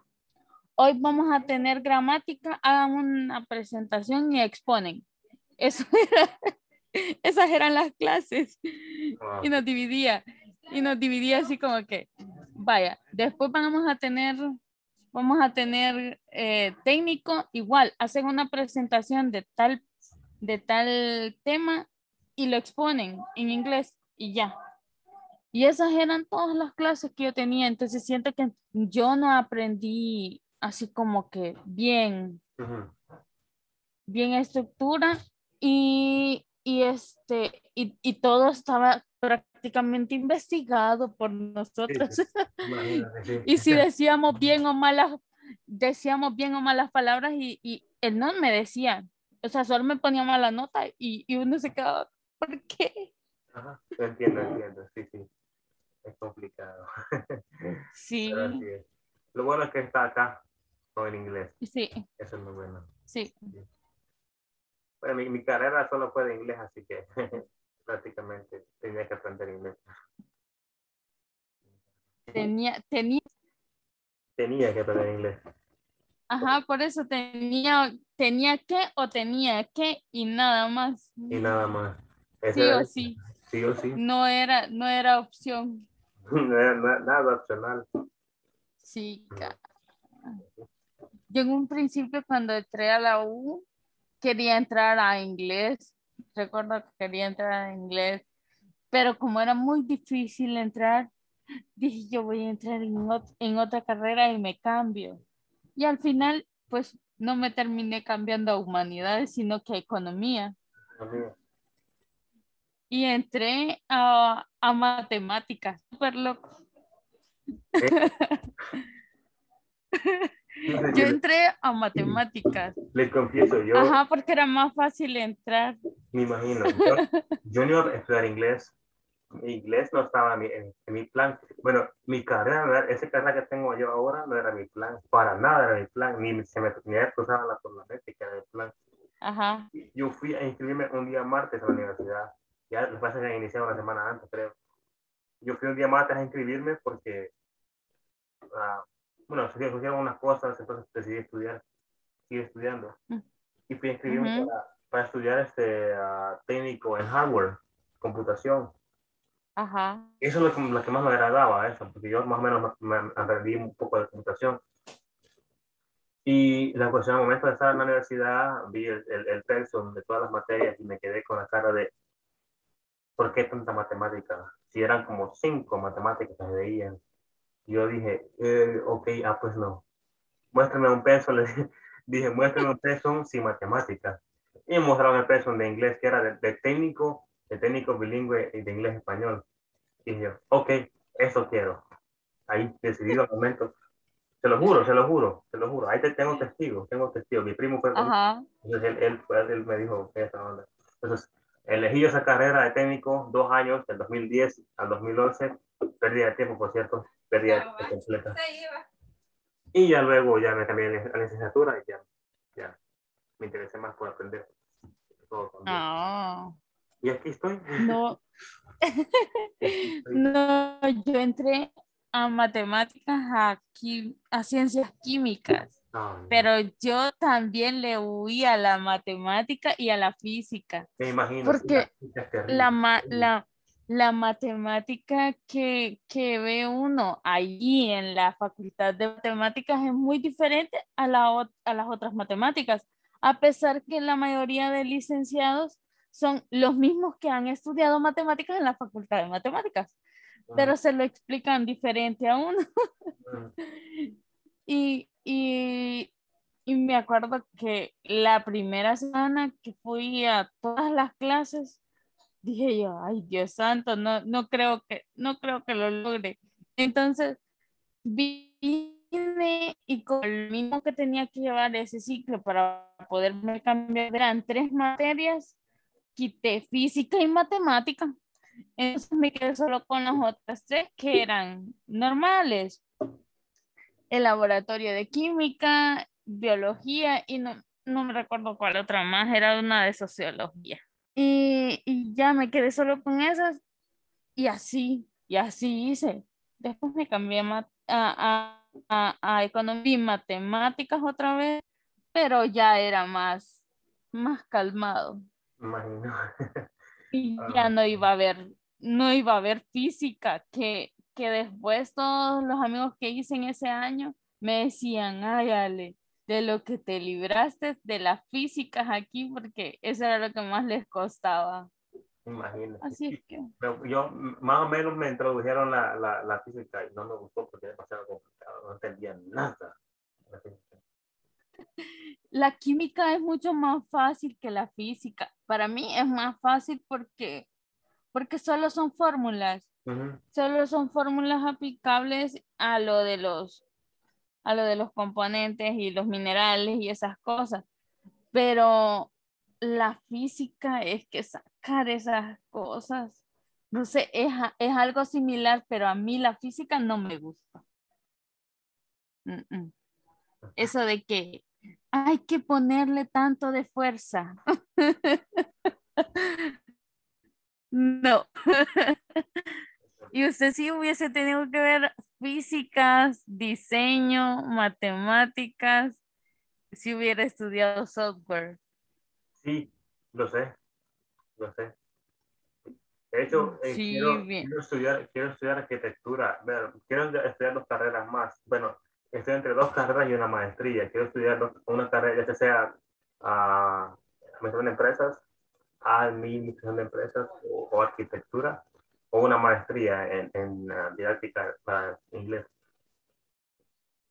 hoy vamos a tener gramática, hagan una presentación y exponen. Eso era, esas eran las clases. Y nos dividía, y nos dividía así como que, vaya, después vamos a tener, vamos a tener eh, técnico, igual, hacen una presentación de tal, de tal tema y lo exponen en inglés y ya. Y esas eran todas las clases que yo tenía, entonces siento que yo no aprendí así como que bien, bien estructura y, y este, y, y, todo estaba prácticamente investigado por nosotros. Sí, sí. Imagínate, sí. y si decíamos bien o malas, decíamos bien o malas palabras y, y él no me decía, o sea, solo me ponía mala nota y, y uno se quedaba, ¿por qué? Ajá, entiendo, entiendo, sí, sí. Es complicado. Sí. Es. Lo bueno es que está acá, todo en inglés. Sí. Eso es muy bueno. Sí. Bueno, mi, mi carrera solo fue de inglés, así que prácticamente tenía que aprender inglés. Tenía, tenía, Tenía que aprender inglés. ajá, por eso tenía, tenía que o tenía que y nada más. Y nada más. Ese Sí era- o sí. Sí o sí. No era, no era opción. No era na- nada opcional. Sí. Yo en un principio cuando entré a la U quería entrar a inglés. Recuerdo que quería entrar a inglés, pero como era muy difícil entrar, dije yo voy a entrar en, ot- en otra carrera y me cambio. Y al final, pues no me terminé cambiando a humanidades, sino que a economía. Amigo. Y entré a, a matemáticas, súper loco. Yo entré a matemáticas. Les confieso, yo Ajá, porque era más fácil entrar. me imagino. Yo, yo no iba a estudiar inglés. Mi inglés no estaba en mi, en- en mi plan. Bueno, mi carrera, esa carrera que tengo yo ahora no era mi plan. Para nada era mi plan. Ni se me cruzaba la por la mente que era mi plan. Ajá. Yo fui a inscribirme un día martes a la universidad. Ya las clases habían iniciado una semana antes, creo. Yo fui un día martes a inscribirme porque, ah, bueno, se surgieron unas cosas, entonces decidí estudiar, seguir estudiando. Y fui a inscribirme Ujú. para, para estudiar este ah, técnico en hardware, computación. Ajá. Eso es lo que, lo que más me agradaba, eso, porque yo más o menos me, me aprendí un poco de computación. Y la cuestión, al momento de estar en la universidad, vi el, el, el de todas las materias y me quedé con la cara de, ¿por qué tanta matemática? Si eran como cinco matemáticas que se veían. Yo dije, eh, ok, ah, pues no. Muéstrame un peso, le dije, muéstrame un peso sin matemáticas. Y me mostraron el peso de inglés, que era de, de técnico, de técnico bilingüe y de inglés español. Y dije, ok, eso quiero. Ahí, decidido al momento. Se lo juro, se lo juro, se lo juro. Ahí te tengo testigos, tengo testigos. Mi primo fue. Ajá. Entonces él, él, él me dijo esa onda. Entonces, elegí esa carrera de técnico dos años, del 2010 al 2011. Pérdida de tiempo, por cierto, pérdida completa. Y ya luego ya me cambié a la licenciatura y ya, ya me interesé más por aprender. Todo. Ah. Y aquí estoy. No. No, yo entré a matemáticas, a, a ciencias químicas, Ay, pero yo también le huí a la matemática y a la física, me imagino. porque la la, ma- la, la matemática que, que ve uno allí en la facultad de matemáticas es muy diferente a, la, a las otras matemáticas, a pesar que la mayoría de licenciados son los mismos que han estudiado matemáticas en la facultad de matemáticas, pero se lo explican diferente a uno. y, y, y me acuerdo que la primera semana que fui a todas las clases, dije yo, ay Dios santo, no, no creo que, no creo que lo logre. Entonces, vine y con el mismo que tenía que llevar ese ciclo para poderme cambiar, eran tres materias, quité física y matemática. Entonces me quedé solo con las otras tres que eran normales. El laboratorio de química, biología y no, no me recuerdo cuál otra más, era una de sociología. Y, y ya me quedé solo con esas y así, y así hice. Después me cambié a, a, a, a economía y matemáticas otra vez, pero ya era más, más calmado. Imagino. Y ya no iba a haber, no iba a haber física, que, que después todos los amigos que hice en ese año me decían, ay Ale, de lo que te libraste de las físicas aquí, porque eso era lo que más les costaba. Imagínate. Así es que, Pero Yo más o menos me introdujeron la, la, la física y no me gustó porque era demasiado complicado, no entendía nada. la la química es mucho más fácil que la física. Para mí es más fácil porque, porque solo son fórmulas. Ujú. Solo son fórmulas aplicables a lo de los a lo de los componentes y los minerales y esas cosas. Pero la física es que sacar esas cosas, no sé, es, es algo similar, pero a mí la física no me gusta. Eso de que hay que ponerle tanto de fuerza. No. Y usted sí hubiese tenido que ver físicas, diseño, matemáticas, si hubiera estudiado software. Sí, lo sé, lo sé. De hecho, eh, Sí, quiero, estudiar, quiero estudiar arquitectura. Quiero estudiar dos carreras más. Bueno, estoy entre dos carreras y una maestría. Quiero estudiar dos- una carrera, ya sea ah, administración de empresas, administración de empresas o, o arquitectura, o una maestría en, en ah, didáctica para inglés.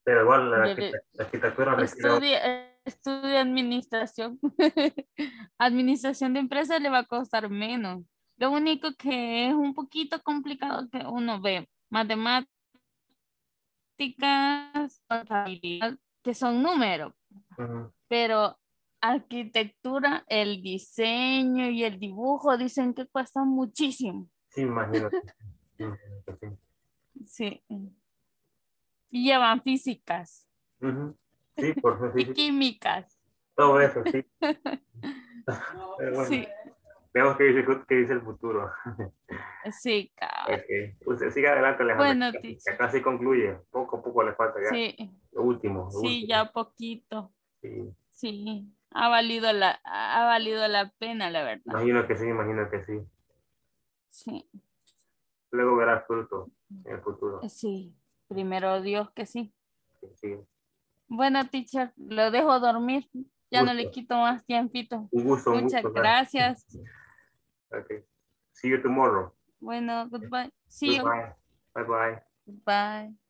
Pero igual la, la arquitectura requiere Estudia, administración. administración de empresas le va a costar menos. Lo único que es un poquito complicado que uno ve matemáticas, contabilidad, que son números, Ujú. pero arquitectura, el diseño y el dibujo dicen que cuestan muchísimo. Sí. Imagínate, sí. Y llevan físicas. Sí, por eso sí, y sí. químicas. Todo eso, sí. Pero bueno, Sí, veamos qué dice, qué dice el futuro. sí, cabal. Ok. Usted sigue adelante, Alejandro. Bueno, que casi concluye. Poco a poco le falta ya. Sí, Lo último. lo sí, último. ya poquito. Sí. Sí, ha valido la, ha valido la pena, la verdad. Imagino que sí, imagino que sí. Sí, Luego verás fruto en el futuro. sí, primero Dios que sí. Sí. Bueno, teacher, lo dejo dormir. Ya no le quito más tiempito. Un gusto, un Muchas gusto. Gracias. Okay. See you tomorrow. Bueno, goodbye. See you. Goodbye. Bye bye. Bye.